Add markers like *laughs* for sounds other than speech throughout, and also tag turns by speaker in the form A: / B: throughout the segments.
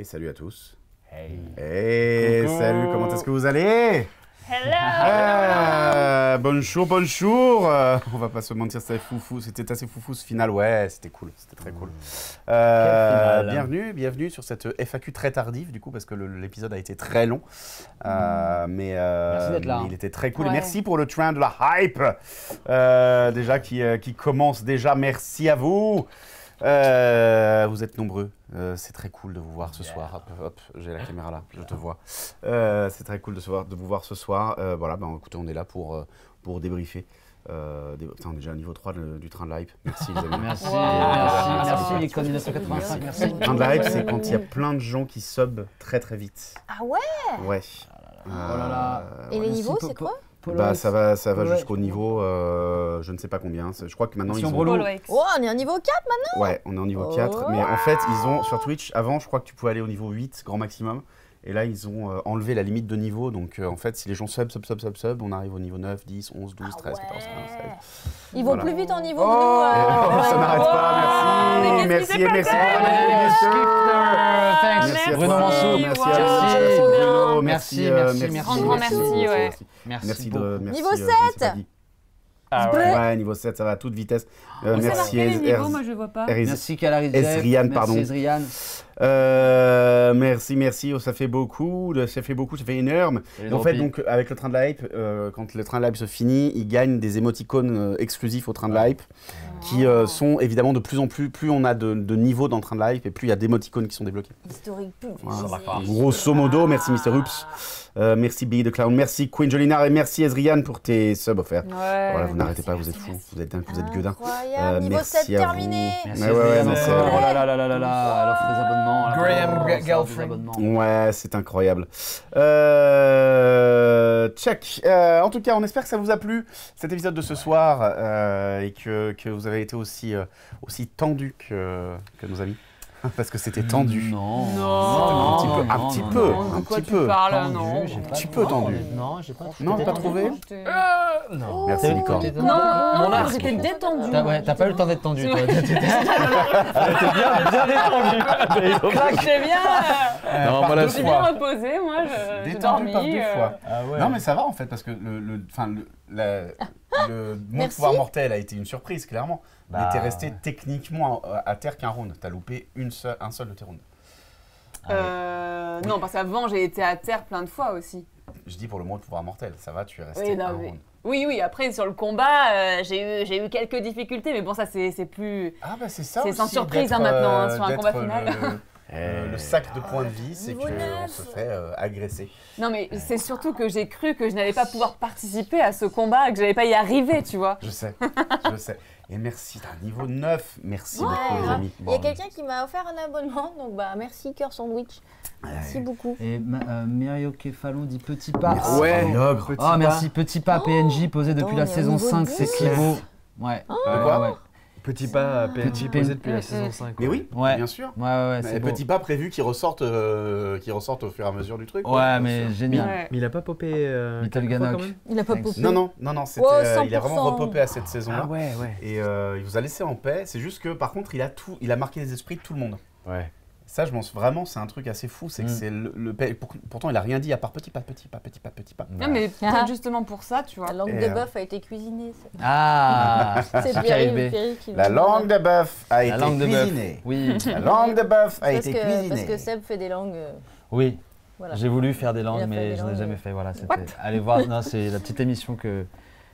A: Et salut à tous.
B: Hey. Coucou.
A: salut, comment est-ce que vous allez?
C: Hello
A: Ah, Bonjour, bonjour euh, On va pas se mentir, c'était foufou, c'était assez foufou ce final, ouais, c'était cool, c'était très cool. Euh, bienvenue, bienvenue sur cette FAQ très tardive du coup, parce que l'épisode a été très long, Euh, mais, euh,
B: Merci d'être là,
A: mais
B: hein.
A: il était très cool. Et
C: Ouais.
A: merci pour le train de la hype, euh, déjà qui, qui commence déjà, merci à vous Euh, vous êtes nombreux, Euh, c'est très cool de vous voir ce
B: Yeah.
A: soir. Hop, hop, j'ai la caméra là, je te vois. Euh, c'est très cool de, se voir, de vous voir ce soir. Euh, voilà, ben, écoutez, on est là pour, pour débriefer. Euh, Putain, on est déjà au niveau 3 de- du train de l'hype. Merci les amis. *laughs*
B: Merci,
C: Wow.
B: merci,
A: Merci
B: merci,
A: beaucoup.
B: Icon 1985, merci.
A: Le train de l'hype, c'est quand il y a plein de gens qui sub très très vite.
C: Ah ouais?
A: Ouais.
B: Oh là là.
A: Euh,
C: Et
A: ouais.
C: les niveaux, c'est quoi?
A: Bah, ça va, ça va jusqu'au niveau, euh, je ne sais pas combien. Je crois que maintenant
B: Si
A: ils
B: on
A: ont.
D: Oh, on est à niveau 4 maintenant?
A: Ouais, on est en niveau
D: Oh.
A: 4. Mais en fait, ils ont sur Twitch, avant, je crois que tu pouvais aller au niveau 8, grand maximum. Et là, ils ont euh, enlevé la limite de niveau. Donc, euh, en fait, si les gens sub, sub, sub, sub, sub, on arrive au niveau 9, 10, 11, 12, 13, 14, 15, 16.
D: Ils vont plus vite en niveau
A: Oh,
D: que nous. euh, *laughs*
A: ça n'arrête pas, merci,
C: Mais
A: merci,
C: s'est
A: merci,
B: Thanks.
A: Merci à
B: Bruno
A: toi,
B: Manceau,
A: merci,
C: merci, merci.
A: merci Bruno,
B: Merci,
A: euh,
B: merci, merci.
C: Grand, merci, ouais.
B: Merci,
A: Merci de, merci,
D: Niveau
A: euh, je sais pas
D: 7.
A: qui.
B: Ah
D: ouais.
A: Ouais, niveau 7, ça va à toute vitesse. Euh, merci,
C: niveaux, moi je vois pas.
B: Merci
A: Ezrian, pardon.
B: Merci.
A: Euh, merci, merci. Oh, ça fait beaucoup, ça fait beaucoup, ça fait énorme.
B: Et
A: en fait, donc, avec le train de la hype, euh, quand le train de la hype se finit, ils gagnent des émoticônes euh, exclusifs au train de la hype, qui euh, sont évidemment de plus en plus, plus on a de, de niveaux dans le train de hype, et plus il y a d'émoticônes qui sont débloqués.
D: Historique.
A: Voilà.
B: pas.
A: Grosso modo, merci Mr. Ups, euh, merci Billy the Clown, merci Queen Jolinar et merci Ezrian pour tes subs offerts.
C: Ouais.
A: Voilà, vous n'arrêtez pas, vous êtes fous, vous êtes dingue, vous êtes gueudin. Euh,
D: niveau
A: merci
D: 7
A: à
D: terminé.
B: Merci
A: Ouais,
B: Oh là là là là là là, elle offre des abonnements.
E: Graham Gelfring.
A: Ouais, c'est incroyable. Euh, check. Euh, en tout cas, on espère que ça vous a plu cet épisode de ce soir euh, et que, que vous avez été aussi, euh, aussi tendu que, que nos amis. *laughs* Parce que c'était tendu.
B: Non.
C: Non.
A: Un petit peu, un
B: non,
A: petit
B: non,
A: peu,
B: non.
C: Non,
A: un
C: de quoi
A: petit
C: tu
A: peu.
C: parles
B: Tendu,
C: Non.
B: j'ai
A: Un
B: pas
A: petit
B: trouvé.
A: peu tendu.
B: Non, j'ai pas.
A: Non, t'as pas trouvé
E: non.
A: Merci Licorne.
C: Non, non, non, j'étais détendue.
B: T'as ouais, t'as pas eu le temps d'être tendu, toi.
C: J'étais *laughs* bien.
E: Non, moi, la
C: Je suis bien reposée, moi. J'ai
A: Détendu
C: dormi.
A: par deux
C: euh,
A: fois.
B: Ah.
A: Non, mais ça va en fait, parce que le, le, enfin, le, le *laughs* mon pouvoir mortel a été une surprise, clairement.
B: Bah,
A: Mais t'es resté
B: ouais.
A: techniquement à, à terre qu'un round. T'as loupé une seule, un seul de tes rounds.
C: euh, Non, parce qu'avant, j'ai été à terre plein de fois aussi.
A: Je dis pour le mot de pouvoir mortel, ça va, tu es resté
C: Oui,
A: un
C: non, mais-
A: round.
C: Oui, oui, après, sur le combat, euh, j'ai eu, j'ai eu quelques difficultés, mais bon, ça, c'est c'est plus.
A: Ah bah c'est ça
C: C'est sans surprise, hein, maintenant, hein,
A: euh,
C: sur un combat final.
A: Le, *laughs* euh, le sac de points de vie, c'est qu'on se fait euh, agresser.
C: Non, mais c'est surtout que j'ai cru que je n'allais pas pouvoir participer à ce combat, que je n'allais pas y arriver, tu vois.
A: Je sais, *laughs* je sais. Et merci, t'as un niveau 9. Merci
D: Ouais,
A: beaucoup les amis.
D: Il y a quelqu'un qui m'a offert un abonnement, donc bah merci Cœur Sandwich. Merci beaucoup.
B: Et euh, Myrio Kefalon dit petit pas.
A: Merci,
E: Ouais. Petit
B: Oh
E: pas.
B: merci, petit pas PNJ posé depuis
D: Oh,
B: la saison
D: niveau
B: 5,
D: 10.
B: c'est si beau. Ouais.
A: De
B: Ouais,
A: quoi
B: ouais.
E: Petit pas
B: Petit
E: posé depuis la
C: mm.
E: saison 5.
A: Mais oui,
B: Ouais.
A: bien sûr.
B: Ouais, ouais,
A: Mais petit pas prévu qui ressortent, euh, qui ressortent au fur et à mesure du truc. quoi,
B: Ouais,
A: bien
B: mais génial.
E: Mais il a pas popé. Euh,
B: Little Ganok.
D: Il a pas popé.
A: Non, non, non, non, c'était,
D: Oh,
A: euh, il a vraiment
D: 100%.
A: repopé à cette saison-là.
E: Ah ouais, ouais.
A: Et euh, il vous a laissé en paix. C'est juste que par contre, il a tout, il a marqué les esprits de tout le monde.
E: Ouais.
A: Ça, je pense vraiment, c'est un truc assez fou. C'est que
B: Mm.
A: c'est le, le pa- pour- pourtant, il a rien dit à part petit pas, petit pas, petit pas, petit pas.
C: Non, mais
D: Ah.
C: peut-être *laughs* justement pour ça, tu vois.
D: La langue
A: Et,
D: de
A: euh,
D: bœuf a été cuisinée.
B: Ah *laughs*
D: C'est
B: Pierre
D: qui
A: La langue de bœuf a
B: La
A: été
B: langue de bœuf.
A: cuisinée.
B: Oui,
A: La langue de bœuf a été
D: que, parce
A: cuisinée.
D: que Seb fait des langues. euh,
B: oui.
D: Voilà.
B: J'ai voulu faire des langues, mais
D: des
B: je n'ai jamais fait. Voilà, c'était. Allez voir, non, c'est la petite émission que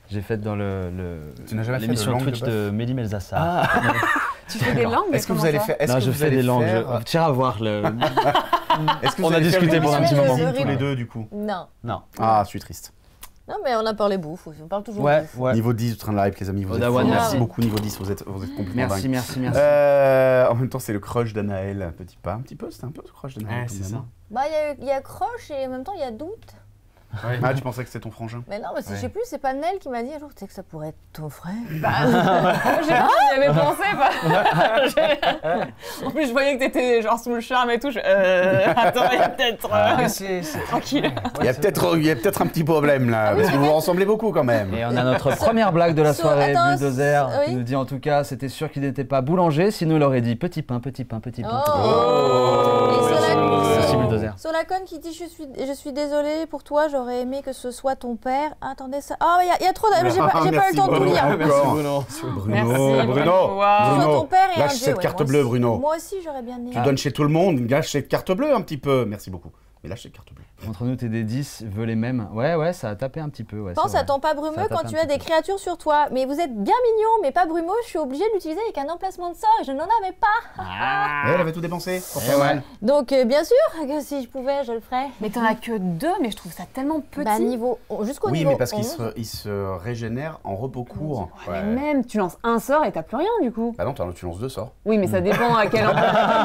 B: j'ai faite dans le, le-
A: Tu n'as jamais fait de
B: l'émission
A: langue de
B: Twitch
A: bœuf
B: de Mélie Melzassar. *laughs*
C: Tu fais des langues,
A: Est-ce que vous allez faire Est-ce
B: non,
A: que
B: je
A: vous
B: fais
A: allez
B: des langues.
A: faire-
B: Je... Tiens à voir le. *laughs*
A: Est-ce que
B: On a
A: allez faire
B: discuté
A: une
B: pour un petit
A: émission
D: moment.
A: tous les deux du coup
D: Non.
B: Non.
A: Ah, je suis triste.
D: Non, mais on a parlé bouffe. On parle toujours
B: Ouais,
D: bouffe.
B: ouais.
A: Niveau 10 du train de la hype, les amis. Vous êtes fous.
D: merci.
A: Beaucoup, niveau 10. Vous êtes, vous êtes complètement
B: Merci,
A: dingue.
B: merci, merci.
A: Euh, en même temps, c'est le crush d'Anaël. Petit pas, un petit peu, c'était un peu le crush d'Anaël.
E: Ouais, c'est ça.
A: hein.
D: Bah, il y y, a croche et en même temps, il y a doute.
E: Ouais.
A: Ah, tu pensais que c'était ton frangin
D: Mais non, mais c'est-
E: Ouais.
D: je sais plus, c'est pas Nel qui m'a dit un jour, tu sais que ça pourrait être ton frère. *laughs*
C: Bah, j'ai- J'y avais pensé, pas. *laughs* en plus, je voyais que t'étais genre sous le charme et tout. Je... Euh, attends, il y a peut-être. euh,
E: c'est. *laughs*
C: Tranquille.
A: Il y a peut-être il y a peut-être un petit problème là, parce que vous vous ressemblez beaucoup quand même.
B: Et on a notre première blague de la
D: So-
B: soirée,
D: attends,
B: Bulldozer,
D: oui.
B: qui nous dit en tout cas, c'était sûr qu'il n'était pas boulanger, sinon il aurait dit petit pain, petit pain, petit pain. petit pain.
D: Oh, Et sur la, la conne qui dit je suis, je suis désolée pour toi, j'aurais aimé que ce soit ton père. Attendez ça. Ah, il y, a- il y a trop. de- J'ai pas, j'ai pas eu
A: Merci,
D: le temps de tout lire.
A: Encore.
E: Bruno.
A: Bruno,
C: Merci,
A: Bruno.
D: Soit
A: Bruno,
D: ton père et
A: lâche cette
D: ouais,
A: carte bleue,
D: aussi.
A: Bruno.
D: Moi aussi, j'aurais bien aimé.
A: Tu donnes chez tout le monde, gâche cette carte bleue un petit peu. Merci beaucoup. Mais lâche cette carte bleue.
B: Entre nous, t'es des 10, veut les mêmes. Ouais, ouais, ça a tapé un petit peu. Ouais,
D: Pense à ton pas brumeux quand tu as des
B: peu.
D: créatures sur toi. Mais vous êtes bien mignon, mais pas brumeux. Je suis obligée de l'utiliser avec un emplacement de sort et je n'en avais pas.
A: Eh, elle avait tout dépensé. pour
B: Eh
A: faire
B: ouais.
A: mal.
D: Donc, euh, bien sûr que si je pouvais, je le ferais.
C: Mais t'en as que deux, mais je trouve ça tellement petit.
D: Bah, niveau, jusqu'au
A: Oui,
D: niveau.
A: mais parce qu'il
D: 11.
A: se, il se régénère en repos court.
C: Ouais, mais même, tu lances un sort et t'as plus rien du coup.
A: Bah non, tu lances deux sorts.
C: Oui, mais ça *laughs* dépend à quel, mais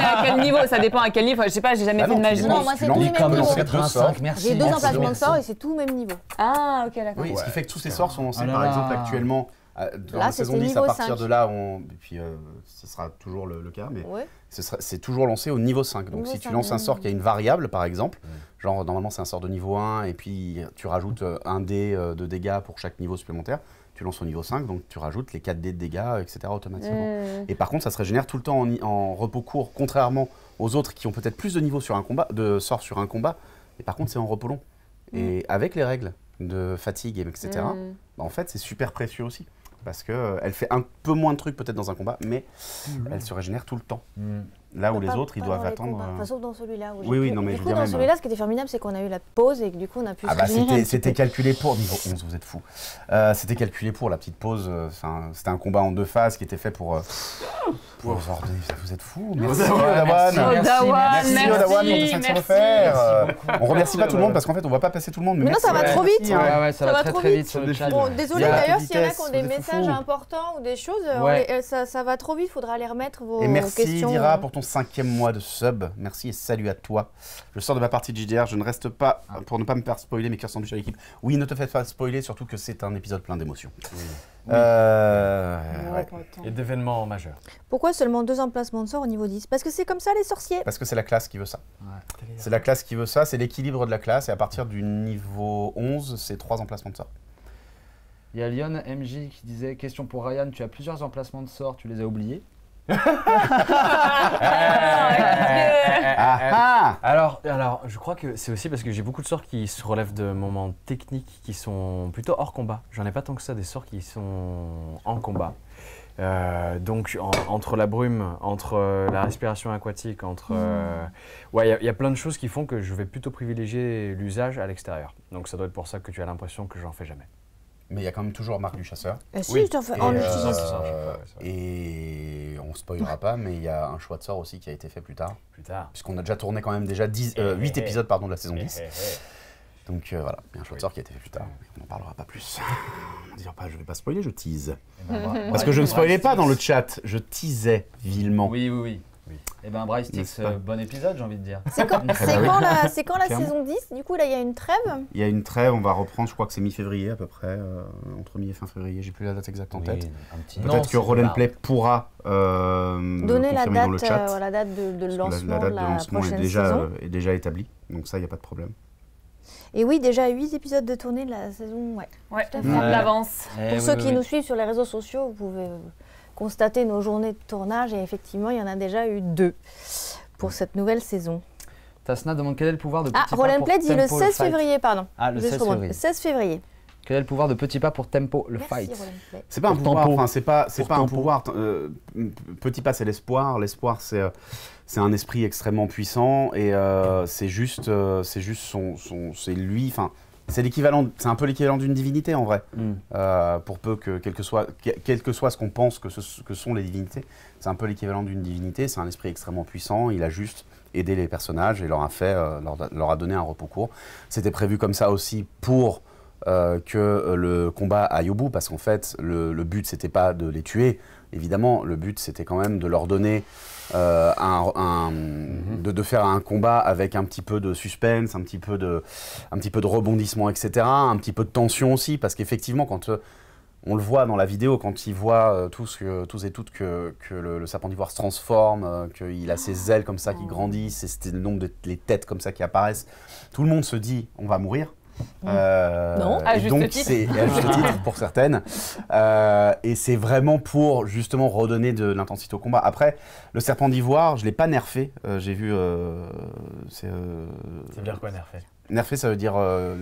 C: à quel niveau. Ça dépend à quel niveau. Je sais pas, j'ai jamais
A: Ah
C: fait
A: non,
C: de magie.
D: Non, moi, c'est
A: lances-
D: tous les
A: tu
D: mêmes
A: lances
D: niveaux.
A: deux sorts.
B: 85, merci.
D: J'ai deux
B: merci.
D: emplacements de sort et c'est tout même niveau.
C: Ah, ok, d'accord.
A: Oui, ce qui fait que tous ces sorts sont lancés,
B: Ah là
A: par exemple, actuellement, à- dans
D: Là,
A: la saison
D: c'était
A: 10, à partir
D: 5.
A: de là, on... et puis euh, ce sera toujours le, le cas, mais
D: Ouais.
A: ce sera- c'est toujours lancé au niveau 5. Donc
D: Niveau
A: si tu
D: 5,
A: lances un sort qui a une variable, par exemple, genre normalement c'est un sort de niveau 1, et puis tu rajoutes euh, un dé euh, de dégâts pour chaque niveau supplémentaire, tu lances au niveau 5, donc tu rajoutes les 4 dés de dégâts, etc. automatiquement. Et par contre, ça se régénère tout le temps en, en repos court, contrairement aux autres qui ont peut-être plus de niveaux sur un combat, de sorts sur un combat, et par contre c'est en repos long. Et avec les règles de fatigue, et etc.,
C: Mm.
A: bah, en fait c'est super précieux aussi. Parce qu'elle fait un peu moins de trucs peut-être dans un combat, mais elle se régénère tout le temps. Là où les
D: pas-
A: autres, ils
D: pas
A: doivent
D: dans les
A: attendre. euh,
D: Enfin, sauf dans celui-là.
A: Oui, oui, non, mais
D: du
A: je
D: coup, dans
A: même,
D: celui-là, ce qui était formidable, c'est qu'on a eu la pause et que du coup, on a pu
A: Ah bah
D: un
A: c'était calculé pour niveau 11, vous êtes fous. Euh, c'était calculé pour la petite pause. euh, c'était un combat en deux phases qui était fait pour. euh, pour vous êtes fous. Merci Odawan.
B: merci,
C: Odawan,
A: Merci,
C: merci,
A: Odawan pour ton 500
C: merci.
A: offert. Euh, On remercie pas tout le monde parce qu'en fait on va pas passer tout le monde.
D: Mais non, ça va trop vite.
B: Ça,
D: Ça
B: va, très très vite sur le chat.
A: Il
D: désolé d'ailleurs, s'il y en a qui ont des messages importants ou des choses, euh, ça, ça va trop vite, faudra aller remettre vos
A: Et merci
D: questions.
A: Dira pour ton cinquième mois de sub. Merci et salut à toi. Je sors de ma partie de JDR, je ne reste pas pour ne pas me faire spoiler mes cœurs sandwich à l'équipe. Oui, ne te faites pas spoiler, surtout que c'est un épisode plein d'émotions. Euh, ouais.
E: Et d'événements majeurs.
D: Pourquoi seulement deux emplacements de sort au niveau 10 Parce que c'est comme ça les sorciers.
A: Parce que c'est la classe qui veut ça. C'est la classe qui veut ça, c'est l'équilibre de la classe. Et à partir du niveau 11, c'est trois emplacements de sort.
B: Il y a Lyon MJ qui disait Question pour Ryan, tu as plusieurs emplacements de sorts, tu les as oubliés?
A: Ah ah *laughs*
E: Alors, alors, je crois que c'est aussi parce que j'ai beaucoup de sorts qui se relèvent de moments techniques qui sont plutôt hors combat. J'en ai pas tant que ça des sorts qui sont en combat. Euh, donc en- entre la brume, entre euh, la respiration aquatique, entre euh, ouais, il y y, a plein de choses qui font que je vais plutôt privilégier l'usage à l'extérieur. Donc ça doit être pour ça que tu as l'impression que j'en fais jamais.
A: Mais il y a quand même toujours Marc du Chasseur.
D: Euh, si,
E: Oui.
D: je t'en fais
A: Et, euh,
E: pas, ouais, c'est vrai.
A: et on spoilera pas, mais il y a un choix de sort aussi qui a été fait plus tard.
E: Plus tard.
A: Puisqu'on a déjà tourné quand même déjà 10, euh, 8 épisodes pardon, de la saison 10.
E: Eh, eh,
A: Donc euh, voilà, il y a un choix de sort qui a été fait plus tard. Mais on n'en parlera pas plus. *laughs* Dire pas, je vais pas spoiler, je tease.
B: Eh ben.
A: Parce que je ne spoilais pas dans le chat, je teasais vilement.
B: Oui, oui, oui.
E: Oui.
B: Et ben Bryce Tix, euh, bon épisode, j'ai envie de dire.
D: C'est quand, *laughs* quand la, c'est quand la
A: Clairement.
D: saison 10 Du coup, là, il y a une trêve?
A: Il y a une trêve, on va reprendre, je crois que c'est mi-février à peu près, euh, entre mi et fin février, j'ai plus la date exacte en
E: oui,
A: tête. Peut-être que Roll Play pourra euh,
D: Donner la
A: confirmer dans le
D: date,
A: chat.
D: euh, la date de,
A: la-
D: lancement
A: la, date
D: de la,
A: de lancement est
D: prochaine
A: déjà,
D: saison.
A: euh, est déjà établie, donc ça, il n'y a pas de problème.
D: Et oui, déjà 8 épisodes de tournée de la saison. Ouais.
C: Ouais,
D: Tout à fait.
B: Ouais.
C: l'avance.
B: Eh
D: Pour
B: oui,
D: ceux
B: oui,
D: qui
B: oui.
D: nous suivent sur les réseaux sociaux, vous pouvez euh, constater nos journées de tournage. Et effectivement, il y en a déjà eu deux pour cette nouvelle saison.
B: Tasna demande quel est le pouvoir de Petit
D: Ah,
B: Pas
D: Roll and
B: pour
D: Play dit le
B: Tempo
D: 16
B: Fight
D: février, pardon.
B: Ah, le
D: Juste
B: 16
D: remonte.
B: février.
D: 16 février.
B: Quel est le pouvoir de Petit Pas pour Tempo le
D: Merci,
B: fight.
A: C'est pas un pouvoir, enfin c'est pas, c'est pas un pouvoir. euh, petit pas, c'est l'espoir. L'espoir, c'est euh, c'est un esprit extrêmement puissant et euh, c'est juste, euh, c'est juste son, son c'est lui. Enfin, c'est l'équivalent, c'est un peu l'équivalent d'une divinité en vrai.
B: Hmm.
A: Euh, pour peu que quel que soit, que- quel que soit ce qu'on pense que, ce- que sont les divinités, c'est un peu l'équivalent d'une divinité. C'est un esprit extrêmement puissant. Il a juste aidé les personnages et leur a fait, euh, leur, a- leur a donné un repos court. C'était prévu comme ça aussi pour euh, que le combat aille au bout, parce qu'en fait, le, le but c'était pas de les tuer. Évidemment, le but c'était quand même de leur donner euh, un, un- de, de faire un combat avec un petit peu de suspense, un petit peu de, un petit peu de rebondissement, etc. Un petit peu de tension aussi, parce qu'effectivement, quand euh, on le voit dans la vidéo, quand ils voient euh, tous, que- tous et toutes que, que le, le serpent d'ivoire se transforme, euh, qu'il a ses ailes comme ça qui grandissent, et c'est le nombre de les têtes comme ça qui apparaissent, tout le monde se dit on va mourir. Euh,
D: Non.
C: À juste
A: donc
C: titre.
A: c'est à juste titre pour certaines. Euh, et c'est vraiment pour justement redonner de l'intensité au combat. Après, le serpent d'ivoire, je l'ai pas nerfé. Euh, J'ai vu. euh, c'est, euh,
E: Ça veut dire quoi, nerfé
A: nerfé, ça veut dire euh,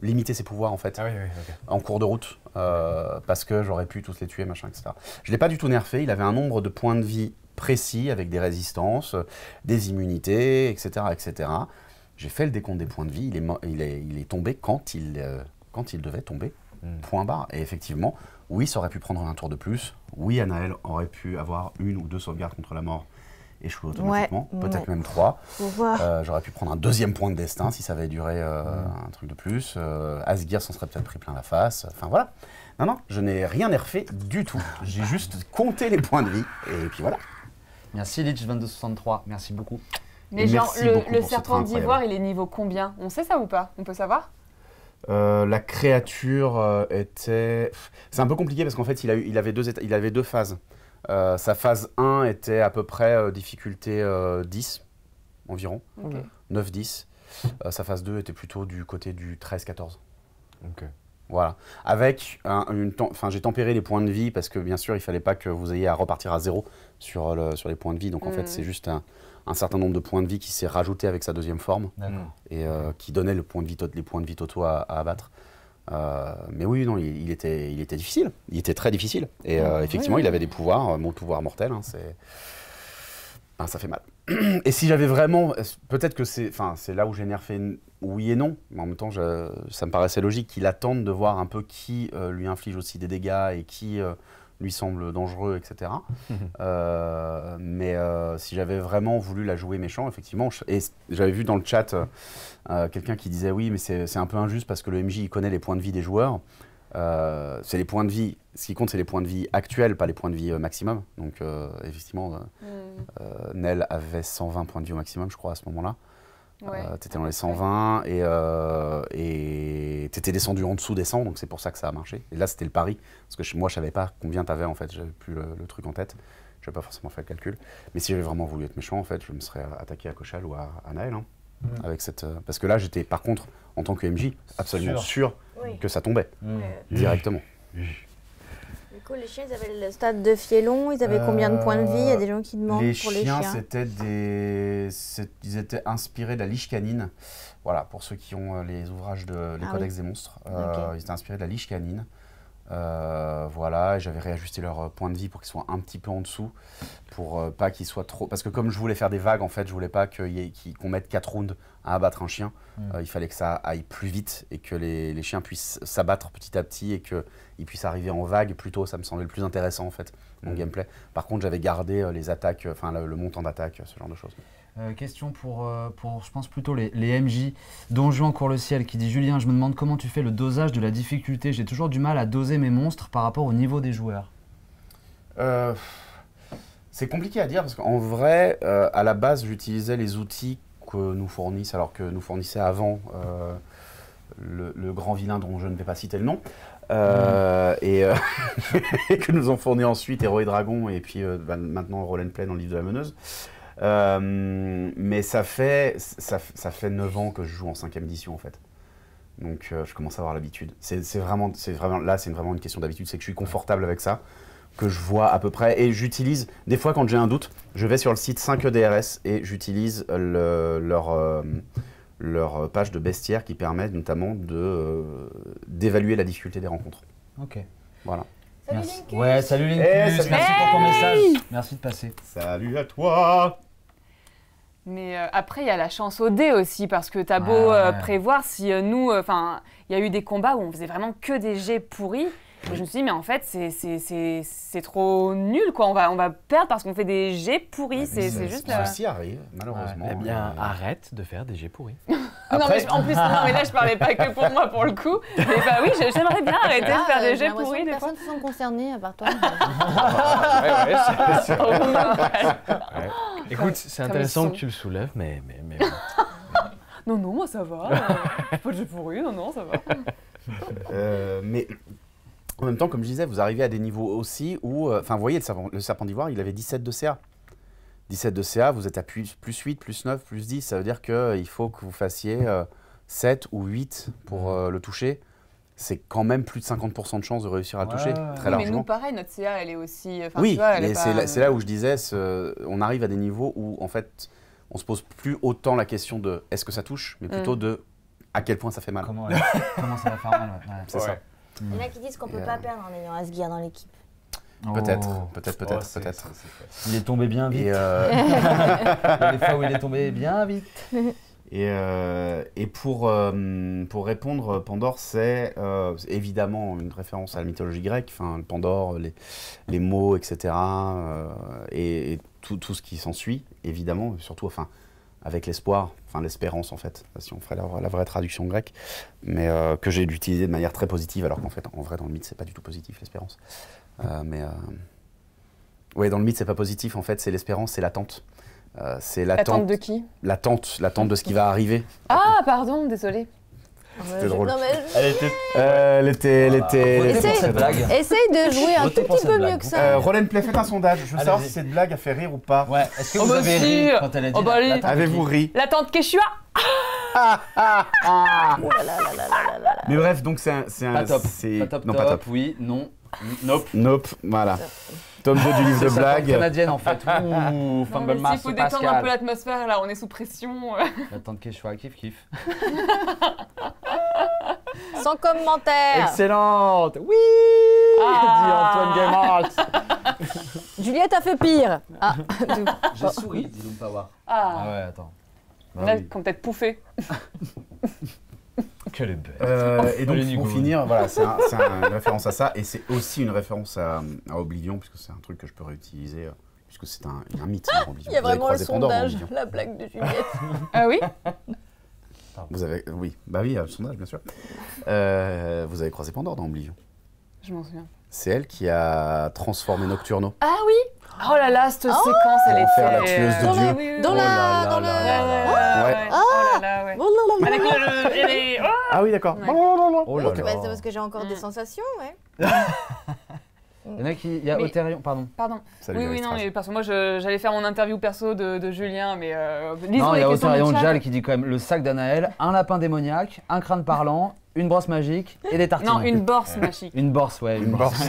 A: limiter ses pouvoirs en fait
E: Ah oui, oui, ok.
A: en cours de route euh, parce que j'aurais pu tous les tuer, machin, etc. Je l'ai pas du tout nerfé. Il avait un nombre de points de vie précis avec des résistances, des immunités, etc., etc. J'ai fait le décompte des points de vie. Il est, mo- il est, il est tombé quand il, euh, quand il devait tomber.
E: Mm.
A: Point barre. Et effectivement, oui, ça aurait pu prendre un tour de plus. Oui, Anaël aurait pu avoir une ou deux sauvegardes contre la mort échouer automatiquement,
D: Ouais,
A: peut-être même trois. Euh, J'aurais pu prendre un deuxième point de destin si ça avait duré euh, un truc de plus. Euh, Asgir s'en serait peut-être pris plein la face. Enfin voilà. Non, non, je n'ai rien nerfé du tout. J'ai juste compté les points de vie et puis voilà.
B: Merci Lich 2263, merci beaucoup.
C: Mais genre,
A: Merci
C: le, serpent d'ivoire, il est niveau combien? On sait ça ou pas? On peut savoir?
A: Euh, la créature euh, était. C'est un peu compliqué parce qu'en fait, il, a eu- il, avait deux éta- il avait deux phases. Euh, sa phase 1 était à peu près euh, difficulté euh, 10 environ,
C: Ok.
A: 9-10. Euh, sa phase 2 était plutôt du côté du 13-14.
E: Ok.
A: Voilà. Avec un- une tem- enfin j'ai tempéré les points de vie parce que bien sûr il fallait pas que vous ayez à repartir à zéro sur, le- sur les points de vie. Donc en fait c'est juste un, un certain nombre de points de vie qui s'est rajouté avec sa deuxième forme et euh, qui donnait le point de vie tot- les points de vie totaux à, à abattre. Euh, mais oui, non, il, il était, il était difficile. Il était très difficile. Et euh, effectivement, il avait des pouvoirs, mon pouvoir mortel. hein, c'est, Ah, ça fait mal. *clears throat* Et si j'avais vraiment, peut-être que c'est, enfin, c'est là où j'ai nerfé oui et non. Mais en même temps, je- ça me paraissait logique qu'il attende de voir un peu qui lui inflige aussi des dégâts et qui lui semble dangereux, etc. *laughs* Euh, mais euh, si j'avais vraiment voulu la jouer méchant, effectivement, je- et j'avais vu dans le chat euh, quelqu'un qui disait oui, mais c'est c'est un peu injuste parce que le MJ il connaît les points de vie des joueurs. Euh, c'est les points de vie. Ce qui compte, c'est les points de vie actuels, pas les points de vie euh, maximum. Donc, euh, effectivement, euh, Nel avait 120 points de vie au maximum, je crois, à ce moment-là.
C: Ouais.
A: Euh, t'étais dans les 120 et euh, et t'étais descendu en dessous des 100, donc c'est pour ça que ça a marché. Et là, c'était le pari, parce que je- moi, je savais pas combien t'avais en fait, j'avais plus le, le truc en tête. J'avais pas forcément fait le calcul. Mais si j'avais vraiment voulu être méchant, en fait, je me serais attaqué à Kochal ou à, à Naël. hein,
E: Mm.
A: avec cette, euh, parce que là, j'étais par contre, en tant que MJ, absolument sûr,
D: Oui.
A: que ça tombait
E: Mm.
A: directement.
D: Du coup, les chiens, ils avaient le stade de Fielon. Ils avaient combien de points de vie? Il y a des gens qui demandent
A: Les
D: pour les
A: chiens,
D: chiens.
A: c'était des, ils étaient inspirés de la liche canine. Voilà, pour ceux qui ont euh, les ouvrages de les
D: Ah
A: Codex des monstres, Euh, ils étaient inspirés de la liche canine. Euh, voilà, et j'avais réajusté leur euh, point de vie pour qu'ils soient un petit peu en dessous, pour euh, pas qu'ils soient trop. Parce que comme je voulais faire des vagues, en fait, je voulais pas qu'on mette 4 rounds à abattre un chien.
B: Mm.
A: Euh, il fallait que ça aille plus vite et que les, les chiens puissent s'abattre petit à petit et qu'ils puissent arriver en vague. Plutôt, ça me semblait le plus intéressant en fait, mon
E: Mm.
A: gameplay. Par contre, j'avais gardé les attaques, enfin le, le montant d'attaque, ce genre de choses.
B: Euh, question pour, euh, pour, je pense plutôt les, les MJ. Donjon court le ciel qui dit Julien, je me demande comment tu fais le dosage de la difficulté. J'ai toujours du mal à doser mes monstres par rapport au niveau des joueurs.
A: Euh, c'est compliqué à dire parce qu'en vrai, à la base, j'utilisais les outils que nous fournissent, alors que nous fournissait avant le, le grand vilain dont je ne vais pas citer le nom. Euh, et, euh, *laughs* que nous ont fourni ensuite Héros et Dragon et puis euh, bah, maintenant Roll and Play dans le livre de la meneuse. Euh, mais ça fait, ça, ça fait 9 ans que je joue en 5 édition en fait. Donc euh, je commence à avoir l'habitude. C'est vraiment, c'est vraiment, là c'est vraiment une question d'habitude, c'est que je suis confortable avec ça, que je vois à peu près. Et j'utilise, des fois quand j'ai un doute, je vais sur le site 5EDRS et j'utilise le- leur, euh, leur page de bestiaire qui permet notamment de, euh, d'évaluer la difficulté des rencontres.
B: Ok.
A: Voilà.
B: Merci. Ouais, salut Linkus,
A: Eh, salut.
B: merci pour ton message. Merci de passer.
A: Salut à toi
C: Mais euh, après, il y a la chance au dé aussi, parce que t'as beau
B: Ouais.
C: euh, prévoir si euh, nous. Enfin, il y a eu des combats où on faisait vraiment que des jets pourris. Je me suis dit, mais en fait, c'est- c'est- c'est c'est trop nul, quoi. On va, on va perdre parce qu'on fait des jets pourris. C'est c'est juste. euh,
A: Ceci arrive, malheureusement.
E: Eh bien,
A: Euh,
E: arrête de faire des jets pourris. *laughs*
C: Non, mais je- en plus, non, mais là, je parlais pas que pour moi, pour le coup. Mais bah oui, j'ai- j'aimerais bien arrêter de
D: Ah,
C: faire
D: euh,
C: des jets pourris
D: que
C: des.
D: Personne ne se sent concerné à part toi. *laughs* *laughs*
E: Écoute, c'est
C: comme
E: intéressant
C: ils
E: que
C: sont.
E: tu le soulèves, mais, mais, mais
C: Non, non, moi ça va. euh, pas de jets pourris, non, non, ça va.
A: Euh, mais en même temps, comme je disais, vous arrivez à des niveaux aussi où. euh, Enfin, vous voyez, le serpent, le serpent d'ivoire, il avait 17 de CA. 17 de CA, vous êtes à plus, plus 8, plus 9, plus 10. Ça veut dire qu'il faut que vous fassiez 7 ou 8 pour euh, le toucher, c'est quand même plus de 50% de chances de réussir à le
B: Ouais,
A: toucher,
B: ouais,
A: très
C: mais
A: largement.
C: nous, pareil, notre CA, elle est aussi.
A: oui,
C: tu vois, elle est
A: mais
C: pas-
A: c'est là, où je disais, ce- on arrive à des niveaux où en fait, on se pose plus autant la question de est-ce que ça touche, mais plutôt
C: Mm.
A: de à quel point ça fait mal.
B: Comment, comment ça va faire mal ouais, ouais. *laughs*
A: C'est ça.
D: Il y en a qui disent qu'on peut
A: Et,
D: pas
A: euh,
D: perdre en ayant Asgir dans l'équipe.
A: Peut-être,
B: Oh.
A: peut-être, peut-être,
E: c'est-
A: peut-être.
B: Il est tombé bien vite.
A: Et, euh, *laughs*
B: Il y a des fois où il est tombé *laughs* bien vite.
A: Et, euh, et pour, euh, pour répondre, Pandore, c'est euh, évidemment une référence à la mythologie grecque, enfin, le Pandore, les, les mots, etc. euh, et et tout, tout ce qui s'ensuit, évidemment, surtout enfin, avec l'espoir, enfin l'espérance en fait, si on ferait la, la vraie traduction grecque, mais euh, que j'ai utilisé de manière très positive, alors qu'en fait, en vrai, dans le mythe, c'est pas du tout positif, l'espérance. Euh, mais. Euh, ouais, dans le mythe, c'est pas positif, en fait, c'est l'espérance, c'est l'attente. Euh, c'est
C: Attente
A: l'attente
C: de qui?
A: L'attente, l'attente de ce qui va arriver.
C: Ah, pardon, désolé.
A: C'était drôle.
D: Non, mais
E: Elle était
A: Euh, elle était, elle était. elle
B: Votez
A: était-
B: pour
D: Essaye-
B: cette blague.
D: Essaye de jouer un
B: Votez
D: tout
B: pour
D: petit
B: cette
D: peu
B: blague.
D: mieux que
A: Euh,
D: ça.
A: Roland Play, faites un sondage. Je veux savoir si cette blague a fait rire ou pas.
B: Ouais, est-ce que
C: Oh
B: vous
C: bah
B: avez
C: si.
B: ri quand elle a dit
C: Oh bah
B: la- tante
A: Avez-vous ri
C: La tante Quechua
A: Mais bref, donc c'est un. c'est un-
B: Pas top.
A: c'est-
B: Pas top,
A: non,
B: top,
A: pas top.
B: oui, non, nope.
A: Nope, voilà. Tome 2 du livre de blagues.
B: canadienne en fait. *laughs* Ouh, Fumble Mars
C: faut détendre un peu l'atmosphère, là, on est sous pression. *laughs*
B: La tante Quechua, kiff kiff. *laughs*
D: Sans commentaire.
E: excellente. Oui
C: Ah.
E: dit Antoine Gaimard.
D: Juliette a fait pire. Ah,
B: J'ai souri, dit Lumpawa.
C: Ah,
B: Ah ouais, attends.
A: Bah
C: là,
A: oui.
C: qu'on peut-être pouffé. *laughs*
B: Quelle est belle.
A: Euh, et donc, pour finir, voilà, c'est un- c'est un- *laughs* une référence à ça. Et c'est aussi une référence à, à Oblivion, puisque c'est un truc que je peux réutiliser, euh, puisque c'est un, un mythe, hein, Oblivion. *laughs*
D: il y a vraiment le sondage, la blague de Juliette.
C: Ah oui
A: Vous avez, oui, bah oui, il y a le sondage, bien sûr. Euh, vous avez croisé Pandore dans Oblivion.
C: Je m'en souviens.
A: C'est elle qui a transformé Nocturno.
C: Ah oui Oh là là, cette séquence, elle
A: Pour
C: était...
A: faire la tueuse de Dieu.
C: oui, oui, oui.
D: Dans
E: Oh là
D: la.
E: là
D: Dans
E: là
D: la.
C: ouais. Oh là là, ouais.
D: Oh là là.
C: Avec le... et les- oh
A: Ah oui, d'accord.
C: Ouais.
E: Oh là
D: Ok, bah, c'est
E: là.
D: parce que j'ai encore des
C: Mm.
D: sensations, ouais. *laughs*
B: Il y en a qui. Il y a
C: Mais-
B: pardon.
C: Pardon.
A: Salut,
C: oui, oui, non, mais parce que moi, je- j'allais faire mon interview perso de, de Julien, mais euh,
B: Non, il y a
C: chat.
B: Jal qui dit quand même le sac d'Anaël, un lapin démoniaque, un crâne parlant, une brosse magique et des tartines.
C: Non, une *laughs* borse magique.
B: Une borse, ouais.
A: Une borse. *laughs*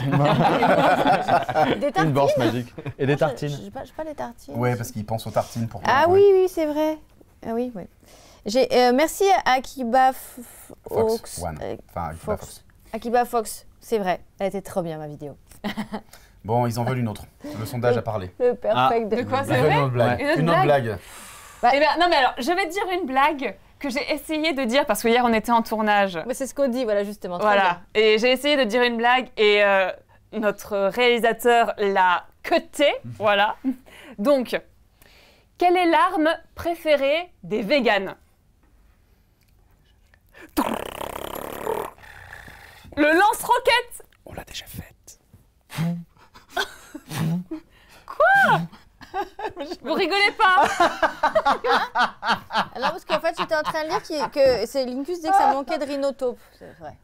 D: Des tartines.
E: Une borse magique. Et des
D: Je-
E: tartines.
D: J'ai pas, pas les tartines.
A: Ouais, parce qu'il pense aux tartines pour.
D: Ah oui, oui, c'est vrai. Ah oui, oui. J'ai, euh, merci à Akiba F-
A: Fox,
D: Fox.
A: One.
D: euh,
A: Enfin,
D: Fox.
A: Fox.
D: Akiba Fox, c'est vrai. Elle était trop bien, ma vidéo. *laughs*
A: Bon, ils en veulent une autre. Le sondage a parlé.
D: Le perfect.
C: De quoi, c'est vrai
A: une autre blague.
C: Une autre
A: blague.
C: Eh bien, non, mais alors, je vais te dire une blague que j'ai essayé de dire parce que hier on était en tournage.
D: Mais c'est ce qu'on dit, voilà, justement.
C: Voilà. Et j'ai essayé de dire une blague et euh, notre réalisateur l'a cuté. Voilà. Donc, quelle est l'arme préférée des véganes? Le lance-roquette
A: On l'a déjà faite.
C: Vous rigolez pas
D: Ah non, parce qu'en fait, j'étais en train de lire qu'il- que c'est Linkus disait que ça manquait de rhinotope. C'est vrai.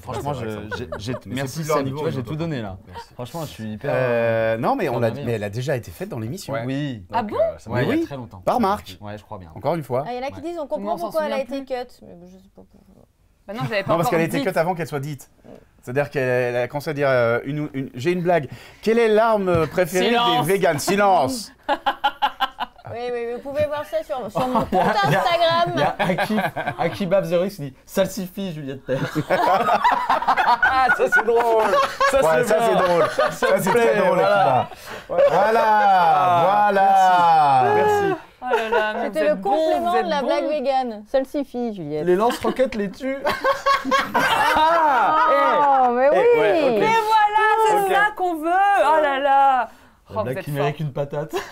B: Franchement,
A: C'est vrai
B: je-
A: que ça-
B: j'ai- j'ai-
A: Mais
B: merci
A: c'est plus leur
B: Seb, tu
A: niveau,
B: vois, j'ai tout donné là.
A: Merci.
B: Franchement, je suis hyper.
A: Euh, non, mais on l'a, mais
B: hein.
A: elle a déjà été faite dans l'émission.
E: Ouais.
B: Oui.
C: Ah bon?
E: euh, ça
B: Ouais,
E: m'a-
B: il y
A: oui.
B: a très longtemps.
A: Par Marc.
B: Ouais, je crois bien.
A: Encore une fois.
D: Ah, il y en a qui
B: Ouais.
D: disent on comprend
C: on s'en
D: pourquoi elle a été cut. Mais je sais pas pourquoi.
C: Bah non, j'avais pas
A: Non, parce qu'elle a été cut avant qu'elle soit dite. C'est-à-dire qu'elle elle a commencé à dire euh, une, une- J'ai une blague. Quelle est l'arme préférée
C: Silence.
A: des végans Silence *laughs*
D: Oui, oui, vous pouvez voir ça sur, sur mon *laughs* compte
B: Il y
D: Instagram.
B: a Aki, Aki Babzerix qui dit Salsifie Juliette Terre. *laughs* ah, ça c'est drôle Ça
A: Ouais,
B: c'est
A: drôle. Ça c'est très drôle.
B: voilà.
A: Akiba. Voilà. Voilà.
B: Merci.
C: Oh là là, mais vous
D: C'était le
C: êtes bons,
D: complément
C: vous êtes
D: de la
C: bons.
D: blague végane. Salsifie, Juliette.
B: Les lance-roquettes les tuent. *laughs*
D: Oh, mais oui
B: Eh, ouais, ok.
C: Mais voilà, c'est
B: Ok.
C: ça qu'on veut Oh là là Oh,
B: La
C: vous
B: blague
C: êtes
B: qui
C: forts.
B: mérite une patate. *laughs*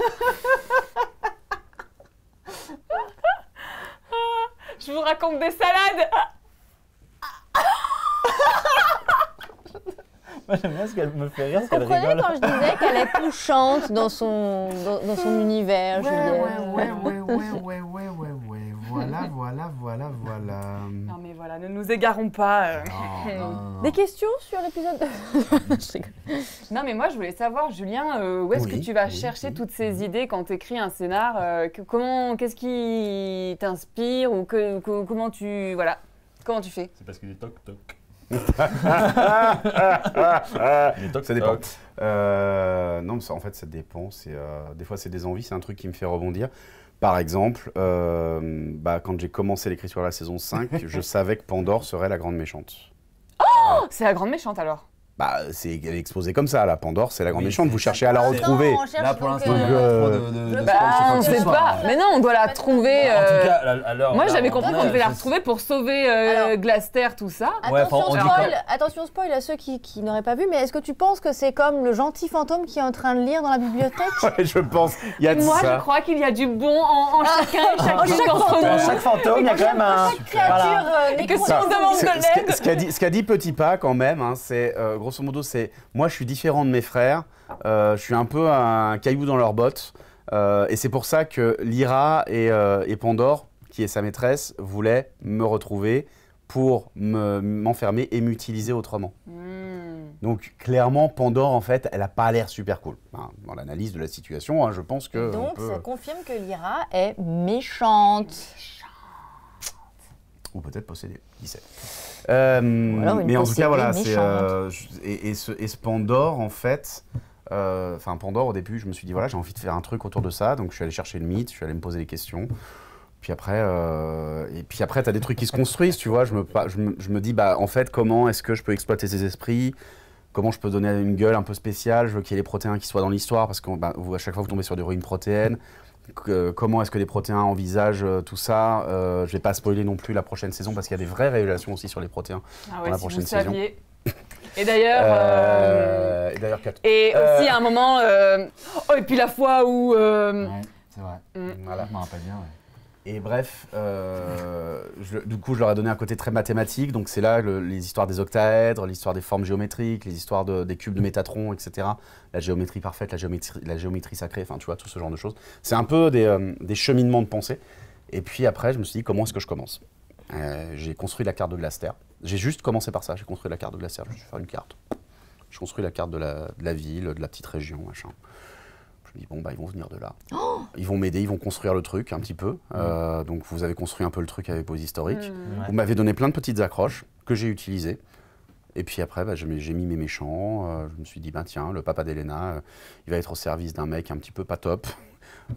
C: Je vous raconte des salades *laughs*
B: Moi j'aime bien ce qu'elle me fait rire,
D: Vous comprenez
B: rigole.
D: quand je disais qu'elle est touchante dans son, dans, dans son univers, Juliette
B: ouais, ouais, ouais, ouais, ouais, ouais, ouais,
A: Voilà, *laughs* voilà, voilà, voilà.
C: Non mais voilà, ne nous égarons pas. euh.
B: Non, non, non, non.
D: Des questions sur l'épisode *laughs* Je rigole.
C: Non mais moi je voulais savoir, Julien, euh, où est-ce
A: Oui,
C: que tu vas
A: oui,
C: chercher
A: oui.
C: toutes ces idées quand tu écris un scénar euh, que- Comment, qu'est-ce qui t'inspire ou que, que- comment tu, voilà, comment tu fais?
F: C'est parce qu'il est toc *laughs*
A: ça dépend. Euh, non, mais ça, en fait, ça dépend. C'est, euh, des fois, c'est des envies, c'est un truc qui me fait rebondir. Par exemple, euh, bah, quand j'ai commencé l'écriture de la saison 5, *laughs* je savais que Pandore serait la grande méchante.
C: Oh, C'est la grande méchante alors.
A: Bah, c'est, elle est exposée comme ça, la Pandore, c'est la grande
B: Oui,
A: méchante. Vous cherchez à la
D: Non,
A: retrouver.
D: on cherche
B: Là, pour l'instant, il n'y a
D: euh,
A: euh,
B: pas trop de, de, de
A: de
C: Bah, on
B: ce
C: sait
B: soit.
C: pas. Mais non, on doit la trouver.
F: En
C: euh,
F: tout cas, à l'heure-
C: moi j'avais compris qu'on devait la retrouver pour sauver euh,
D: Alors-
C: Glaster, tout ça.
B: Ouais,
D: Attention,
B: enfin, on dit
D: spoil, attention spoil à ceux qui, qui n'auraient pas vu, mais est-ce que tu penses que c'est comme le gentil fantôme qui est en train de lire dans la bibliothèque *laughs*
A: Ouais, je pense. Il y a de
C: Moi
A: ça.
C: je crois qu'il y a du bon en, en chacun et chacune
D: chaque
C: d'entre nous.
B: Chaque fantôme, il y a quand même un.
D: Créature euh,
C: Et que si on demande
A: Ce-
C: de l'aide.
A: Ce qu'a dit, ce qu'a dit Petit Pas quand même, hein, c'est euh, grosso modo, c'est moi je suis différent de mes frères, euh, je suis un peu un caillou dans leurs bottes, euh, et c'est pour ça que Lyra et, euh, et Pandore, qui est sa maîtresse, voulaient me retrouver pour me- m'enfermer et m'utiliser autrement.
C: Hmm.
A: Donc clairement, Pandore en fait, elle a pas l'air super cool. Dans l'analyse de la situation, hein, je pense que on
D: Donc
A: peut-
D: ça confirme que Lyra est méchante.
A: ou peut-être possédé, qui sait. Euh, mais en tout cas, voilà, c'est euh, et, et ce, et ce Pandore, en fait, euh, enfin Pandore, au début, je me suis dit voilà, j'ai envie de faire un truc autour de ça, donc je suis allé chercher le mythe, je suis allé me poser des questions. Puis après, euh, et puis après, t'as des trucs qui se construisent, tu vois. Je me, je me, je me dis, bah, en fait, comment est-ce que je peux exploiter ces esprits? Comment je peux donner une gueule un peu spéciale? Je veux qu'il y ait les protéins qui soient dans l'histoire, parce que bah, vous, à chaque fois, vous tombez sur des ruines protéennes. Que- comment est-ce que les protéins envisagent euh, tout ça Euh, Je vais pas spoiler non plus la prochaine saison, parce qu'il y a des vraies révélations aussi sur les protéins.
C: Ah
A: Dans la
C: si vous
A: prochaine saison.
C: saviez. Et d'ailleurs. euh,
A: Euh, et d'ailleurs, Kat-
C: Et
A: Euh,
C: aussi à un moment, euh, oh et puis la fois où, euh,
B: Ouais, c'est vrai.
C: mm,
A: voilà.
B: Je me rappelle bien, ouais.
A: Et bref, euh, du coup, je leur ai donné un côté très mathématique. Donc, c'est là le- les histoires des octaèdres, l'histoire des formes géométriques, les histoires de- des cubes de Métatron, etc. La géométrie parfaite, la géométrie, sacrée, enfin, tu vois, tout ce genre de choses. C'est un peu des, euh, cheminements de pensée. Et puis après, je me suis dit, comment est-ce que je commence? Euh, J'ai construit la carte de Glaster. J'ai juste commencé par ça. J'ai construit la carte de Glaster. Je me suis fait une carte. Je construis la carte de la, de la ville, de la petite région, machin. Je me dis, bon, bah, ils vont venir de là. Ils vont m'aider, ils vont construire le truc un petit peu. Euh, donc, vous avez construit un peu le truc avec vos historiques.
C: mm.
B: Ouais.
A: Vous m'avez donné plein de petites accroches que j'ai utilisées. Et puis après, bah, j'ai mis mes méchants. euh, je me suis dit, bah, tiens, le papa d'Elena, euh, il va être au service d'un mec un petit peu pas top,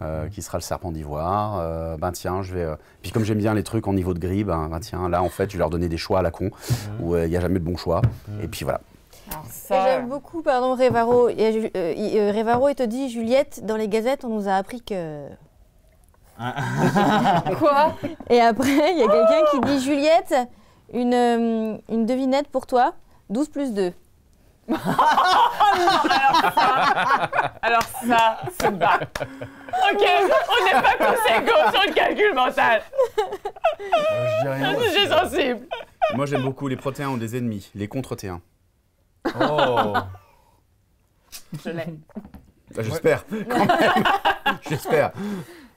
A: euh, qui sera le serpent d'ivoire. Euh, ben tiens, je vais. euh, Puis comme j'aime bien les trucs en niveau de grille, ben, ben, tiens, là en fait, je vais leur donner des choix à la con, où euh, il n'y a jamais de bon choix. Et puis voilà.
D: J'aime beaucoup, pardon, Révaro. Euh, euh, Révaro, il te dit, Juliette, dans les gazettes, on nous a appris que... *laughs*
C: quoi?
D: Et après, il y a quelqu'un qui dit, Juliette, une, euh, une devinette pour toi, 12 plus 2. *laughs*
C: Alors ça, c'est bas. Ok, on n'est pas tous égaux sur le calcul mental.
B: je dis rien.
C: J'ai sensible.
A: Moi, j'aime beaucoup les protéins ont des ennemis, les contre-T1.
B: Oh
C: Je l'ai.
A: Bah, J'espère. quand même. *laughs* J'espère.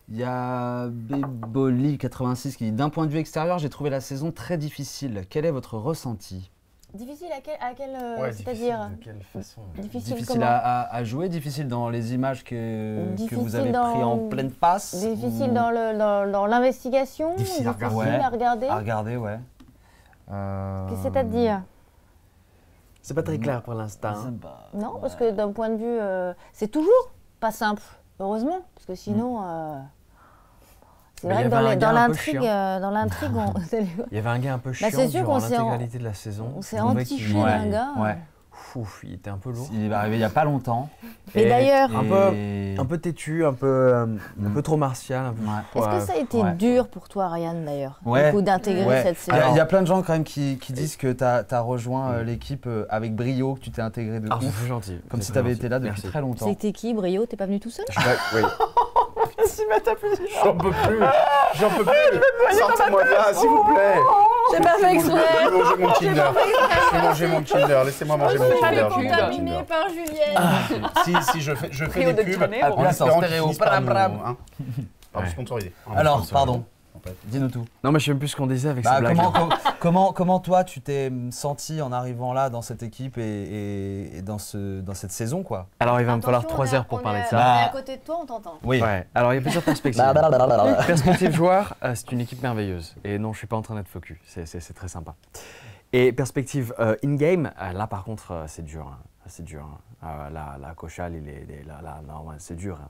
B: Il y a Beboli86 qui dit D'un point de vue extérieur, j'ai trouvé la saison très difficile. Quel est votre ressenti?
D: Difficile à quel, à quel euh,
E: Ouais,
D: c'est-à-dire
E: difficile de quelle façon
D: difficile,
B: Difficile
D: comment
B: à, à- à jouer, difficile dans les images que, vous avez
D: dans-
B: pris en pleine passe.
D: Difficile
B: ou-
D: dans le dans, dans l'investigation,
A: Difficile à regarder.
B: Ouais.
D: à regarder.
B: À regarder, ouais. Euh,
D: Qu'est-ce que c'est
E: pas très clair pour l'instant.
D: Non, parce
B: ouais.
D: que d'un point de vue, euh, c'est toujours pas simple, heureusement, parce que sinon, euh, c'est vrai que dans, l'intrigue, euh, dans l'intrigue, on, *laughs*
E: Il y avait un gars un peu chiant
D: Bah, c'est sûr
E: durant
D: qu'on s'est en-
E: l'intégralité de la saison.
D: on s'est
B: Ouais,
D: d'un gars.
B: Ouais.
E: Ouf, il était un peu lourd.
B: Il est arrivé il y a pas longtemps.
D: Et d'ailleurs,
E: Un peu-
B: Et-
E: Un peu têtu, un peu, euh, un
B: Mm.
E: peu trop martial. Un peu,
B: Ouais.
D: est-ce que ça a été
B: Ouais.
D: dur pour toi, Ryan, d'ailleurs,
B: Ouais.
D: du coup, d'intégrer
B: Ouais.
D: cette
B: Alors, il y a plein de gens quand même qui, qui disent que tu as, rejoint euh, l'équipe euh, avec brio, que tu t'es intégré de
E: Ah,
B: ouf,
E: gentil.
B: comme si tu avais
E: gentil.
B: été là depuis
E: Merci.
B: très longtemps.
D: C'était qui, Brio? T'es pas venu tout seul?
A: Je suis pas- oui. J'en peux plus. J'en peux plus. Sortez-moi de là, s'il vous plaît.
D: J'ai pas fait
A: Je vais manger mon Kinder. Je vais manger mon Kinder. Laissez-moi manger mon
C: de
A: je mon
D: contaminé par Juliette.
A: Si, si, je fais, je fais des
C: de
A: pubs en espérant qu'ils
B: stéréo.
A: finissent par nous, hein, par nous
E: Ouais.
A: sponsoriser.
B: Alors,
A: Sponsoriser.
B: Fait Dis-nous tout.
E: Non, mais je sais même plus ce qu'on disait avec
B: Bah,
E: ces blagues.
B: comment, com- *laughs* comment, comment toi tu t'es senti en arrivant là dans cette équipe et, et- et dans, ce, dans cette saison quoi?
E: Alors, il va me falloir
D: Attention,
E: trois
D: on est-
E: heures pour
D: on
E: parler
D: est-
E: de
D: On
E: ça.
B: Bah.
D: est à côté de toi, on t'entend.
B: Oui.
E: Ouais, alors il y a plusieurs perspectives. Perspective joueur, euh, c'est une équipe merveilleuse. Et non, je suis pas en train d'être focus. C'est- très sympa. Et perspective euh, in-game, euh, là par contre, euh, c'est dur. hein. C'est dur. hein. Euh, là, la Cochal, il est, il est là, là, c'est dur. hein.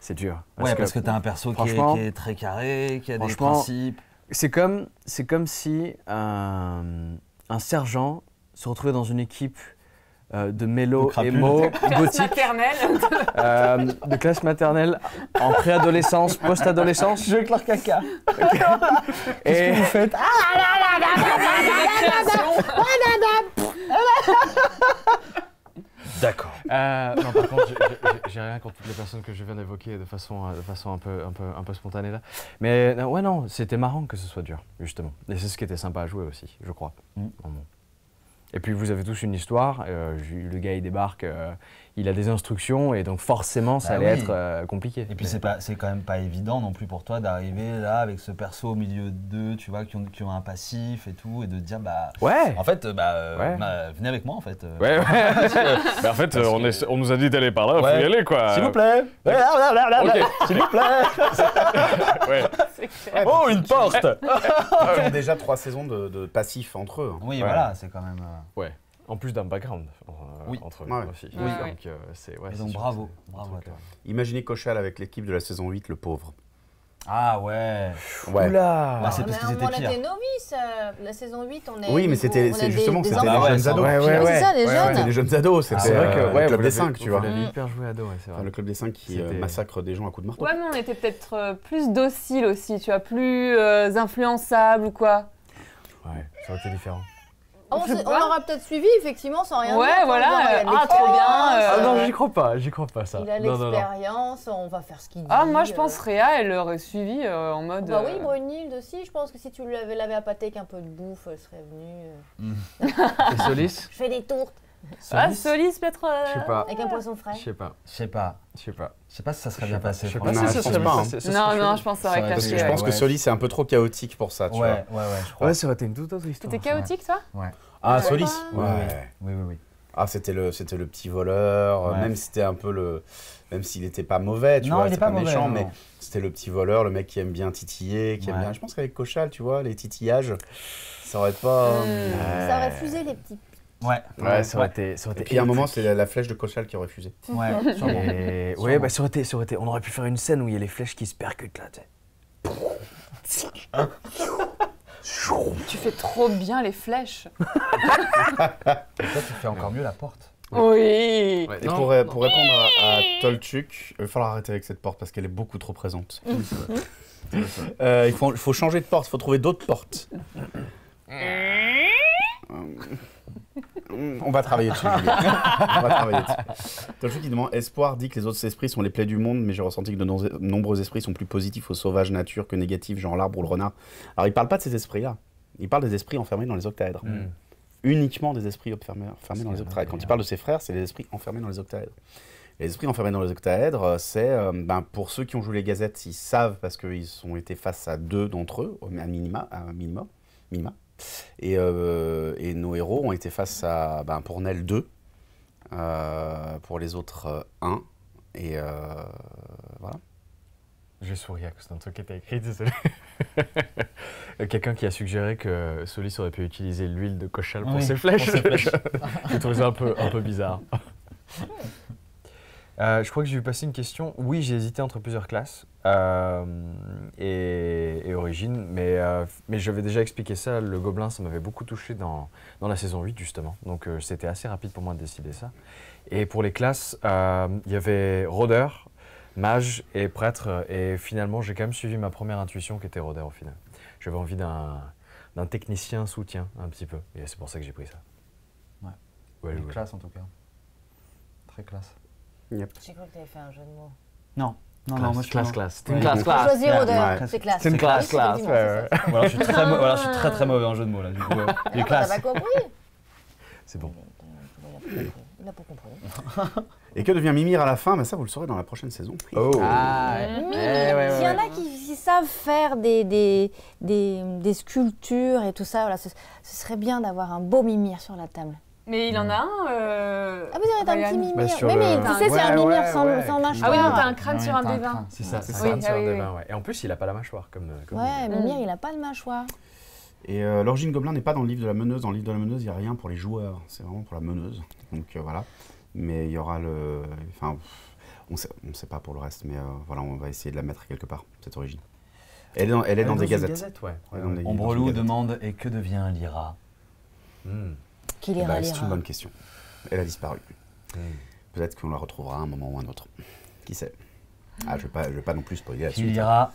E: C'est dur.
B: ouais, parce que t'as un perso qui est,
E: franchement-
B: qui est très carré, qui a des principes.
E: C'est comme, c'est comme si un, un sergent se retrouvait dans une équipe euh, de
B: De
E: mélo, émo, gothique,
C: maternelle.
E: euh, de classe maternelle, en préadolescence, post-adolescence.
B: Je Clark Kaka.
E: Et
B: faites D'accord.
E: Euh, non, par contre, j'ai- rien contre toutes les personnes que je viens d'évoquer de façon, euh, de façon un, peu, un, peu, un peu spontanée là. Mais euh, ouais, non, c'était marrant que ce soit dur, justement. Et c'est ce qui était sympa à jouer aussi, je crois.
B: Mm.
E: Et puis vous avez tous une histoire. euh, le gars il débarque, il a des instructions et donc forcément ça
B: Bah
E: allait
B: oui.
E: être euh, compliqué.
B: Et puis c'est pas, c'est quand même pas évident non plus pour toi d'arriver là avec ce perso au milieu d'eux, tu vois, qui ont, qui ont un passif et tout, et de te dire bah,
E: Ouais.
B: en fait, bah, euh,
E: Ouais.
B: bah, venez avec moi en fait. euh.
G: Ouais, ouais. *laughs* Mais en fait, on, est- on nous a dit d'aller par là, faut
B: Ouais.
G: y aller quoi.
B: S'il vous plaît.
G: Ok.
B: S'il vous plaît. *laughs* Oh une porte. *laughs*
A: Ils ont déjà trois saisons de, de passif entre eux. hein.
B: Oui
E: Ouais.
B: voilà, c'est quand même. euh,
E: Ouais. En plus d'un background euh,
B: Oui.
E: entre
A: Ouais.
E: eux aussi.
C: Oui.
E: Donc euh, c'est ouais,
B: donc
E: sûr,
B: bravo, bravo à
E: truc,
B: toi.
E: euh,
A: Imaginez Cochal avec l'équipe de la saison 8, le pauvre.
B: Ah ouais.
A: Ouais.
E: Oula
B: Bah, c'est
D: Ah,
B: parce
D: mais
B: qu'ils étaient
D: on était
B: pires.
D: novices. euh, la saison 8, on est.
A: Oui, mais c'était
D: on
A: c'est
D: est des-
A: justement
D: des
A: c'était les
B: ouais,
A: jeunes ados.
E: ouais, ouais,
D: c'est ça, les
E: ouais,
D: jeunes.
A: C'était les jeunes ados,
E: Ah, c'est vrai que
A: euh,
E: ouais,
A: le club des
E: l'avez-
A: 5, tu vois.
E: l'avez
D: Mm.
E: hyper joué à dos, ouais, c'est
A: Enfin,
E: vrai.
A: le club des 5 qui euh, massacre des gens à coups de marteau.
C: Ouais, mais on était peut-être euh, plus dociles aussi, tu vois, plus euh, influençables ou quoi.
E: Ouais, ça aurait été différent.
D: Ah, on on
C: pas.
D: aura peut-être suivi, effectivement, sans rien
C: Ouais,
D: dire.
C: voilà,
D: de
C: euh, ah, trop bien, euh,
E: Ah non, j'y crois pas, j'y crois pas ça.
D: Il a l'expérience, on va faire ce qu'il dit.
C: Ah, moi je
D: euh.
C: pense Réa, elle aurait suivi euh, en mode.
D: Bah oui, Brunhilde aussi, je pense que si tu l'avais lavé à pâté avec un peu de bouffe, elle serait venue. euh, *laughs*
E: Et Solis
D: Je fais des tourtes
C: Ah,
B: Solis
C: Solis peut-être. euh,
E: Je sais pas.
D: avec un poisson frais.
E: Je sais pas.
B: Je sais pas.
E: Je sais pas.
B: Je sais pas si ça serait bien passé.
E: Je sais pas si
A: je
E: ça
A: pense
E: serait
A: pas,
C: Non, non, je pense que ça aurait
A: je pense que. Solis est un peu trop chaotique pour ça, tu
B: Ouais,
A: vois.
B: ouais, ouais, je crois.
E: Ouais, ça aurait été une toute autre histoire.
C: T'étais chaotique toi?
A: Ah,
C: Ouais.
A: Solis?
B: Oui,
A: Ouais.
B: oui, oui, oui.
A: Ah, c'était le, c'était le petit voleur, euh,
B: Ouais.
A: même si c'était un peu le. Même s'il n'était pas mauvais, tu
B: Non,
A: vois, c'était
B: pas
A: pas,
B: mauvais,
A: méchant,
B: non,
A: mais c'était le petit voleur, le mec qui aime bien titiller, qui aime bien. Je pense qu'avec Cochal, tu vois, les titillages, ça aurait pas.
C: Hmm.
D: Ça aurait fusé les petits.
B: Ouais,
E: Ouais, ça aurait été. Ça aurait
A: Et
E: été
A: puis à un moment, c'est la, la flèche de Cochal qui aurait fusé.
B: ouais, *laughs* sûrement.
E: Et... Ouais, bah ça aurait, été, ça aurait été. On aurait pu faire une scène où il y a les flèches qui se percutent là, tu sais. *laughs*
C: Tu fais trop bien les flèches. *laughs*
B: Toi, tu fais encore mieux la porte.
C: Oui.
A: Et
E: Non,
A: pour, pour répondre à, à Tolchuk, il va falloir arrêter avec cette porte parce qu'elle est beaucoup trop présente. Euh, il, faut, il faut changer de porte, il faut trouver d'autres portes. On va travailler dessus. Julien. *laughs* On va travailler dessus. Qui demande Espoir dit que les autres esprits sont les plaies du monde, mais j'ai ressenti que de no- nombreux esprits sont plus positifs aux sauvages nature que négatifs, genre l'arbre ou le renard. Alors il parle pas de ces esprits-là. Il parle des esprits enfermés dans les octaèdres.
E: Mm.
A: Uniquement des esprits enfermés, enfermés dans les octaèdres. Quand il parle de ses frères, c'est les esprits enfermés dans les octaèdres. Les esprits enfermés dans les octaèdres, c'est euh, ben, pour ceux qui ont joué les gazettes, ils savent parce qu'ils ont été face à deux d'entre eux, au à minima, à minima, minima. Et, euh, et nos héros ont été face à, ben, pour Nel 2, euh, pour les autres 1. Et euh, voilà.
E: J'ai souri à cause d'un truc qui était écrit, désolé. *laughs* Quelqu'un qui a suggéré que Solis aurait pu utiliser l'huile de cochal pour
B: Oui,
E: ses flèches.
B: pour ses flèches. *laughs*
E: J'ai trouvé ça un peu, un peu bizarre. *laughs* Euh, je crois que j'ai vu passer une question. Oui, j'ai hésité entre plusieurs classes euh, et, et origine, mais, euh, mais j'avais déjà expliqué ça. Le gobelin, ça m'avait beaucoup touché dans, dans la saison 8, justement. Donc euh, c'était assez rapide pour moi de décider ça. Et pour les classes, il y avait rôdeur, mage et prêtre. Et finalement, j'ai quand même suivi ma première intuition qui était rôdeur au final. J'avais envie d'un d'un technicien soutien, un petit peu. Et c'est pour ça que j'ai pris ça.
B: Ouais.
E: Ouais, ouais.
B: Classe en tout cas. Très classe.
A: Yep.
D: J'ai cru que tu avais fait un jeu de mots.
B: Non, non,
E: Classe,
B: non, moi je
E: classe, classe. C'était
B: Ouais.
E: une classe, classe.
D: choisir
B: Ouais.
D: odeur,
A: Ouais.
D: c'est classe.
E: C'est une classe, classe,
B: alors, je suis très, je suis très très mauvais en jeu de mots là. Du coup,
D: Ah. T'as pas compris
E: C'est bon.
D: Il Il a pas compris. *laughs*
A: Et que devient Mimir à la fin? Ben Ça, vous le saurez dans la prochaine saison.
E: Oh.
B: Ah, ouais.
D: Mais
B: Eh, ouais, ouais,
D: s'il y en a qui, qui savent faire des, des, des, des sculptures et tout ça, voilà, ce, ce serait bien d'avoir un beau mimir sur la table.
C: Mais il en a un. euh,
D: Ah, vous avez un petit mimir.
E: Bah, sur
D: mais, mais
E: le-
D: tu sais, c'est
B: Ouais,
D: un mimir
B: ouais,
D: sans,
B: ouais.
D: sans mâchoire.
C: Ah oui, non, t'as un
B: Ouais,
C: crâne sur
B: t'as
C: un dévin.
B: crâne.
E: C'est ça, c'est
A: Oui,
E: ça.
C: ah
E: sur un
C: oui, oui.
E: devin, ouais. Et en plus, il a pas la mâchoire comme. euh, comme
D: Ouais. Mimir, il a pas de mâchoire.
A: Et euh, l'origine gobelin n'est pas dans le livre de la meneuse. Dans le livre de la meneuse, il n'y a rien pour les joueurs. C'est vraiment pour la meneuse. Donc euh, voilà. Mais il y aura le. Enfin, on sait, on sait pas pour le reste, mais euh, voilà, on va essayer de la mettre quelque part, cette origine. Elle est dans, elle est dans des
E: une
A: gazettes.
E: gazette, ouais.
A: Elle est dans des- dans
F: Ombreloup
A: une gazette.
F: demande Et que devient Lyra?
E: Hmm.
D: Qu'il
A: Eh
D: ira
A: ben. C'est une bonne question. Elle a disparu. Peut-être qu'on la retrouvera à un moment ou un autre. Qui sait? Ah, je ne vais, pas- je vais pas non plus spoiler la
F: Qui
A: suite.
F: lira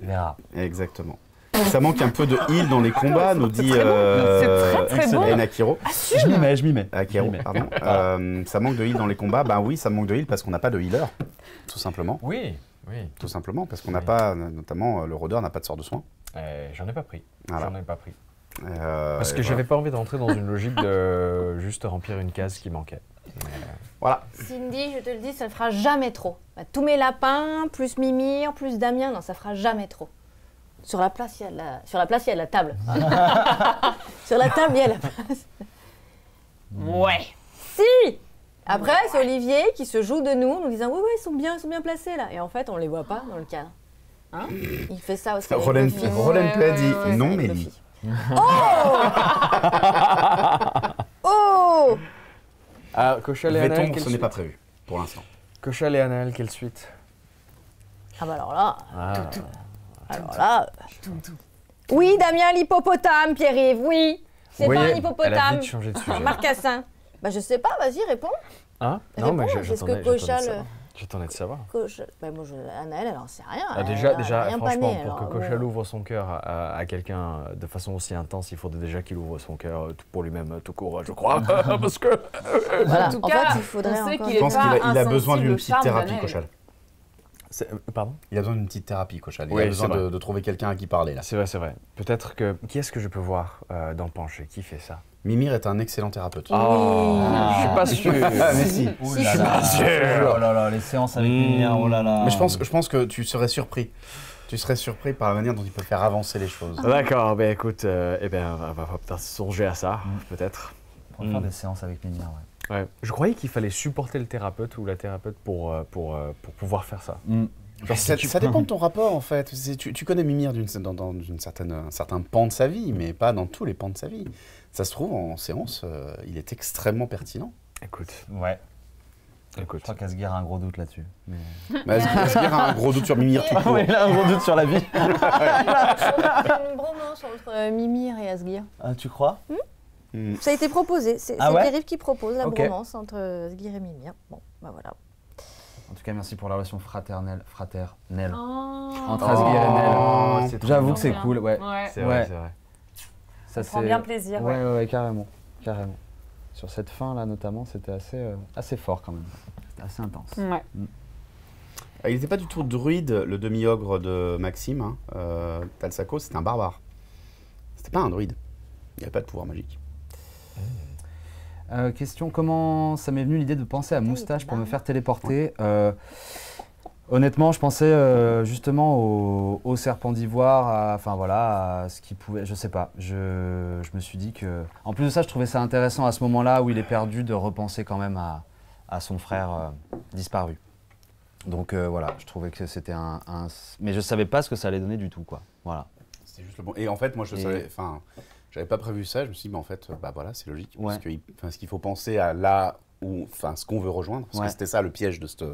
F: verra.
A: Exactement. Ça manque un peu de heal dans les combats, nous dit euh,
C: très.
F: Je m'y mets, je m'y mets.
A: Akiro, pardon. *laughs* Euh, ça manque de heal dans les combats. Ben oui, ça manque de heal parce qu'on n'a pas de healer, tout simplement.
E: Oui, oui.
A: Tout simplement parce qu'on n'a
E: Oui.
A: pas, notamment euh, le rôdeur n'a pas de sort de soin.
E: Euh, J'en ai pas pris.
A: Voilà.
E: J'en ai pas pris.
A: Euh,
E: Parce que
A: voilà.
E: j'avais pas envie d'entrer dans une logique de *laughs* juste remplir une case qui manquait.
A: Voilà.
D: Cindy, je te le dis, ça ne fera jamais trop. Bah, tous mes lapins, plus Mimir, plus Damien, non, ça fera jamais trop. Sur la place, il y a de la, sur la, place, il y a de la table. *laughs* sur la table, il y a la place.
C: Ouais.
D: Si Après, c'est Olivier qui se joue de nous, en nous disant Oui, oui, ils sont bien, ils sont bien placés là. Et en fait, on ne les voit pas dans le cadre. Hein? Il fait ça aussi.
A: Roland. Roland Play dit non.
D: Buffy. Oh *laughs* Oh
E: Ah, Cochal et Anaël,
A: ce n'est
E: suite
A: pas prévu pour l'instant.
E: Cochal et Anaël, quelle suite?
D: Ah bah alors là,
E: Ah,
D: alors là. Oui, Damien, l'hippopotame, Pierre-Yves, oui. C'est pas un
E: Elle a
D: hippopotame.
E: vite changé de sujet.
D: Marcassin. Bah je sais pas, vas-y, réponds.
E: Hein?
D: Réponds,
E: Non, mais je-
D: qu'est-ce que
E: j'attendais j'attendais de
D: Cochal.
E: J'attendais de savoir.
D: Coche- Bah moi, je... Elle en sait rien.
E: Ah, déjà,
D: elle
E: déjà
D: rien
E: franchement,
D: pané,
E: pour que
D: bon.
E: Cochal ouvre son cœur à, à quelqu'un euh, de façon aussi intense, il faudrait déjà qu'il ouvre son cœur euh, pour lui-même, euh, tout court, je crois. *laughs* Parce que.
D: Voilà.
C: En tout
D: En
C: cas,
D: fait, il faudrait
C: on sait
D: encore...
C: qu'il
A: Je pense qu'il a, besoin d'une petite thérapie. Cochal.
E: Euh, Pardon?
A: Il a besoin d'une petite thérapie, Cochal. Il
E: Oui,
A: a besoin de, de trouver quelqu'un à qui parler là.
E: C'est vrai, c'est vrai. Peut-être que. Qui est-ce que je peux voir euh, dans le penché? Qui fait ça?
A: Mimir est un excellent thérapeute.
E: Oh, Je suis pas sûr. *laughs*
A: Ah, mais si.
F: Ouh
D: Si,
F: là
D: si,
F: là.
E: si.
F: Oh là là, les séances avec
E: Mm.
F: Mimir, oh là là.
A: Mais je pense, je pense que tu serais surpris. Tu serais surpris par la manière dont il peut faire avancer les choses.
E: D'accord, ben écoute, euh, eh ben, on va, peut-être songer à ça, peut-être.
F: On va faire
E: Mm.
F: des séances avec Mimir, ouais.
E: Ouais. Je croyais qu'il fallait supporter le thérapeute ou la thérapeute pour, euh, pour, euh, pour pouvoir faire ça. Genre,
A: ça,
E: si tu-
A: ça dépend de ton rapport en fait. Tu, tu connais Mimir d'une, dans, dans une certaine, un certain pan de sa vie, mais pas dans tous les pans de sa vie. Ça se trouve, en séance, euh, il est extrêmement pertinent.
E: Écoute,
F: Ouais.
E: écoute.
F: Je crois qu'Asguer a un gros doute là-dessus. Mais...
A: Mais qu'il y a un gros doute sur Mimir tout *laughs* court
F: il a un gros doute sur la vie. *laughs*
D: Il y a une bromance entre Mimir et Asgir.
F: Ah, tu crois?
A: Hmm?
D: Ça a été proposé. C'est
F: Ah ouais
D: Pierre-Yves qui propose la
F: Ok.
D: bromance entre Asgir et Mimir. Bon, bah voilà.
B: En tout cas, merci pour la relation fraternelle. fraternelle.
C: Oh.
B: Entre Asgir et Nel.
A: Oh,
E: c'est trop
B: J'avoue que c'est cool, ouais.
C: Ouais.
E: C'est
B: Ouais.
E: vrai, c'est vrai.
B: Ça,
C: prend bien plaisir.
B: Ouais,
C: Ouais.
B: ouais, carrément. Carrément. Sur cette fin là, notamment, c'était assez, euh, assez fort quand même. C'était assez intense.
C: Ouais.
A: Ah, Il n'était pas du tout druide, le demi-ogre de Maxime. Hein. Euh, Talsaco, c'était un barbare. C'était pas un druide. Il n'y avait pas de pouvoir magique.
B: Euh, question comment ça m'est venu l'idée de penser à moustache pour me faire téléporter? Euh, Honnêtement, je pensais euh, justement au, au serpent d'ivoire, enfin voilà, à ce qui pouvait, je sais pas. Je, je me suis dit que, en plus de ça, je trouvais ça intéressant à ce moment-là où il est perdu de repenser quand même à, à son frère euh, disparu. Donc euh, voilà, je trouvais que c'était un, un- mais je savais pas ce que ça allait donner du tout, quoi. Voilà.
A: C'était juste le bon. Et en fait, moi, je
B: Et-
A: savais. Enfin, j'avais pas prévu ça. Je me suis dit, mais en fait, euh, bah voilà, c'est logique.
B: Ouais.
A: Parce qu'il faut penser à là où, enfin, ce qu'on veut rejoindre. Parce
B: Ouais.
A: que c'était ça le piège de cette,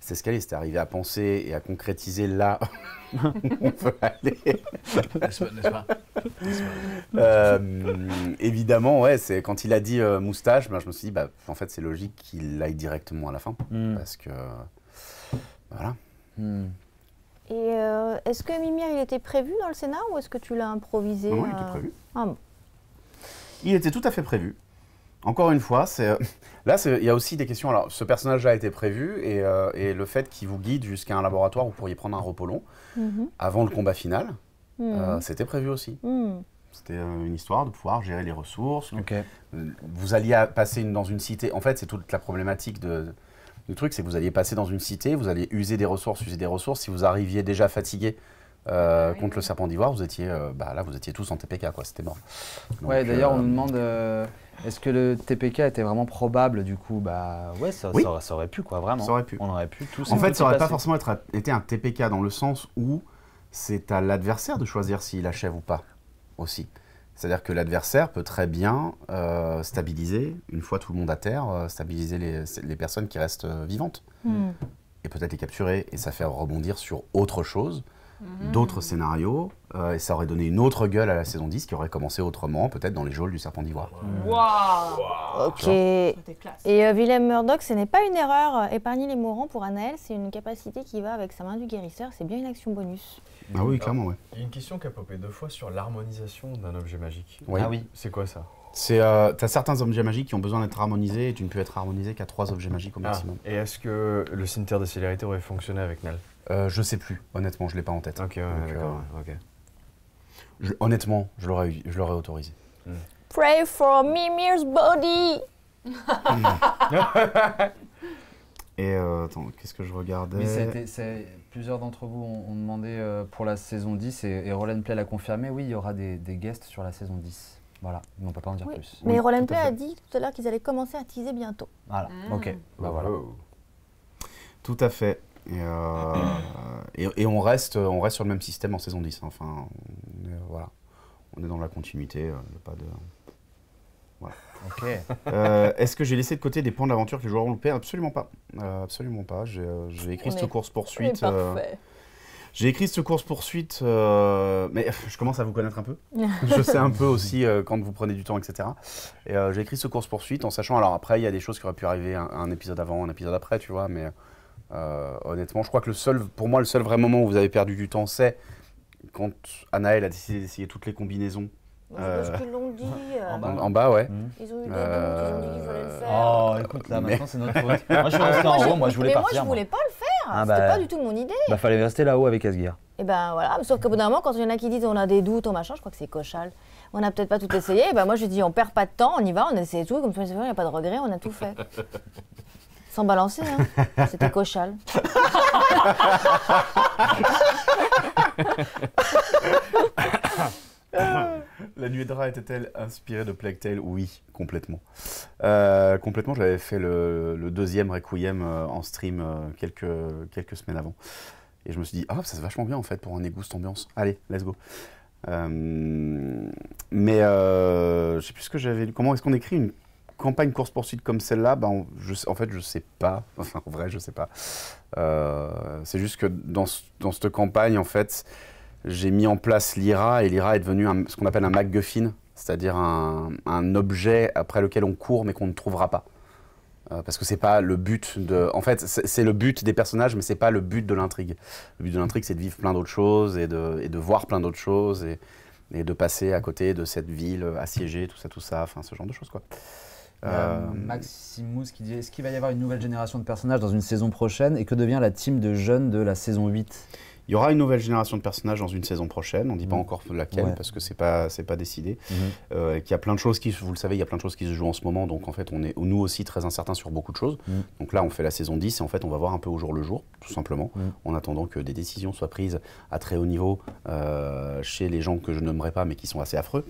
A: cet escalier. C'était arriver à penser et à concrétiser là *laughs* où on veut aller.
E: N'est-ce pas, n'est-ce pas?
A: Euh, évidemment, ouais, c'est quand il a dit euh, moustache, ben, je me suis dit, bah, en fait, c'est logique qu'il aille directement à la fin.
B: Hmm.
A: Parce que. Voilà.
B: Hmm.
D: Et euh, est-ce que Mimir, il était prévu dans le scénar ou est-ce que tu l'as improvisé
A: Non, il était
D: euh,
A: prévu.
D: Ah bon.
A: Il était tout à fait prévu. Encore une fois, c'est *laughs* là, c'est- il y a aussi des questions. Alors, ce personnage-là a été prévu et, euh, et le fait qu'il vous guide jusqu'à un laboratoire où vous pourriez prendre un repos long
D: Mhm.
A: avant le combat final,
D: Mhm.
A: euh, c'était prévu aussi.
D: Mhm.
A: C'était euh, une histoire de pouvoir gérer les ressources. Euh, Vous alliez passer une- dans une cité. En fait, c'est toute la problématique de, du truc, c'est que vous alliez passer dans une cité, vous alliez user des ressources, user des ressources. Si vous arriviez déjà fatigué euh,
C: Oui.
A: contre le serpent d'ivoire, vous étiez, euh, bah là, vous étiez tous en TPK, quoi. C'était mort. Donc,
B: Ouais, d'ailleurs,
A: euh,
B: on nous demande euh, est-ce que le TPK était vraiment probable du coup? Bah
F: Ouais, ça,
A: Oui.
F: ça aurait, ça aurait pu, quoi, vraiment.
A: Ça aurait pu.
F: On aurait pu tous.
A: En fait,
F: tout
A: ça aurait pas forcément être- été un TPK dans le sens où c'est à l'adversaire de choisir s'il achève ou pas aussi. C'est-à-dire que l'adversaire peut très bien euh, stabiliser, une fois tout le monde à terre, euh, stabiliser les, les personnes qui restent euh, vivantes
D: Hmm.
A: et peut-être les capturer et ça faire rebondir sur autre chose,
C: Mhm.
A: d'autres scénarios, euh, et ça aurait donné une autre gueule à la saison 10 qui aurait commencé autrement, peut-être dans les geôles du serpent d'ivoire.
C: Waouh
D: Ok.
C: C'était classe.
D: Et euh, Willem Murdoch, ce n'est pas une erreur. Épargner les mourants pour Anaël, c'est une capacité qui va avec sa main du guérisseur. C'est bien une action bonus.
A: Ah oui, clairement, ouais.
E: Il y a une question qui a popé deux fois sur l'harmonisation d'un objet magique.
A: Oui.
F: Ah oui.
E: C'est quoi ça?
A: C'est, euh, t'as certains objets magiques qui ont besoin d'être harmonisés et tu ne peux être harmonisé qu'à trois objets magiques au maximum.
E: Et est-ce que le cimetière de célérité aurait fonctionné avec Nal
A: Euh, je sais plus, honnêtement, je l'ai pas en tête.
E: Ok, ouais,
A: Donc,
E: d'accord,
A: euh,
E: ouais, ok.
A: je- honnêtement, je l'aurais, je l'aurais autorisé.
D: Pray for Mimir's body. *laughs*
A: Et euh, attends, qu'est-ce que je regardais?
B: C'est- plusieurs d'entre vous ont, ont demandé euh, pour la saison 10 et, et Roland Play l'a confirmé. Oui, il y aura des, des guests sur la saison 10. Voilà, mais on peut pas en dire
D: Oui.
B: plus.
D: Mais
A: Oui,
D: Roland Play a dit tout à l'heure qu'ils allaient commencer à teaser bientôt.
F: Voilà.
B: Ok, bah voilà.
E: Oh.
A: Tout à fait. Et, euh, et, et on, reste, on reste sur le même système en saison 10. hein. Enfin, on est, voilà. On est dans la continuité. euh, il y a pas de...
B: Ok.
A: Euh, Est-ce que j'ai laissé de côté des points d'aventure que les joueurs ont loupés? Absolument pas. Euh, absolument pas. J'ai euh, j'ai écrit cette euh,
D: parfait.
A: J'ai écrit cette course-poursuite, euh, mais *laughs* je commence à vous connaître un peu. *laughs* je sais un peu aussi euh, quand vous prenez du temps, etc. Et euh, j'ai écrit ce course-poursuite en sachant, alors après, il y a des choses qui auraient pu arriver un, un épisode avant, un épisode après, tu vois, mais euh, honnêtement, je crois que le seul, pour moi, le seul vrai moment où vous avez perdu du temps, c'est quand Anaël a décidé d'essayer toutes les combinaisons
D: C'est parce qu'ils l'ont dit.
F: en bas.
A: en bas, ouais.
D: Ils ont eu des
A: Euh,
D: doutes, ils ont dit qu'il fallait le faire.
F: Oh, écoute, là,
A: Mais-
F: maintenant, c'est notre faute. moi, je suis resté en haut, moi, je voulais
D: mais
F: partir.
D: moi, je voulais pas le faire.
F: Ah,
D: C'était
F: bah.
D: pas du tout mon idée.
F: Bah, fallait rester là-haut avec Asgir.
D: Et ben voilà, sauf qu'au bout d'un moment, quand il y en a qui disent on a des doutes, on machin, je crois que c'est Cochal. On n'a peut-être pas tout essayé. Et ben moi, je dis on perd pas de temps, on y va, on essaie tout. Comme ça, il n'y a pas de regret, on a tout fait. Sans balancer, hein. C'était Cochal. *laughs* *laughs*
A: La nuée de était-elle inspirée de Plague Tale? Oui, complètement. Euh, complètement, j'avais fait le, le deuxième Requiem euh, en stream euh, quelques, quelques semaines avant. Et je me suis dit, ah, ça c'est vachement bien en fait pour un égout ambiance. Allez, let's go. Mais je sais plus ce que j'avais. Comment est-ce qu'on écrit une campagne course-poursuite comme celle-là? Ben, En fait, je sais pas. *laughs* Enfin, en vrai, je sais pas. C'est juste que dans, dans cette campagne, en fait, j'ai mis en place l'IRA et l'IRA est devenu un- ce qu'on appelle un MacGuffin, c'est-à-dire un, un objet après lequel on court mais qu'on ne trouvera pas. Euh, parce que c'est pas le but de. En fait, c'est le but des personnages, mais c'est pas le but de l'intrigue. Le but de l'intrigue, c'est de vivre plein d'autres choses et de, et de voir plein d'autres choses et, et de passer à côté de cette ville assiégée, tout ça, tout ça, enfin ce genre de choses quoi. Euh,
B: Maximus qui dit est-ce qu'il va y avoir une nouvelle génération de personnages dans une saison prochaine? Et que devient la team de jeunes de la saison 8
A: Il y aura une nouvelle génération de personnages dans une saison prochaine. On ne dit pas
B: Mhm.
A: encore laquelle
B: Ouais.
A: parce que c'est pas c'est pas décidé. Euh, et qu'il y a plein de choses qui, vous le savez, il y a plein de choses qui se jouent en ce moment. Donc en fait, on est nous aussi très incertains sur beaucoup de choses.
B: Mhm.
A: Donc là, on fait la saison 10 et en fait, on va voir un peu au jour le jour, tout simplement,
B: Mhm.
A: en attendant que des décisions soient prises à très haut niveau euh, chez les gens que je nommerai pas, mais qui sont assez affreux.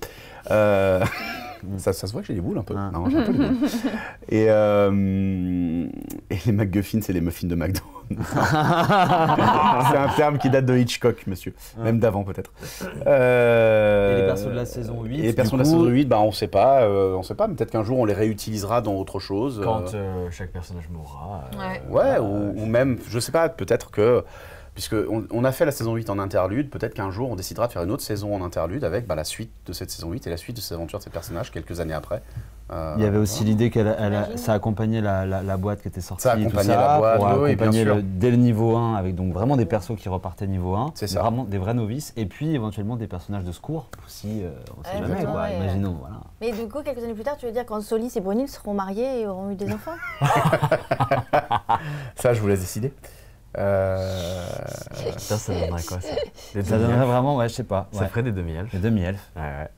A: Euh, *laughs* ça, ça se voit que j'ai des boules un peu.
B: Ah.
A: Non, un peu des boules. *laughs* Et, euh, et les McGuffins, c'est les muffins de McDo. *laughs* c'est un terme qui date de Hitchcock, monsieur. Même d'avant, peut-être. Euh,
F: Et les persos de la saison 8,
A: Et les persos de la saison 8, bah, on sait pas. euh, on sait pas. Peut-être qu'un jour, on les réutilisera dans autre chose.
E: Quand
A: euh,
E: euh, chaque personnage mourra. euh,
C: Ouais.
A: Ouais,
E: voilà,
A: ou, ou même, je sais pas, peut-être que. Puisque on, a fait la saison 8 en interlude, peut-être qu'un jour on décidera de faire une autre saison en interlude avec bah, la suite de cette saison 8 et la suite de ces aventures de ces personnages quelques années après. Euh,
F: Il y avait aussi
A: voilà.
F: l'idée qu'elle elle a-
D: Imagine.
F: ça accompagnait la, la- la boîte qui était sortie.
A: Ça
F: tout
A: accompagnait la boîte,
F: pour
A: oui, oui, bien
F: accompagner
A: sûr.
F: le- dès le niveau 1, avec donc vraiment des persos qui repartaient niveau 1.
A: C'est ça.
F: Vraiment des vrais novices. Et puis éventuellement des personnages de secours, si euh, on sait
D: Ouais,
F: jamais
D: exactement,
F: quoi.
D: ouais.
F: Imaginons, voilà.
D: Mais du coup, quelques années plus tard, tu veux dire quand Solis et Brunil seront mariés et auront eu des enfants? *laughs*
A: Ça, je vous laisse décider. Euh,
E: Ça, ça donnerait quoi ça Des
F: Ça donnerait vraiment, ouais, je sais pas.
E: Ça
F: Ouais.
E: ferait des demi-elfes.
F: Les demi-elfes.
E: Ouais, ouais.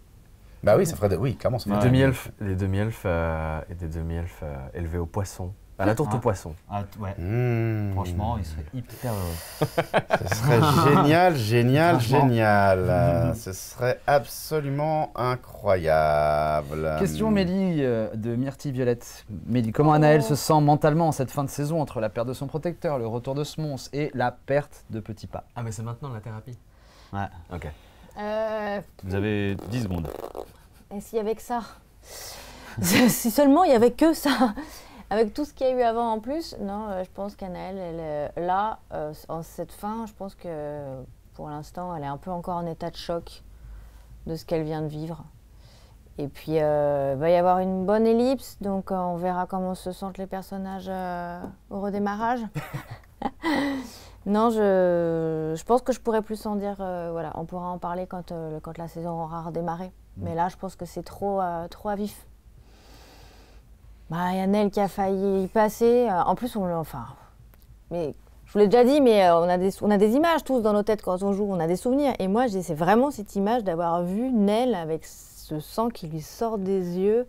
A: Bah oui, ça ferait. de- Oui, clairement, ça ferait.
E: demi-elfes, les demi-elfes euh, et des demi-elfes euh, élevés au poisson, à la tourte
F: Ah.
E: au poisson.
F: Ah, ouais.
A: Mmh.
F: Franchement, il serait hyper heureux. *laughs*
A: Ce serait génial, génial, génial. Euh, Ce serait absolument incroyable.
B: Question Mélie euh, de Myrtille Violette. Mélie, comment Anaël se sent mentalement en cette fin de saison entre la perte de son protecteur, le retour de Smons et la perte de Petit Pas?
E: Ah, mais c'est maintenant la thérapie
F: Ouais.
E: Ok.
D: Euh,
H: Vous avez 10 secondes.
D: et s'il y avait que ça? *laughs* Si seulement il y avait que ça Avec tout ce qu'il y a eu avant en plus, non, euh, je pense qu'Anaël, elle, est- là, euh, en cette fin, je pense que pour l'instant, elle est un peu encore en état de choc de ce qu'elle vient de vivre. Et puis, euh, il va y avoir une bonne ellipse, donc euh, on verra comment se sentent les personnages euh, au redémarrage. *laughs* non, je, je pense que je pourrais plus en dire, euh, voilà, on pourra en parler quand, euh, quand la saison aura redémarré. Mais là, je pense que c'est trop, euh, trop à vif. Bah, il y a Nel qui a failli y passer. Euh, En plus, on enfin, mais je vous l'ai déjà dit, mais euh, on a, des, on a des images tous dans nos têtes quand on joue, on a des souvenirs. Et moi, c'est vraiment cette image d'avoir vu Nel avec ce sang qui lui sort des yeux.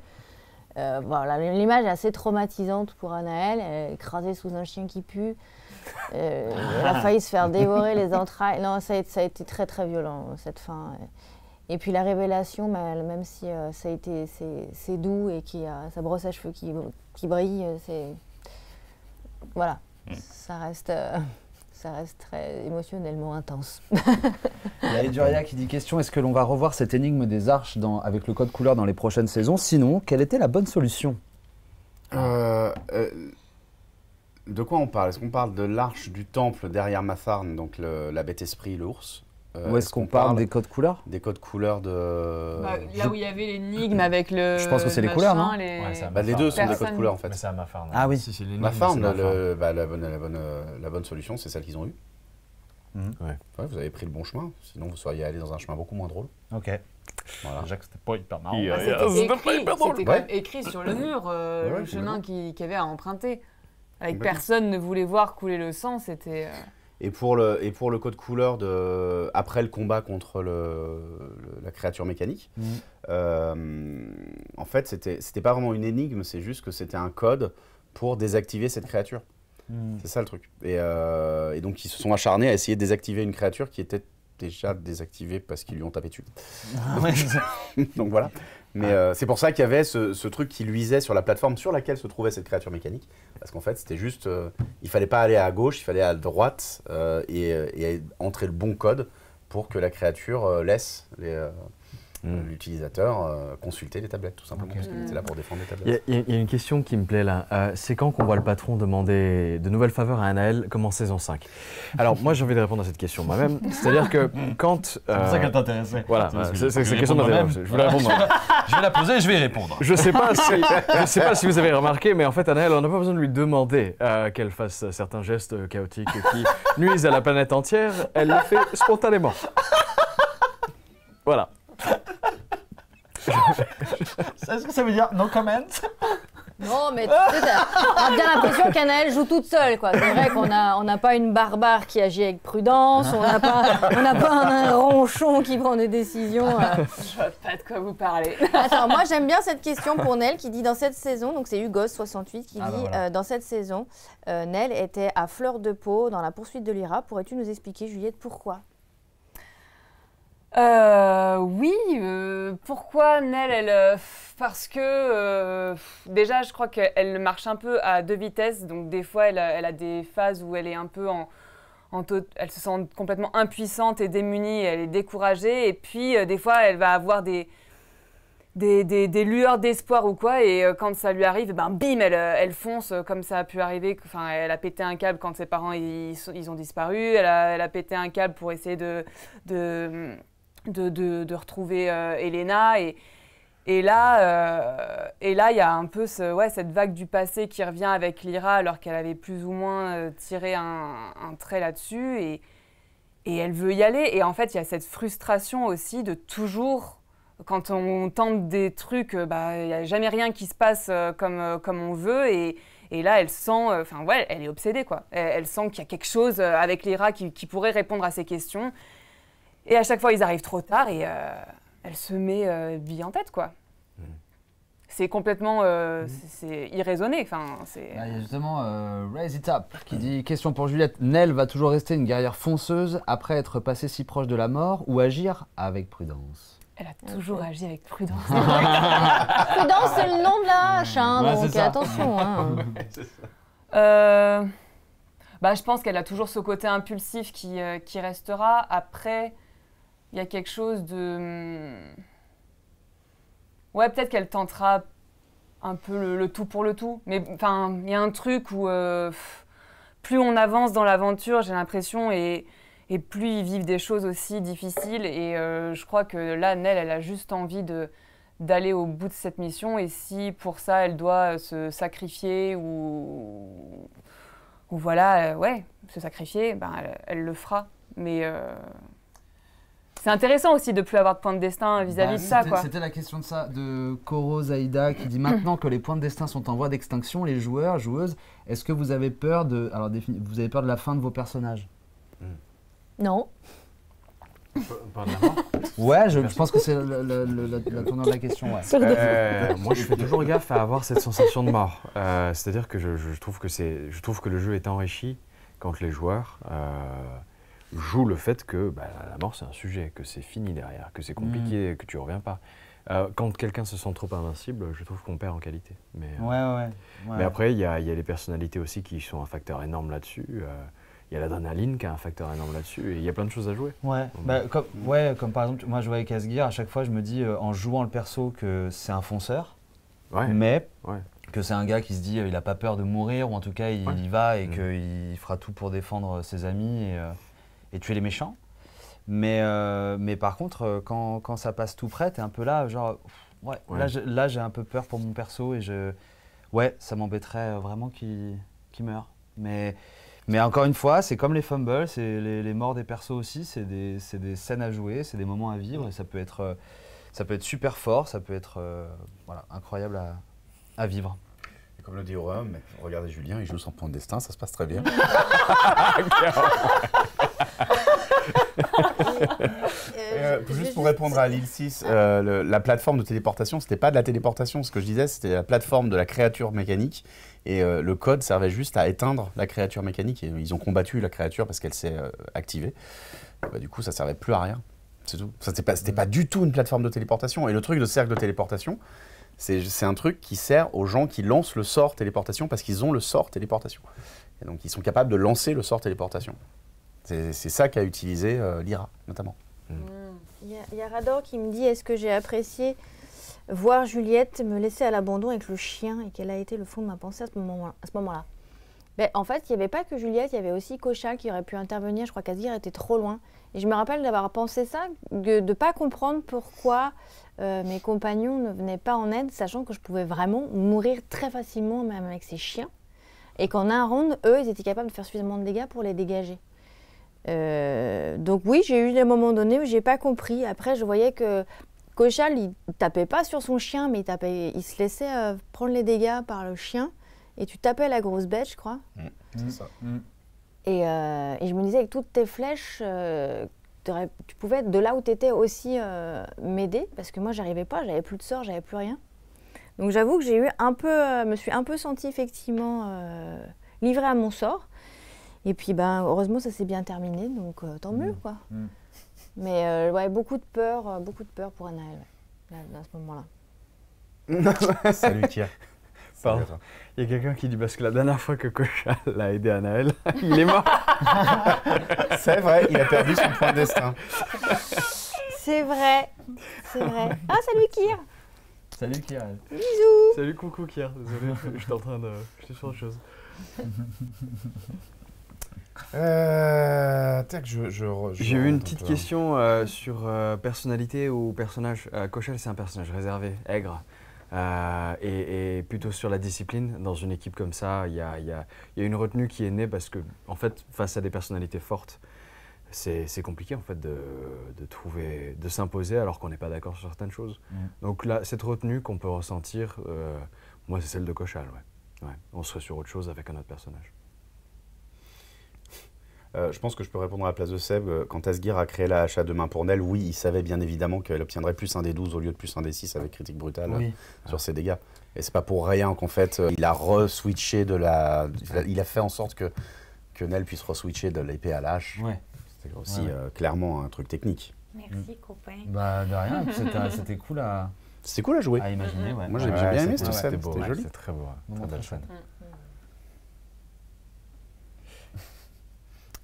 D: Euh, voilà, l'image est assez traumatisante pour Anaël, écrasée sous un chien qui pue. Euh, elle a *laughs* failli se faire dévorer les entrailles. Non, ça a, été- ça a été très très violent cette fin. Et puis la révélation, bah, même si euh, ça a été c'est, c'est doux et a sa brosse à cheveux qui, qui brille, euh, c'est voilà, ça reste euh, *laughs* ça reste très émotionnellement intense. *laughs*
B: Il y a Eduria qui dit question est-ce que l'on va revoir cette énigme des arches dans- avec le code couleur dans les prochaines saisons? Sinon, quelle était la bonne solution?
A: Euh, euh, de quoi on parle? Est-ce qu'on parle de l'arche du temple derrière Matharn, donc le- la bête esprit, l'ours? Euh,
B: Ou est-ce qu'on parle des codes couleurs
A: des codes couleurs de.
C: Bah, là où il y avait l'énigme *clears throat* avec le.
B: Je pense que c'est les couleurs, non
C: les-
E: Ouais, ça
A: Bah, les deux sont des codes couleurs en fait.
E: Mais c'est à ma farm.
B: Ah oui.
E: Si, c'est ma farm.
A: le- bah, la, bonne, la, bonne, euh, la bonne solution, c'est celle qu'ils ont eue.
B: Mhm.
E: Ouais.
A: Ouais, vous avez pris le bon chemin, sinon vous seriez allé dans un chemin beaucoup moins drôle.
F: Ok.
A: Voilà.
F: Déjà que c'était pas hyper marrant.
H: Il-
C: Bah,
H: euh,
C: c'était écrit, quand
A: Ouais.
C: même écrit sur le mur, euh,
A: Ouais,
C: le chemin qu'il y avait à emprunter. Avec personne ne voulait voir couler le sang, c'était.
A: Et pour le, et pour le code couleur de, après le combat contre le, le- la créature mécanique,
B: Mhm.
A: euh, en fait, c'était pas vraiment une énigme, c'est juste que c'était un code pour désactiver cette créature.
B: Mhm.
A: C'est ça le truc. Et, euh, et donc, ils se sont acharnés à essayer de désactiver une créature qui était déjà désactivée parce qu'ils lui ont tapé dessus. *laughs* donc voilà. Mais euh, c'est pour ça qu'il y avait ce, ce truc qui luisait sur la plateforme sur laquelle se trouvait cette créature mécanique. Parce qu'en fait, c'était juste. euh, il fallait pas aller à gauche, il fallait aller à droite euh, et, et entrer le bon code pour que la créature laisse les. L'utilisateur euh, consulter les tablettes, tout simplement.
F: Ok.
A: Parce qu'il était là pour défendre les tablettes.
E: il y a- il y a une question qui me plaît là. Euh, c'est quand qu'on voit le patron demander de nouvelles faveurs à Anaël, comme en saison 5 Alors, moi, j'ai envie de répondre à cette question moi-même. C'est-à-dire que quand. *laughs*
F: C'est pour
E: euh,
F: ça qu'elle t'intéressait.
E: Voilà,
F: C'est
E: c'est question m'intéresse.
F: moi-même.
E: Je voulais répondre.
F: Je vais la poser et je vais y répondre.
E: Je sais pas si, *laughs* je sais pas si vous avez remarqué, mais en fait, Anaël, on n'a pas besoin de lui demander euh, qu'elle fasse certains gestes chaotiques qui *laughs* nuisent à la planète entière. Elle le fait spontanément. Voilà.
F: Est-ce que ça veut dire no comment?
D: Non, mais tu sais, t'as- on a bien l'impression qu'Anaël joue toute seule, quoi. C'est vrai qu'on n'a on n'a pas une barbare qui agit avec prudence, on n'a pas, on n'a pas un, un ronchon qui prend des décisions. euh.
C: Je vois pas de quoi vous parlez.
D: Attends, moi j'aime bien cette question pour Nel qui dit dans cette saison, donc c'est Hugos68 qui
F: Ah, bah
D: dit
F: voilà.
D: euh, dans cette saison, euh, Nel était à fleur de peau dans la poursuite de Lyra. Pourrais-tu nous expliquer, Juliette, pourquoi?
C: Euh, oui, euh, pourquoi Nel elle, euh, Parce que euh, déjà, je crois qu'elle marche un peu à deux vitesses. Donc, des fois, elle a, des phases où elle est un peu en. to- elle se sent complètement impuissante et démunie, elle est découragée. Et puis, des fois, elle va avoir des. Des, lueurs d'espoir ou quoi, et quand ça lui arrive, ben bim, elle, elle fonce comme ça a pu arriver. Enfin, elle a pété un câble quand ses parents ils, ont disparu. Elle a, pété un câble pour essayer de, de, retrouver euh, Elena. Et, euh, et là, il y a un peu ce, cette vague du passé qui revient avec Lyra, alors qu'elle avait plus ou moins euh, tiré un, trait là-dessus. Et, elle veut y aller. Et en fait, il y a cette frustration aussi de toujours, quand on tente des trucs, bah, il n'y a jamais rien qui se passe comme, on veut. Et, là, elle sent, enfin, ouais, elle est obsédée, quoi. Elle, sent qu'il y a quelque chose avec Lyra qui, qui pourrait répondre à ces questions. Et à chaque fois, ils arrivent trop tard et, euh, elle se met euh, bille en tête, quoi.
E: Mhm.
C: C'est complètement, euh, c'est- c'est irraisonné. Enfin, c'est.
B: Là, il y a justement euh, Raise It Up qui dit Question pour Juliette. Nell va toujours rester une guerrière fonceuse après être passée si proche de la mort ou agir avec prudence?
C: Elle a toujours agi avec prudence. *laughs*
D: Prudence, c'est le nom de la hache, hein,
B: Ouais,
D: donc attention. hein. *laughs*
C: Euh, bah, je pense qu'elle a toujours ce côté impulsif qui, euh, qui restera. Après, il y a quelque chose de. hmm, Ouais, peut-être qu'elle tentera un peu le, tout pour le tout. Mais enfin, il y a un truc où euh, plus on avance dans l'aventure, j'ai l'impression, et, et plus ils vivent des choses aussi difficiles. Et euh, je crois que là, Nell, elle a juste envie de d'aller au bout de cette mission et si pour ça elle doit se sacrifier ou, ou voilà, euh, ouais, se sacrifier, ben, elle, elle le fera. Mais c'est intéressant aussi de plus avoir de point de destin vis-à-vis
B: Bah,
C: de ça,
B: c'était-
C: quoi.
B: C'était la question de ça, de Koro Zaida qui dit Maintenant que les points de destin sont en voie d'extinction, les joueurs, joueuses, est-ce que vous avez peur de. Alors, vous avez peur de la fin de vos personnages?
D: Non.
E: Par de la mort
B: Ouais, je, je pense que c'est la, la tournure de la question, ouais.
E: Euh, moi, je fais toujours gaffe à avoir cette sensation de mort. Euh, C'est-à-dire que je, je trouve que c'est, je trouve que le jeu est enrichi quand les joueurs euh, jouent le fait que bah, la mort c'est un sujet, que c'est fini derrière, que c'est compliqué, que tu reviens pas. Euh, quand quelqu'un se sent trop invincible, je trouve qu'on perd en qualité. Mais, euh,
F: Ouais, ouais. ouais.
E: mais après, il y, y a les personnalités aussi qui sont un facteur énorme là-dessus. Euh, Il y a l'adrénaline qui a un facteur énorme là-dessus. Et il y a plein de choses à jouer.
F: Ouais, bah, comme, ouais, comme par exemple, moi je vois avec Asgear, à chaque fois je me dis euh, en jouant le perso que c'est un fonceur, mais que c'est un gars qui se dit il a pas peur de mourir, ou en tout cas il y va et
E: Mhm.
F: qu'il fera tout pour défendre ses amis et, et tuer les méchants. Mais, euh, mais par contre, euh, quand, quand ça passe tout près, t'es un peu là, genre, pff, ouais,
E: Ouais.
F: là, j'ai un peu peur pour mon perso et je. Ouais, ça m'embêterait euh, vraiment qu'il qu'il meure. Mais, mais encore une fois, c'est comme les fumbles, c'est les, les morts des persos aussi, c'est des, c'est des scènes à jouer, c'est des moments à vivre et ça peut être, ça peut être super fort, ça peut être euh, voilà, incroyable à, à vivre.
A: Comme le dit mais regardez Julien, il joue son point de destin, ça se passe très bien. *laughs* Euh, juste pour répondre à l'île 6, euh, le- la plateforme de téléportation, c'était pas de la téléportation. Ce que je disais, c'était la plateforme de la créature mécanique. Et euh, le code servait juste à éteindre la créature mécanique. Et ils ont combattu la créature parce qu'elle s'est euh, activée. Bah, du coup, ça servait plus à rien. C'est tout. C'était pas, pas du tout une plateforme de téléportation. Et le truc de cercle de téléportation, c'est un truc qui sert aux gens qui lancent le sort téléportation parce qu'ils ont le sort téléportation. Et donc, ils sont capables de lancer le sort téléportation. C'est ça qu'a utilisé euh, Lyra, notamment.
D: Il y, a- il y a Rador qui me dit est-ce que j'ai apprécié voir Juliette me laisser à l'abandon avec le chien et quel a été le fond de ma pensée à ce moment-là ben, En fait, il n'y avait pas que Juliette, il y avait aussi Cocha qui aurait pu intervenir. Je crois qu'Azir était trop loin. Et je me rappelle d'avoir pensé ça, de ne pas comprendre pourquoi euh, mes compagnons ne venaient pas en aide, sachant que je pouvais vraiment mourir très facilement, même avec ces chiens. Et qu'en un round, eux, ils étaient capables de faire suffisamment de dégâts pour les dégager. Euh, donc oui, j'ai eu des moments donnés où j'ai pas compris. Après, je voyais que Cochal, il tapait pas sur son chien, mais il, tapait, il se laissait euh, prendre les dégâts par le chien. Et tu tapais la grosse bête, je crois.
A: C'est ça.
D: Et, euh, et je me disais, avec toutes tes flèches, euh, tu pouvais, de là où tu étais, aussi euh, m'aider. Parce que moi, j'arrivais pas, j'avais plus de sort, j'avais plus rien. Donc j'avoue que j'ai eu un peu, euh, me suis un peu sentie effectivement euh, livrée à mon sort. Et puis ben, heureusement, ça s'est bien terminé, donc euh, tant mieux quoi.
F: Mm.
D: Mais euh, ouais, beaucoup de peur, euh, beaucoup de peur pour Anaël, ouais, à ce moment-là. *laughs*
A: Salut Kier.
E: Pardon. Il y a quelqu'un qui dit parce que la dernière fois que Cochal a aidé Anaël, *laughs* il est mort. *laughs*
A: C'est vrai, il a perdu son point de destin.
D: C'est vrai, c'est vrai. Ah, salut Kir
F: Salut Kirill.
D: Bisous
E: Salut, coucou Kier. Désolé, j'étais en train de. J'étais sur autre chose.
A: Euh, tac, je, je re- je
E: J'ai eu une petite
A: peu.
E: question euh, sur euh, personnalité ou personnage. Euh, Cochal, c'est un personnage réservé, aigre. Euh, et, et plutôt sur la discipline, dans une équipe comme ça, il y a, il y a- il y a une retenue qui est née parce que, en fait, face à des personnalités fortes, c'est compliqué en fait de, de trouver, de s'imposer alors qu'on n'est pas d'accord sur certaines choses.
F: Mm.
E: Donc là, cette retenue qu'on peut ressentir, euh, moi, c'est celle de Cochal. Ouais. Ouais. On serait sur autre chose avec un autre personnage.
A: Euh, je pense que je peux répondre à la place de Seb. Euh, Quand Asgir a créé la hache à deux mains pour Nell, oui, il savait bien évidemment qu'elle obtiendrait plus un des 12 au lieu de plus un des 6 avec critique brutale
B: Oui.
A: sur ses dégâts. Et c'est pas pour rien qu'en fait, euh, il a re-switché de la. il a- fait en sorte que, que Nell puisse re-switcher de l'épée à la hache.
B: Ouais.
A: C'est aussi
B: Ouais,
A: euh, clairement un truc technique.
C: Merci, copain.
B: Bah de rien, c'était c'était cool à,
A: C'est cool à jouer.
B: à imaginer. Ouais.
A: Moi, j'ai
B: Ouais,
A: bien aimé
B: c'était-
A: cette scène,
E: C'était
A: c'était joli.
E: c'était très beau. Très belle scène.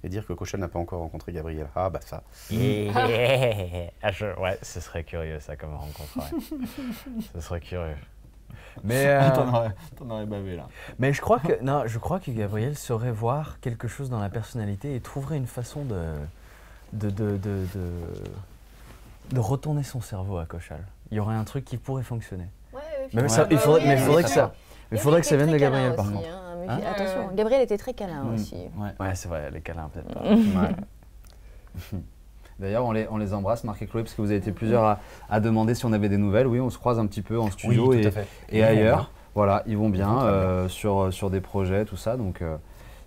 A: Et dire que Cochon n'a pas encore rencontré Gabriel. Ah bah ça. *laughs*
E: Ah, je- ouais, ce serait curieux ça comme rencontre. ouais. ce serait curieux. Mais, *laughs* euh,
B: T'en aurais, t'en aurais bavé là.
E: mais je crois que non, je crois que Gabriel saurait voir quelque chose dans la personnalité et trouverait une façon de de de de, de, de retourner son cerveau à Cochal. Il y aurait un truc qui pourrait fonctionner.
D: Ouais,
E: Mais,
D: ouais,
E: ça- il
D: ouais,
E: faudrait, mais que ça, mais il faudrait que ça vienne de
D: Gabriel
E: par contre.
D: hein,
E: Hein
D: mais Attention, Gabriel était très câlin
B: Mm.
D: aussi.
B: Ouais.
E: Ouais, c'est vrai, les câlins peut-être pas.
A: Ouais. *laughs*
B: D'ailleurs, on les, on les embrasse, Marc et Chloé, parce que vous avez été plusieurs à, à demander si on avait des nouvelles. Oui, on se croise un petit peu en studio et,
A: fait.
B: et ailleurs. Voilà, ils vont bien,
A: vont très bien.
B: euh, sur, sur des projets, tout ça. Donc, euh,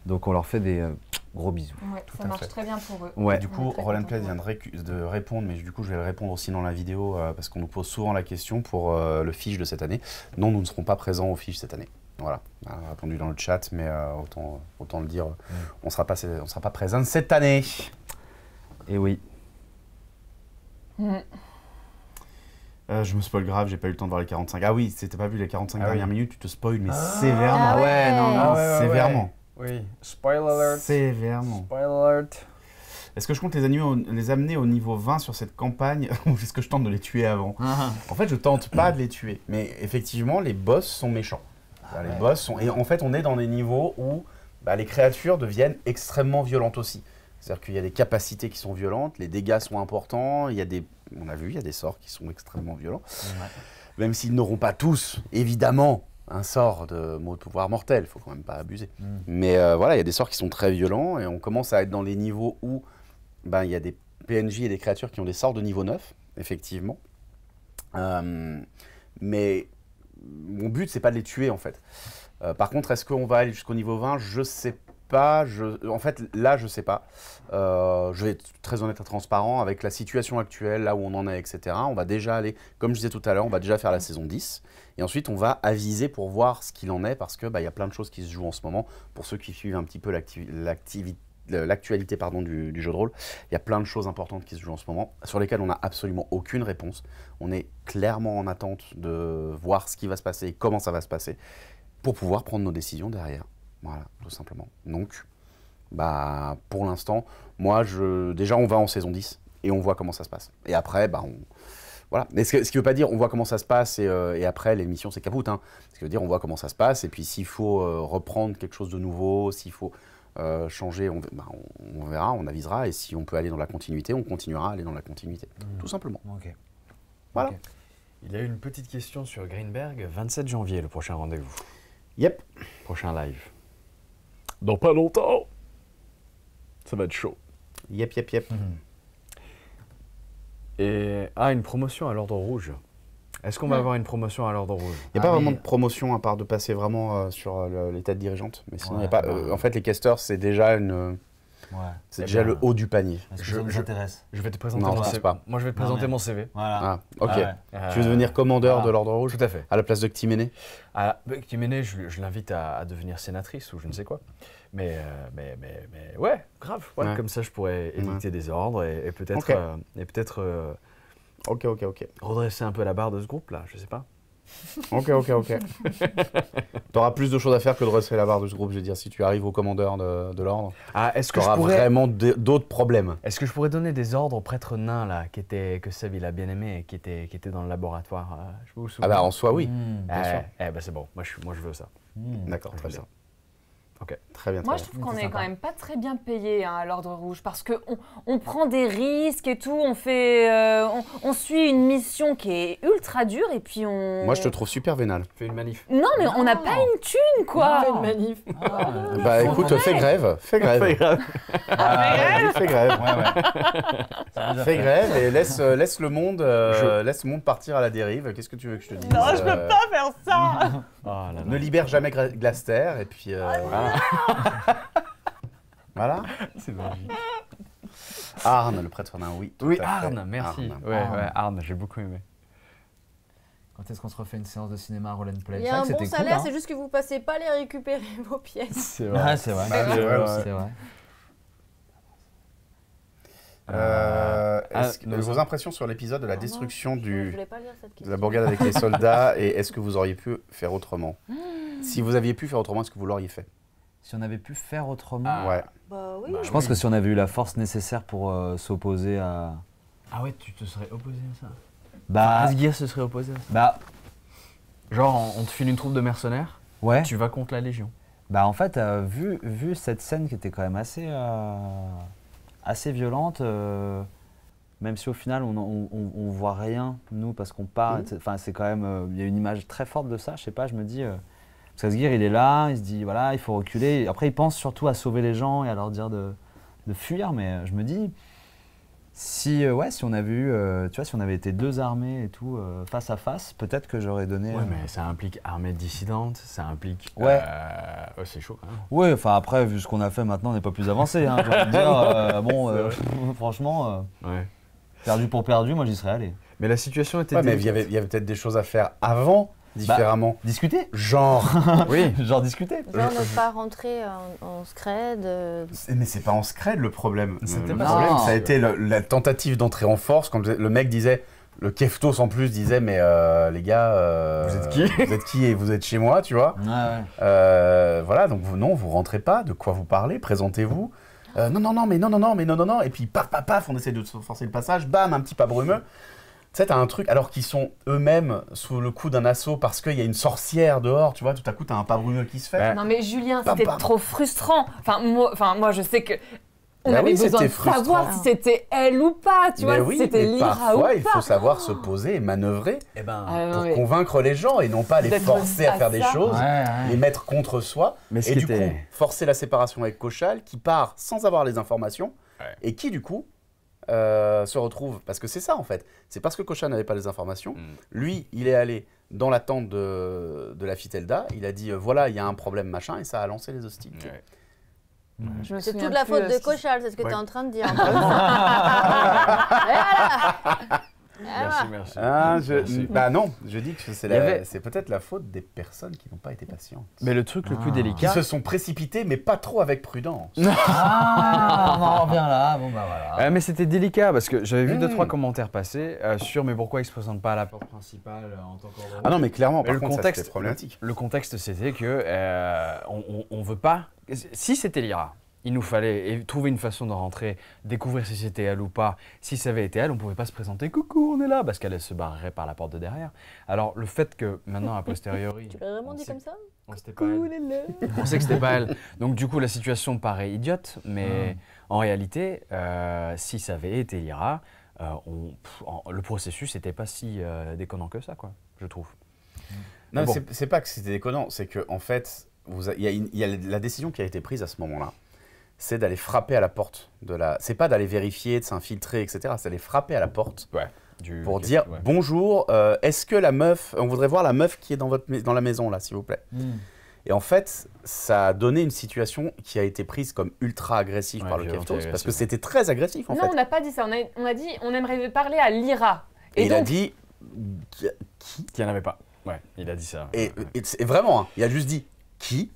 B: donc on leur fait des euh, gros bisous.
C: Ouais, ça marche
A: fait.
C: très bien pour eux.
B: Ouais.
A: Du coup, Roland
C: pour
A: vient de, de répondre, mais du coup, je vais le répondre aussi dans la vidéo euh, parce qu'on nous pose souvent la question pour euh, le fiche de cette année. Non, nous ne serons pas présents au fiche cette année. Voilà, on a répondu dans le chat, mais euh, autant, autant le dire, on ne sera pas, on sera pas présents cette année.
B: Et oui.
C: Mm.
A: Euh, je me spoil grave, j'ai pas eu le temps de voir les 45. Ah oui, si t'as pas vu les 45
E: Ah oui.
A: dernières minutes, tu te spoil, mais sévèrement.
D: Ah ouais.
B: non, non,
E: Ah ouais, ouais,
A: sévèrement.
E: Oui, spoiler alert.
A: Sévèrement.
E: Spoiler alert.
A: Est-ce que je compte les, les amener au niveau 20 sur cette campagne *laughs* ou est-ce que je tente de les tuer avant? En fait, je tente pas de les tuer, mais effectivement, les boss sont méchants. Les boss sont et en fait, on est dans des niveaux où bah, les créatures deviennent extrêmement violentes aussi. C'est-à-dire qu'il y a des capacités qui sont violentes, les dégâts sont importants, il y a des, on a vu, il y a des sorts qui sont extrêmement violents. Même s'ils n'auront pas tous, évidemment, un sort de mot de pouvoir mortel, il faut quand même pas abuser. Mais euh, voilà, il y a des sorts qui sont très violents et on commence à être dans les niveaux où ben, il y a des PNJ et des créatures qui ont des sorts de niveau 9, effectivement. Euh, mais mon but, c'est pas de les tuer en fait. Euh, par contre, est-ce qu'on va aller jusqu'au niveau 20 Je sais pas. En fait, là, je sais pas. Euh, je vais être très honnête et transparent avec la situation actuelle, là où on en est, etc. On va déjà aller, comme je disais tout à l'heure, on va déjà faire la saison 10. Et ensuite, on va aviser pour voir ce qu'il en est, parce que bah, y a plein de choses qui se jouent en ce moment. Pour ceux qui suivent un petit peu l'activi- l'activi- l'actualité pardon, du, jeu de rôle, il y a plein de choses importantes qui se jouent en ce moment, sur lesquelles on n'a absolument aucune réponse. On est clairement en attente de voir ce qui va se passer comment ça va se passer, pour pouvoir prendre nos décisions derrière. Voilà, tout simplement. Donc, bah, pour l'instant, moi, je, déjà, on va en saison 10 et on voit comment ça se passe. Et après, bah, voilà. Mais ce, qui veut pas dire, on voit comment ça se passe et, euh, après, l'émission, c'est capote. Hein. Ce qui veut dire, on voit comment ça se passe et puis s'il faut euh, reprendre quelque chose de nouveau, s'il faut euh, changer, on, bah, on- on verra, on avisera. Et si on peut aller dans la continuité, on continuera à aller dans la continuité. Tout simplement.
B: Ok.
A: Voilà.
E: Il y a une petite question sur Greenberg. 27 janvier, le prochain rendez-vous.
A: Yep.
E: Prochain live.
H: Dans pas longtemps. Ça va être chaud.
A: Yep, yep, yep.
E: Et ah, une promotion à l'ordre rouge. Est-ce qu'on va avoir une promotion à l'ordre rouge?
A: Il n'y a
B: Ah,
A: pas
B: mais-
A: vraiment de promotion à part de passer vraiment euh, sur euh, les têtes dirigeantes. Mais sinon, il y a
B: Ouais,
A: pas.
B: bah.
A: euh, en fait, les casters, c'est déjà, une,
B: Ouais.
A: c'est
E: Eh
A: déjà
E: bien,
A: le haut du panier.
B: Est-ce que
E: Je-
B: ça nous
E: je-
B: intéresse?
E: Je vais te présenter
A: Non,
E: mon CV.
A: pas.
E: Moi, je vais te
B: Non,
E: présenter
B: mais-
E: mon CV.
B: Voilà.
A: Ah, ok.
B: Ah ouais.
A: Tu veux devenir commandeur de l'Ordre Rouge
E: Tout à fait.
A: à la place de Ctiménée
E: Ah, bah, je, je l'invite à, à devenir sénatrice ou je ne sais quoi. Mais, euh, mais, mais, mais ouais, grave. ouais,
A: Ouais.
E: Comme ça, je pourrais édicter des ordres et, et peut-être et peut-être euh,
A: Ok, ok, ok.
E: redresser un peu la barre de ce groupe-là, je sais pas. *laughs*
A: Ok, ok, ok. *laughs* T'auras plus de choses à faire que de resserrer la barre de ce groupe. Je veux dire, si tu arrives au commandeur de, de l'Ordre,
E: Ah, est-ce que, je
A: t'auras
E: pourrais,
A: vraiment d'autres problèmes.
E: est-ce que je pourrais donner des ordres au prêtre nain, là, qui était, que Seb, il a bien aimé et qui était, qui était dans le laboratoire euh, Je vous
A: Ah bah, en soi, oui.
B: Mmh.
A: bien
E: Eh,
A: sûr.
E: eh, bah, c'est bon, moi je, moi je veux ça.
B: Mmh.
A: D'accord,
E: je
A: très bien.
E: Ok.
A: Très bien, très
C: Moi, je trouve qu'on
B: C'est
C: est quand même pas très bien payé hein, à l'Ordre Rouge parce qu'on on prend des risques et tout, on fait, euh, on, on suit une mission qui est ultra dure et puis on.
A: Moi, je te trouve super vénal.
E: Fais une manif.
C: Non, mais on n'a pas une thune quoi.
B: Non.
D: manif.
B: Ah,
A: Bah, écoute, fais grève. Fais grève. Ah, fais grève.
B: Ouais, ouais. *laughs* Ça veut dire
A: Fais
B: que-
A: grève et laisse, euh, laisse, le monde, euh, laisse le monde partir à la dérive. Qu'est-ce que tu veux que je te dise
C: Non, je peux
A: Euh,
C: pas faire ça.
E: Ah là là.
A: Ne libère jamais Glaster et puis euh, voilà. *laughs* Voilà.
E: C'est magique.
A: Arne, le prêtre d'un oui. tout
E: Oui,
A: à fait.
E: Arne, merci.
A: Arne.
E: Ouais,
B: Arne.
E: ouais, Arne, j'ai beaucoup aimé.
B: Quand est-ce qu'on se refait une séance de cinéma roll and play?
D: Il y
B: C'est
D: a un bon salaire,
B: cool, hein.
D: c'est juste que vous passez pas les récupérer *laughs* vos pièces. *laughs*
E: C'est
B: Ouais, c'est vrai.
A: Bah, c'est vrai.
B: C'est vrai.
A: Euh,
E: Ah,
A: que- vos impressions sur l'épisode de la
D: Ah non,
A: destruction
D: Je
A: du,
D: voulais pas lire cette
A: de la bourgade avec les soldats et est-ce que vous auriez pu faire autrement? Si vous aviez pu faire autrement, est-ce que vous l'auriez fait?
B: Si on avait pu faire autrement.
E: Ah.
A: Ouais.
D: Bah oui.
B: Je pense que si on avait eu la force nécessaire pour euh, s'opposer à.
E: Ah ouais, tu te serais opposé à ça?
B: Bah.
E: Asgir se serait opposé à ça?
B: Bah.
E: Genre, on- on te file une troupe de mercenaires,
B: Ouais.
E: tu vas contre la Légion.
B: Bah en fait, euh, vu, vu cette scène qui était quand même assez, euh, assez violente, euh, même si au final on, on, on- on voit rien, nous, parce qu'on part, etc. enfin c'est quand même, euh, il y a une image très forte de ça, je sais pas, je me dis, euh, parce qu'Asgir il est là, il se dit voilà, il faut reculer, après il pense surtout à sauver les gens et à leur dire de, de fuir, mais euh, je me dis, si, euh, ouais, si on avait eu, euh, tu vois, si on avait été deux armées et tout, euh, face à face, peut-être que j'aurais donné...
E: Ouais,
B: euh,
E: mais ça implique armée dissidente, ça implique.
B: Ouais.
E: euh, ouais, c'est chaud quand même.
B: Oui, enfin après, vu ce qu'on a fait maintenant, on n'est pas plus avancé. Hein, dire, *laughs* euh, bon, euh, *laughs* franchement, euh,
E: Ouais.
B: perdu pour perdu, moi j'y serais allé.
E: Mais la situation était.
A: Ouais, mais il y avait, il y avait peut-être des choses à faire avant, différemment.
B: Discuter
A: Genre. *laughs*
E: Oui. *laughs*
B: Genre discuter.
D: Genre ne pas rentrer en, en scred. euh,
A: Mais c'est pas en scred le problème.
E: C'était
A: le
E: pas
A: problème,
B: ça.
A: ça a été le- la tentative d'entrée en force. Quand le mec disait, le Keftos en plus disait, mais euh, les gars, euh,
E: Vous êtes qui?
A: Vous êtes qui et vous êtes chez moi, tu vois?
B: Ouais, ouais.
A: Euh, Voilà, donc vous, non, vous rentrez pas. De quoi vous parlez Présentez-vous. Euh, non, non, non, mais non, non, non, mais non, non, non. Et puis paf, paf, paf, on essaie de se forcer le passage. Bam, un petit pas brumeux. Tu sais, t'as un truc, alors qu'ils sont eux-mêmes sous le coup d'un assaut parce qu'il y a une sorcière dehors, tu vois, tout à coup, t'as un pas brumeux qui se fait.
E: Ouais.
C: Non mais Julien, c'était trop frustrant. Enfin moi, enfin moi je sais que on
A: Bah
C: avait
A: oui,
C: besoin de savoir si c'était elle ou pas, tu
A: mais
C: vois,
A: oui,
C: si c'était ou
A: parfois,
C: pas.
A: il faut savoir se poser et manœuvrer
E: Eh ben.
C: Ah,
A: pour convaincre les gens et non pas les forcer à faire des choses,
B: Ouais,
A: les mettre contre soi.
E: Mais
A: Et du
E: était-
A: coup, forcer la séparation avec Cochal qui part sans avoir les informations
E: Ouais.
A: et qui, du coup, euh, se retrouve. Parce que c'est ça, en fait. C'est parce que Cochal n'avait pas les informations.
E: Mm.
A: Lui, il est allé dans la tente de, de la Fitelda. Il a dit euh, voilà, il y a un problème, machin, et ça a lancé les hostilités.
E: Ouais.
C: Je me
D: C'est toute la faute
C: euh,
D: de Cochal, c'est ce que
A: Ouais.
D: tu es en train de dire. *laughs* Et
E: Merci, merci.
A: Ah, je-
E: Merci.
A: bah non, je dis que c'est
E: avait-
A: c'est peut-être la faute des personnes qui n'ont pas été patientes.
E: Mais le truc le plus
B: Ah.
A: Qui
E: délicat.
A: se sont précipitées, mais pas trop avec prudence. *laughs*
B: Ah, on en revient là. Bon, bah voilà.
E: Euh, mais c'était délicat parce que j'avais vu deux
A: Mm.
E: trois commentaires passer euh, sur mais pourquoi ils se présentent pas à la porte principale euh, en tant qu'Europe
A: Ah non, mais clairement,
E: Mais
A: par
E: le
A: contre,
E: contexte,
A: c'était problématique.
E: Le contexte, c'était que euh, on, on veut pas. Si c'était Lyra, il nous fallait trouver une façon de rentrer, découvrir si c'était elle ou pas. Si ça avait été elle, on pouvait pas se présenter. Coucou, on est là, parce qu'elle elle se barrerait par la porte de derrière. Alors le fait que maintenant, a *laughs* posteriori,
D: Tu l'as vraiment dit comme ça?
E: on sait pas elle. *laughs* On sait que c'était pas elle. *laughs* Donc du coup, la situation paraît idiote, mais en réalité, euh, si ça avait été Lyra, euh, on- pff, en- le processus n'était pas si euh, déconnant que ça, quoi, je trouve.
A: Non,
E: Mais bon.
A: c'est- pas que c'était déconnant, c'est que en fait, y, il y a la décision qui a été prise à ce moment-là, c'est d'aller frapper à la porte de la. C'est pas d'aller vérifier, de s'infiltrer, etc. C'est d'aller frapper à la porte
E: Du-
A: pour dire
E: ouais.
A: bonjour. euh, Est-ce que la meuf, on voudrait voir la meuf qui est dans votre dans la maison là, s'il vous plaît.
B: Hmm.
A: Et en fait, ça a donné une situation qui a été prise comme ultra agressive
E: Ouais,
A: par le Keftos, parce que c'était très agressif en
C: Non,
A: fait.
C: on n'a pas dit ça. On a, on a dit on aimerait parler à Lyra.
A: Et,
C: Et,
A: il a
C: donc,
A: dit. Qui?
E: Qu'il n'y en avait pas. Ouais, il a dit ça.
A: Et, vraiment, hein, il a juste dit qui?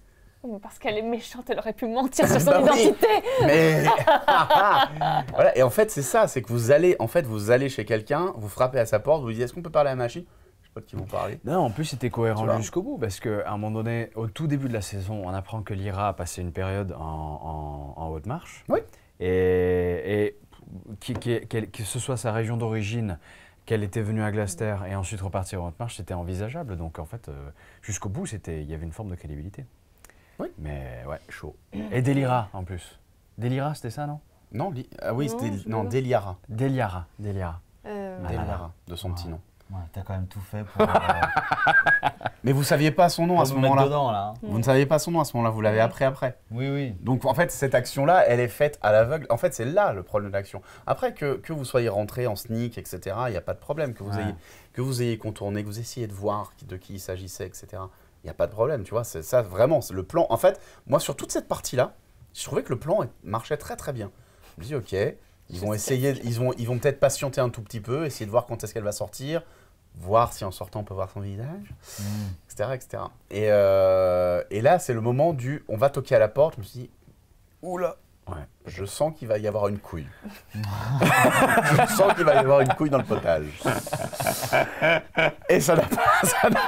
C: Parce qu'elle est méchante, elle aurait pu mentir sur *laughs* son
A: Bah oui.
C: identité.
A: Mais *laughs* *laughs* voilà, et en fait c'est ça, c'est que vous allez, en fait vous allez chez quelqu'un, vous frappez à sa porte, vous lui dites est-ce qu'on peut parler à la machine Je sais pas de qui vous parlez.
E: Non, en plus, c'était cohérent jusqu'au bout, parce qu'à un moment donné, au tout début de la saison, on apprend que Lyra a passé une période en, en- en haute marche.
A: Oui.
E: Et, et qui- qui- qu'elle- que ce soit sa région d'origine, qu'elle était venue à Glaster et ensuite repartir en haute marche, c'était envisageable. Donc en fait, euh, jusqu'au bout, c'était, il y avait une forme de crédibilité.
A: Oui.
E: Mais ouais, chaud. Et Delira en plus. Delira, c'était ça, non?
A: Non, li- ah oui,
D: Non,
A: c'était
D: je
A: non. Deliara,
E: Deliara. Deliara.
D: Euh,
E: Ah.
A: Deliara de son petit nom.
B: Ouais, T'as quand même tout fait pour, *laughs* euh,
A: Mais vous saviez pas son nom à ce
B: nous mettre
A: moment-là.
B: dedans là. hein.
A: Vous ne saviez pas son nom à ce moment-là, vous l'avez appris après.
B: Oui, oui.
A: Donc en fait cette action-là, elle est faite à l'aveugle. En fait c'est là le problème de l'action. Après que, que vous soyez rentré en sneak, etc. Il n'y a pas de problème. Que vous
B: Ouais.
A: ayez que vous ayez contourné, que vous essayez de voir qui- de qui il s'agissait, etc. Il n'y a pas de problème, tu vois. C'est ça vraiment, c'est le plan. En fait, moi sur toute cette partie-là, Je trouvais que le plan marchait très très bien. Je me dis, ok, ils vont essayer, ils vont, ils vont peut-être patienter un tout petit peu, essayer de voir quand est-ce qu'elle va sortir, voir si en sortant on peut voir son visage, etc. etc. Et, euh, et là, c'est le moment du on va toquer à la porte. Je me suis dit, oula, ouais, je sens qu'il va y avoir une couille. *laughs* je sens qu'il va y avoir une couille dans le potage. Et ça n'a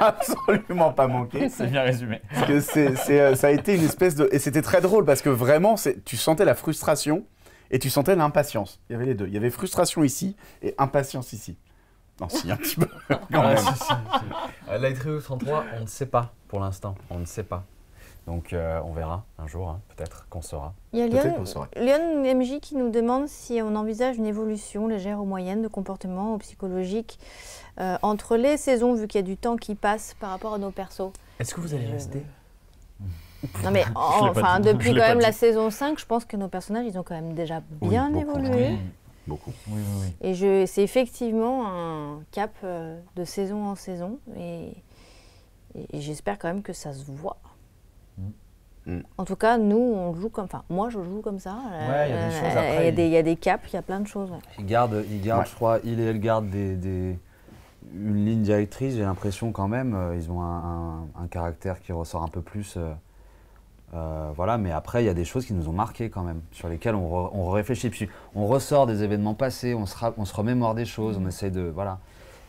A: *laughs* absolument pas manqué.
I: C'est bien résumé.
A: Parce que euh, ça a été une espèce de. Et c'était très drôle parce que vraiment, tu sentais la frustration et tu sentais l'impatience. Il y avait les deux. Il y avait frustration ici et impatience ici. Non, si, un petit peu. Quand
E: Ouais,
A: même.
E: Euh, Light Rio 33, on ne sait pas pour l'instant. On ne sait pas. Donc euh, on verra un jour, hein, peut-être qu'on saura.
D: Il y a Lyon, MJ qui nous demande si on envisage une évolution légère ou moyenne de comportement ou psychologique euh, entre les saisons, vu qu'il y a du temps qui passe par rapport à nos persos.
E: Est-ce que vous allez rester?
D: Non mais *laughs* en- enfin,
I: dit.
D: depuis quand même la saison 5, je pense que nos personnages, ils ont quand même déjà bien évolué.
A: Beaucoup.
I: Oui, oui, oui.
D: Et c'est effectivement un cap euh, de saison en saison. Et, et- et j'espère quand même que ça se voit.
A: Mm.
D: En tout cas, nous, on joue comme. Enfin, moi, je joue comme ça.
B: Ouais, il y a des
D: Euh,
B: choses après,
D: Il y a
B: il-
D: des- il y a des caps, il y a plein de choses. ouais.
B: Il garde, il garde
A: Ouais.
B: je crois, il et elle gardent des, des- une ligne directrice, j'ai l'impression quand même. euh, Ils ont un, un- un caractère qui ressort un peu plus. euh, euh, voilà, mais après, il y a des choses qui nous ont marqué quand même, sur lesquelles on, re- on réfléchit. Puis on ressort des événements passés, on se, ra- on se remémore des choses, on essaye de. Voilà.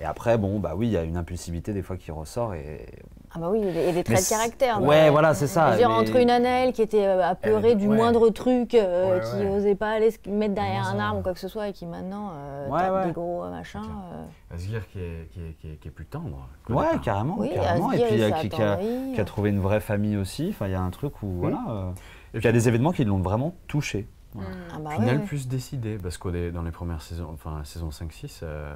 B: Et après, bon, bah oui, il y a une impulsivité des fois qui ressort. Et...
D: Ah bah oui, a des-
B: Mais
D: traits de caractère.
B: Ouais, voilà, c'est ça.
D: Je veux dire,
B: mais-
D: entre une Anaël qui était euh, apeurée
B: Elle-
D: du
B: ouais.
D: moindre truc, euh,
B: Ouais,
D: qui
B: ouais.
D: n'osait pas aller se mettre derrière un arbre ou quoi que ce soit, et qui maintenant euh,
B: Ouais,
D: tape
B: ouais.
D: des gros euh, machins. euh.
E: Asgir qui est, qui, est, qui, est, qui est plus tendre.
B: Ouais,
E: départ.
B: carrément.
D: Oui,
B: carrément. Et puis, euh, qui, qui a,
D: attendri.
B: qui a trouvé une vraie famille aussi. Enfin, il y a un truc où, voilà. euh,
E: Et
B: puis il y a des événements qui l'ont vraiment touché.
C: Mm.
D: Ah bah ouais.
E: plus décidé, parce que dans les premières saisons, enfin la saison 5-6, euh,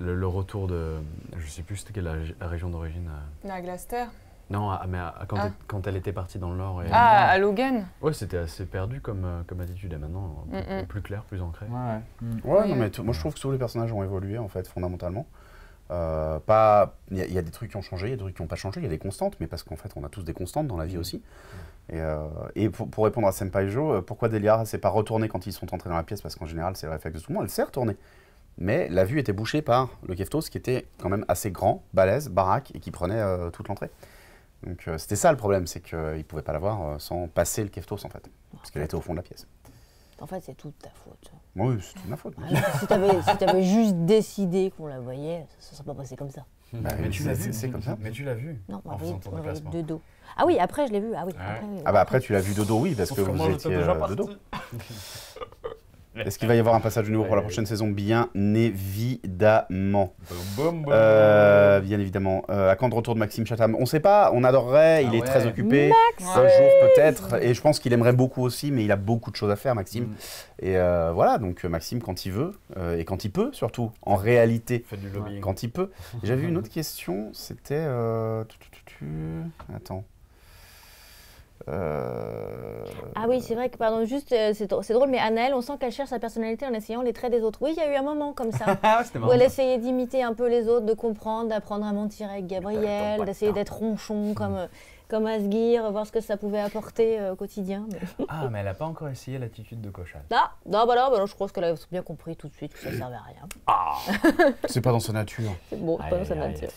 E: le, le retour de. Je sais plus c'était quelle la, la région d'origine. euh,
C: La Glaster.
E: Non, mais à- quand,
C: Ah.
E: elle, quand elle était partie dans le Nord. Et,
C: Ah, à Logan.
E: Ouais, c'était assez perdu comme, euh, comme attitude. Et maintenant,
C: Mm,
E: plus,
C: mm.
E: plus clair, plus ancré.
A: Ouais,
C: Oui.
A: non, mais moi je trouve que tous les personnages ont évolué en fait fondamentalement. Euh, pas, il y, a- il y a des trucs qui ont changé, il y a des trucs qui n'ont pas changé, il y a des constantes, mais parce qu'en fait on a tous des constantes dans la vie aussi. Et, euh, et pour, pour répondre à Senpai Jo, euh, pourquoi Delia s'est pas retournée quand ils sont entrés dans la pièce? Parce qu'en général c'est le réflexe de tout le monde, elle s'est retournée. Mais la vue était bouchée par le Keftos qui était quand même assez grand, balèze, baraque et qui prenait euh, toute l'entrée. Donc euh, c'était ça le problème, c'est qu'ils ne pouvaient pas la voir euh, sans passer le Keftos en fait, parce qu'elle était au fond de la pièce.
D: En fait, c'est toute ta faute.
A: Oui, c'est toute ma faute.
D: Ah, si t'avais si t'avais juste décidé qu'on la voyait, ça ne serait pas passé comme ça.
A: Bah,
E: Mais tu l'as vu
A: c'est comme ça.
E: Mais tu l'as vu
D: Non, on
E: en
D: l'a
E: faisant ton déplacement.
D: de dos. Ah oui, après, je l'ai vu. Ah oui,
E: Ouais.
D: après,
A: Ah bah après tu l'as vu de dos, oui, parce que vous étiez
I: déjà
A: euh, de dos. *laughs* *laughs* Est-ce qu'il va y avoir un passage de nouveau pour la prochaine saison Bien évidemment. Euh, bien évidemment. Euh, à quand le retour de Maxime Chatham On ne sait pas, on adorerait, il
B: Ah
A: est
B: ouais.
A: très occupé. Un jour peut-être, et je pense qu'il aimerait beaucoup aussi, mais il a beaucoup de choses à faire, Maxime.
B: Mm.
A: Et euh, voilà, donc Maxime, quand il veut, euh, et quand il peut surtout, en réalité,
E: Faites du lobbying.
A: quand il peut. J'avais une autre question, c'était... euh, Attends. Euh,
D: Ah oui, c'est vrai que, pardon, juste, euh, c'est c'est drôle, mais Anaël, on sent qu'elle cherche sa personnalité en essayant les traits des autres. Oui, il y a eu un moment comme ça, *laughs*
E: Ah,
D: où elle essayait d'imiter un peu les autres, de comprendre, d'apprendre à mentir avec Gabriel, d'essayer d'être ronchon comme, euh, comme Asgir, voir ce que ça pouvait apporter euh, au quotidien. mais- *laughs*
E: Ah, mais elle n'a pas encore essayé l'attitude de Cochal.
D: Ah, non, bah là, bah non, je pense qu'elle a bien compris tout de suite que ça servait à rien. *laughs*
A: C'est pas dans sa nature.
D: C'est bon, c'est pas dans sa nature.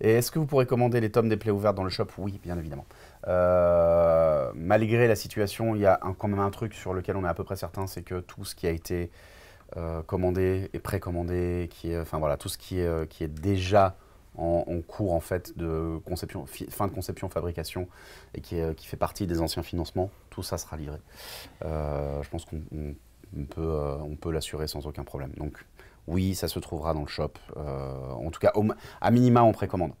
A: Et est-ce que vous pourrez commander les tomes des plaies ouvertes dans le shop? Oui, bien évidemment. Euh, malgré la situation, il y a quand même un truc sur lequel on est à peu près certain, c'est que tout ce qui a été euh, commandé et précommandé, qui est, enfin voilà, tout ce qui est, euh, déjà en, cours en fait de conception, fi- fin de conception, fabrication et qui, fait partie des anciens financements, tout ça sera livré. Je pense qu'on on- on peut, on l'assurer sans aucun problème. Donc oui, ça se trouvera dans le shop. En tout cas, à minima en précommande.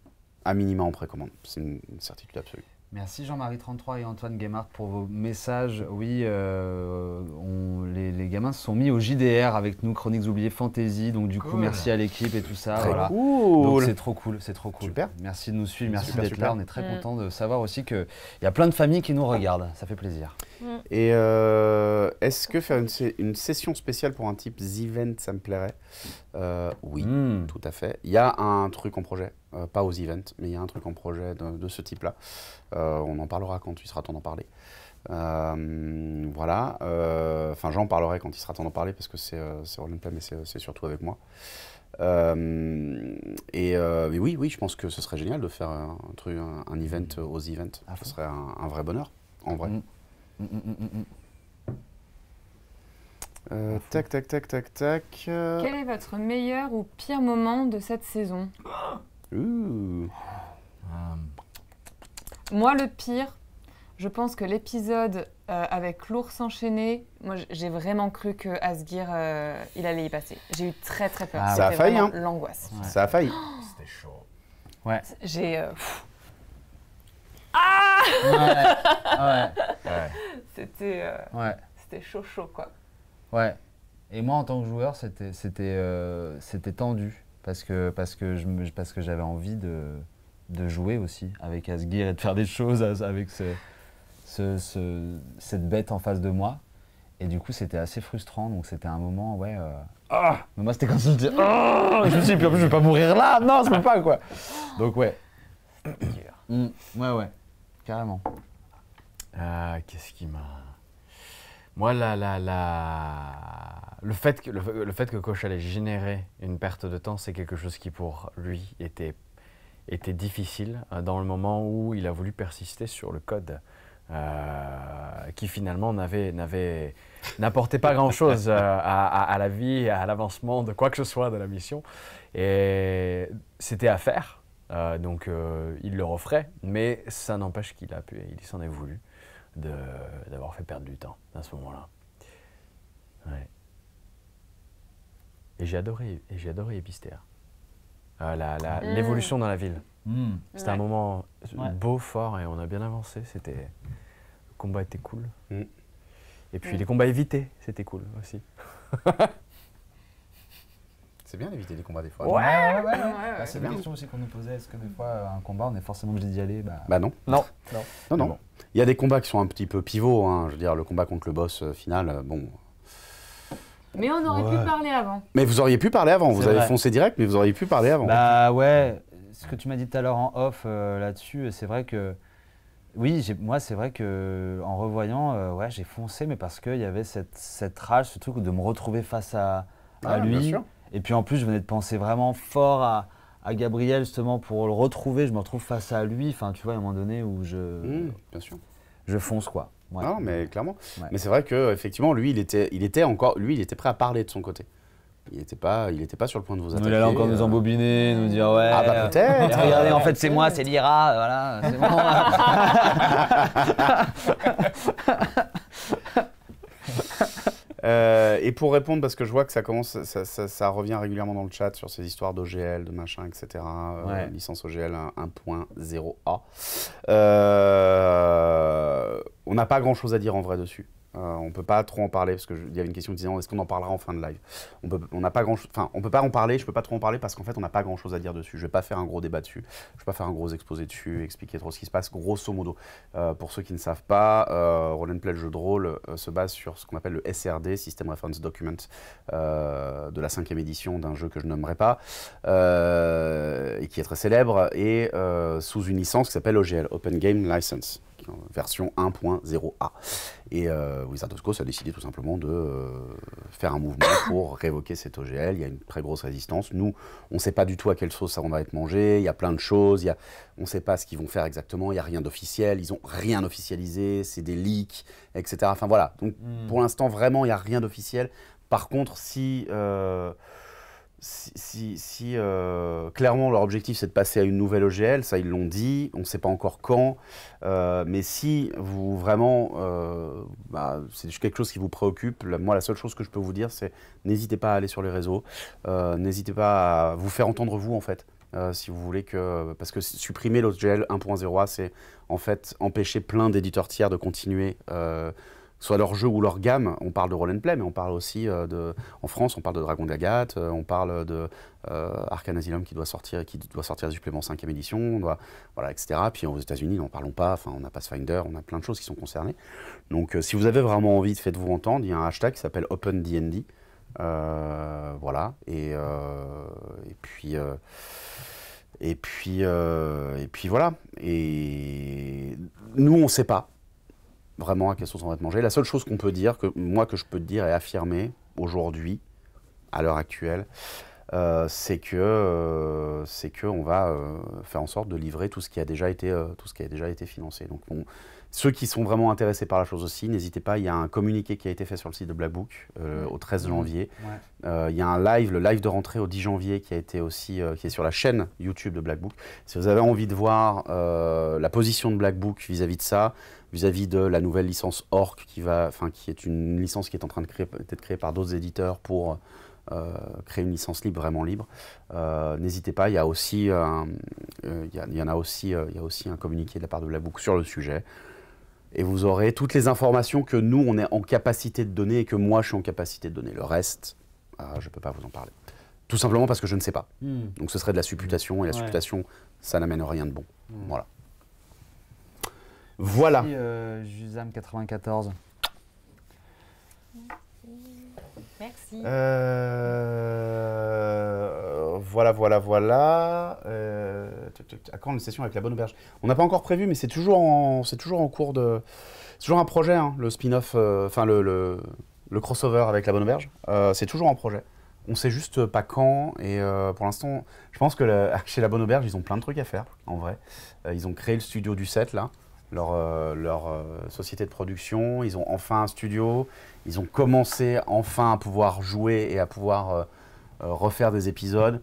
A: À minima en précommande. C'est une certitude absolue.
B: Merci Jean-Marie 33 et Antoine Guémard pour vos messages. Oui, euh, on- les, les gamins se sont mis au JDR avec nous, Chroniques oubliées Fantasy. Donc du coup, merci à l'équipe et tout ça.
A: Très
B: voilà. Donc
A: cool.
B: c'est trop cool, c'est trop cool.
A: Super.
B: Merci de nous suivre, merci d'être là. On est très
C: Mm.
B: content de savoir aussi qu'il y a plein de familles qui nous regardent. Ça fait plaisir.
A: Et euh, est-ce que faire une, session spéciale pour un type event, ça me plairait? Euh, Oui.
B: Mm.
A: Tout à fait. Il y a un truc en projet, euh, pas aux events, mais il y a un truc en projet de, de ce type-là. On en parlera quand il sera temps d'en parler. Voilà. Enfin, j'en parlerai quand il sera temps d'en parler parce que c'est c'est Roll'n'Play, mais c'est surtout avec moi. Euh, et euh, mais oui, oui, je pense que ce serait génial de faire un, truc, un, un event aux events.
B: À
A: Ce serait un, un vrai bonheur, en vrai.
B: Mm. Mm, mm, mm, mm.
A: Euh, tac, tac, tac, tac, tac. euh,
C: Quel est votre meilleur ou pire moment de cette saison?
A: Ouh.
C: Moi, le pire, je pense que l'épisode euh, avec l'ours enchaîné, moi j'ai vraiment cru que Asgir, euh, il allait y passer. J'ai eu très très peur.
B: Ah,
A: ça a
C: C'était
A: failli, hein.
C: L'angoisse.
B: Ouais.
A: Ça a failli. *gasps*
E: C'était chaud.
C: J'ai. euh, pff,
B: Ouais. Ouais.
C: c'était. euh,
B: Ouais.
C: c'était chaud chaud quoi.
B: Ouais. Et moi, en tant que joueur, c'était c'était euh, c'était tendu parce que parce que je me- parce que j'avais envie de de jouer aussi avec Asgir et de faire des choses as- avec ce, ce- ce- cette bête en face de moi. Et du coup, c'était assez frustrant. Donc, c'était un moment, ouais. euh, ah Mais moi, c'était comme si je disais, ah Je me suis dit, puis en plus, je vais pas mourir là. Non, ça peut pas, quoi. Donc, ouais. Mm, ouais, ouais. Carrément.
E: Ah, qu'est-ce qui m'a. Moi, la, la, la... Le, fait que, le, fait que allait générer une perte de temps, c'est quelque chose qui, pour lui, était, était difficile euh, dans le moment où il a voulu persister sur le code. euh, qui finalement n'avait, n'apportait pas grand-chose euh, à la vie, à l'avancement de quoi que ce soit de la mission. Et c'était à faire, euh, donc euh, il le referait, mais ça n'empêche qu'il a pu, il s'en est voulu de- d'avoir fait perdre du temps à ce moment-là. Ouais. Et j'ai adoré, et j'ai adoré Épistère. Euh,
C: Mm.
E: L'évolution dans la ville.
B: Mm.
E: C'était un moment
B: Ouais.
E: beau, fort, et on a bien avancé. C'était, le combat était cool.
A: Mm.
E: Et puis les combats évités, c'était cool aussi. *laughs*
A: C'est bien d'éviter les combats des fois.
B: Ouais, ouais, ouais.
C: Ouais, ouais.
B: Bah, c'est la question aussi qu'on nous posait. Est-ce que des fois, un combat, on est forcément obligé d'y aller? Bah,
A: Bah non.
E: Non,
A: Non, non.
E: Bon.
A: Il y a des combats qui sont un petit peu pivots. hein. Je veux dire, le combat contre le boss euh, final, euh, bon.
C: Mais on aurait
B: Ouais.
C: pu parler avant.
A: Mais vous auriez pu parler avant. Vous avez
B: vrai.
A: foncé direct, mais vous auriez pu parler avant.
B: Bah ouais, ce que tu m'as dit tout à l'heure en off euh, là-dessus, c'est vrai que oui, j'ai- moi c'est vrai que en revoyant, euh, ouais, j'ai foncé, mais parce qu'il y avait cette, cette rage, ce truc de me retrouver face à, à
A: Ah, bien
B: lui.
A: sûr.
B: Et puis en plus, je venais de penser vraiment fort à, à Gabriel justement pour le retrouver. Je me retrouve face à lui. Enfin, tu vois, à un moment donné où je,
A: Mmh, bien sûr.
B: je fonce quoi. Ouais.
A: Non, mais clairement.
B: Ouais.
A: Mais c'est vrai que effectivement, lui, il était, il était encore, lui, il était prêt à parler de son côté. Il n'était pas, il était pas sur le point de vous attaquer.
B: Il allait encore nous
A: euh.
B: embobiner, nous dire ouais.
A: Ah bah peut-être. *laughs*
B: Regardez, en fait, c'est moi, c'est l'IRA, voilà, c'est bon. *laughs* *laughs*
A: Euh, et pour répondre, parce que je vois que ça commence, ça, ça- ça revient régulièrement dans le chat sur ces histoires d'OGL, de machin, etc. euh,
B: Ouais.
A: licence OGL 1.0A. Euh, on n'a pas grand chose à dire en vrai dessus. Euh, on peut pas trop en parler parce qu'il y avait une question disant est-ce qu'on en parlera en fin de live? On peut, n'a pas grand, enfin, on peut pas en parler. Je peux pas trop en parler parce qu'en fait, on n'a pas grand chose à dire dessus. Je vais pas faire un gros débat dessus. Je vais pas faire un gros exposé dessus, expliquer trop ce qui se passe. Grosso modo, euh, pour ceux qui ne savent pas, euh, Roll Play, le jeu de rôle, euh, se base sur ce qu'on appelle le SRD, System Reference Document, euh, de la cinquième édition d'un jeu que je nommerai pas, et qui est très célèbre, et sous une licence qui s'appelle OGL, Open Game License, qui est en version 1.0A. Et euh, Wizard of the Coast a décidé tout simplement de euh, faire un mouvement *coughs* pour révoquer cet OGL. Il y a une très grosse résistance. Nous, on ne sait pas du tout à quelle sauce ça va être mangé. Il y a plein de choses. Il y a, on ne sait pas ce qu'ils vont faire exactement. Il n'y a rien d'officiel. Ils n'ont rien officialisé. C'est des leaks, etc. Enfin voilà. Donc pour l'instant, vraiment, il n'y a rien d'officiel. Par contre, si, euh, si, euh, clairement leur objectif c'est de passer à une nouvelle OGL, ça ils l'ont dit, on ne sait pas encore quand, euh, mais si vous vraiment, euh, bah, c'est quelque chose qui vous préoccupe, moi la seule chose que je peux vous dire c'est n'hésitez pas à aller sur les réseaux, n'hésitez pas à vous faire entendre vous en fait. si vous voulez que. Parce que supprimer l'OGL 1.0A, c'est en fait empêcher plein d'éditeurs tiers de continuer soit leur jeu ou leur gamme. On parle de roll and play, mais on parle aussi euh, de. En France, on parle de Dragon d'Agathe, euh, on parle de euh, Asylum qui doit sortir, qui doit sortir des suppléments 5e édition, on doit, voilà, etc. Puis aux États-Unis, n'en parlons pas. Enfin, on a Pathfinder, on a plein de choses qui sont concernées. Donc, euh, si vous avez vraiment envie, faites-vous entendre. Il y a un hashtag qui s'appelle OpenDND. Euh, voilà. Et, puis. et puis, et puis voilà. Et nous, on ne sait pas. Vraiment à quelle sauce on va te manger. La seule chose qu'on peut dire, que moi que je peux te dire et affirmer aujourd'hui, à l'heure actuelle, euh, c'est que euh, c'est que on va euh, faire en sorte de livrer tout ce qui a déjà été tout ce qui a déjà été financé. Donc on- ceux qui sont vraiment intéressés par la chose aussi, n'hésitez pas. Il y a un communiqué qui a été fait sur le site de Black Book euh, au 13 janvier.
B: Ouais.
A: Euh, il y a un live, le live de rentrée au 10 janvier, qui a été aussi qui est sur la chaîne YouTube de Black Book. Si vous avez envie de voir la position de Black Book vis-à-vis de ça, vis-à-vis de la nouvelle licence Orc, qui va, enfin qui est une licence qui est en train de créer, d'être créée par d'autres éditeurs pour euh, créer une licence libre, vraiment libre. Euh, N'hésitez pas, il y a aussi, un- euh, il y, a- il y en a aussi, il y a aussi un communiqué de la part de Black Book sur le sujet. Et vous aurez toutes les informations que nous, on est en capacité de donner et que moi, je suis en capacité de donner. Le reste, je ne peux pas vous en parler. Tout simplement parce que je ne sais pas.
B: Hmm.
A: Donc ce serait de la supputation, et la
B: Ouais.
A: supputation, ça n'amène rien de bon.
B: Hmm.
A: Voilà. Voilà.
B: Merci, euh, Jusam 94.
C: Merci.
A: Euh, voilà, voilà, voilà. Euh, à quand une session avec la bonne auberge? On n'a pas encore prévu, mais c'est toujours en, c'est toujours en cours de. C'est toujours un projet, hein, le spin-off, euh, enfin le, le, le crossover avec la bonne auberge. Euh, c'est toujours en projet. On sait juste pas quand, et euh, pour l'instant, je pense que la- *laughs* chez la bonne auberge, ils ont plein de trucs à faire, en vrai. Euh, ils ont créé le studio du 7, là, leur, euh, leur euh, société de production. Ils ont enfin un studio. Ils ont commencé enfin à pouvoir jouer et à pouvoir euh, refaire des épisodes.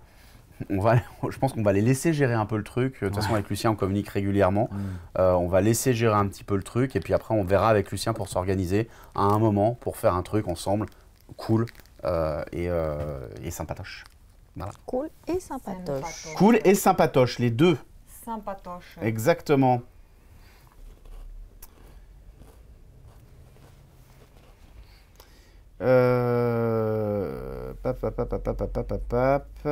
A: On va, *laughs* je pense qu'on va les laisser gérer un peu le truc. De toute façon, avec Lucien, on communique régulièrement. Euh, on va laisser gérer un petit peu le truc et puis après, on verra avec Lucien pour s'organiser à un moment pour faire un truc ensemble cool euh, et, euh, et sympatoche.
D: Cool et sympatoche.
A: Cool et sympatoche, les deux,
C: Sympatoche.
A: exactement. Euh... pap, pap, pap.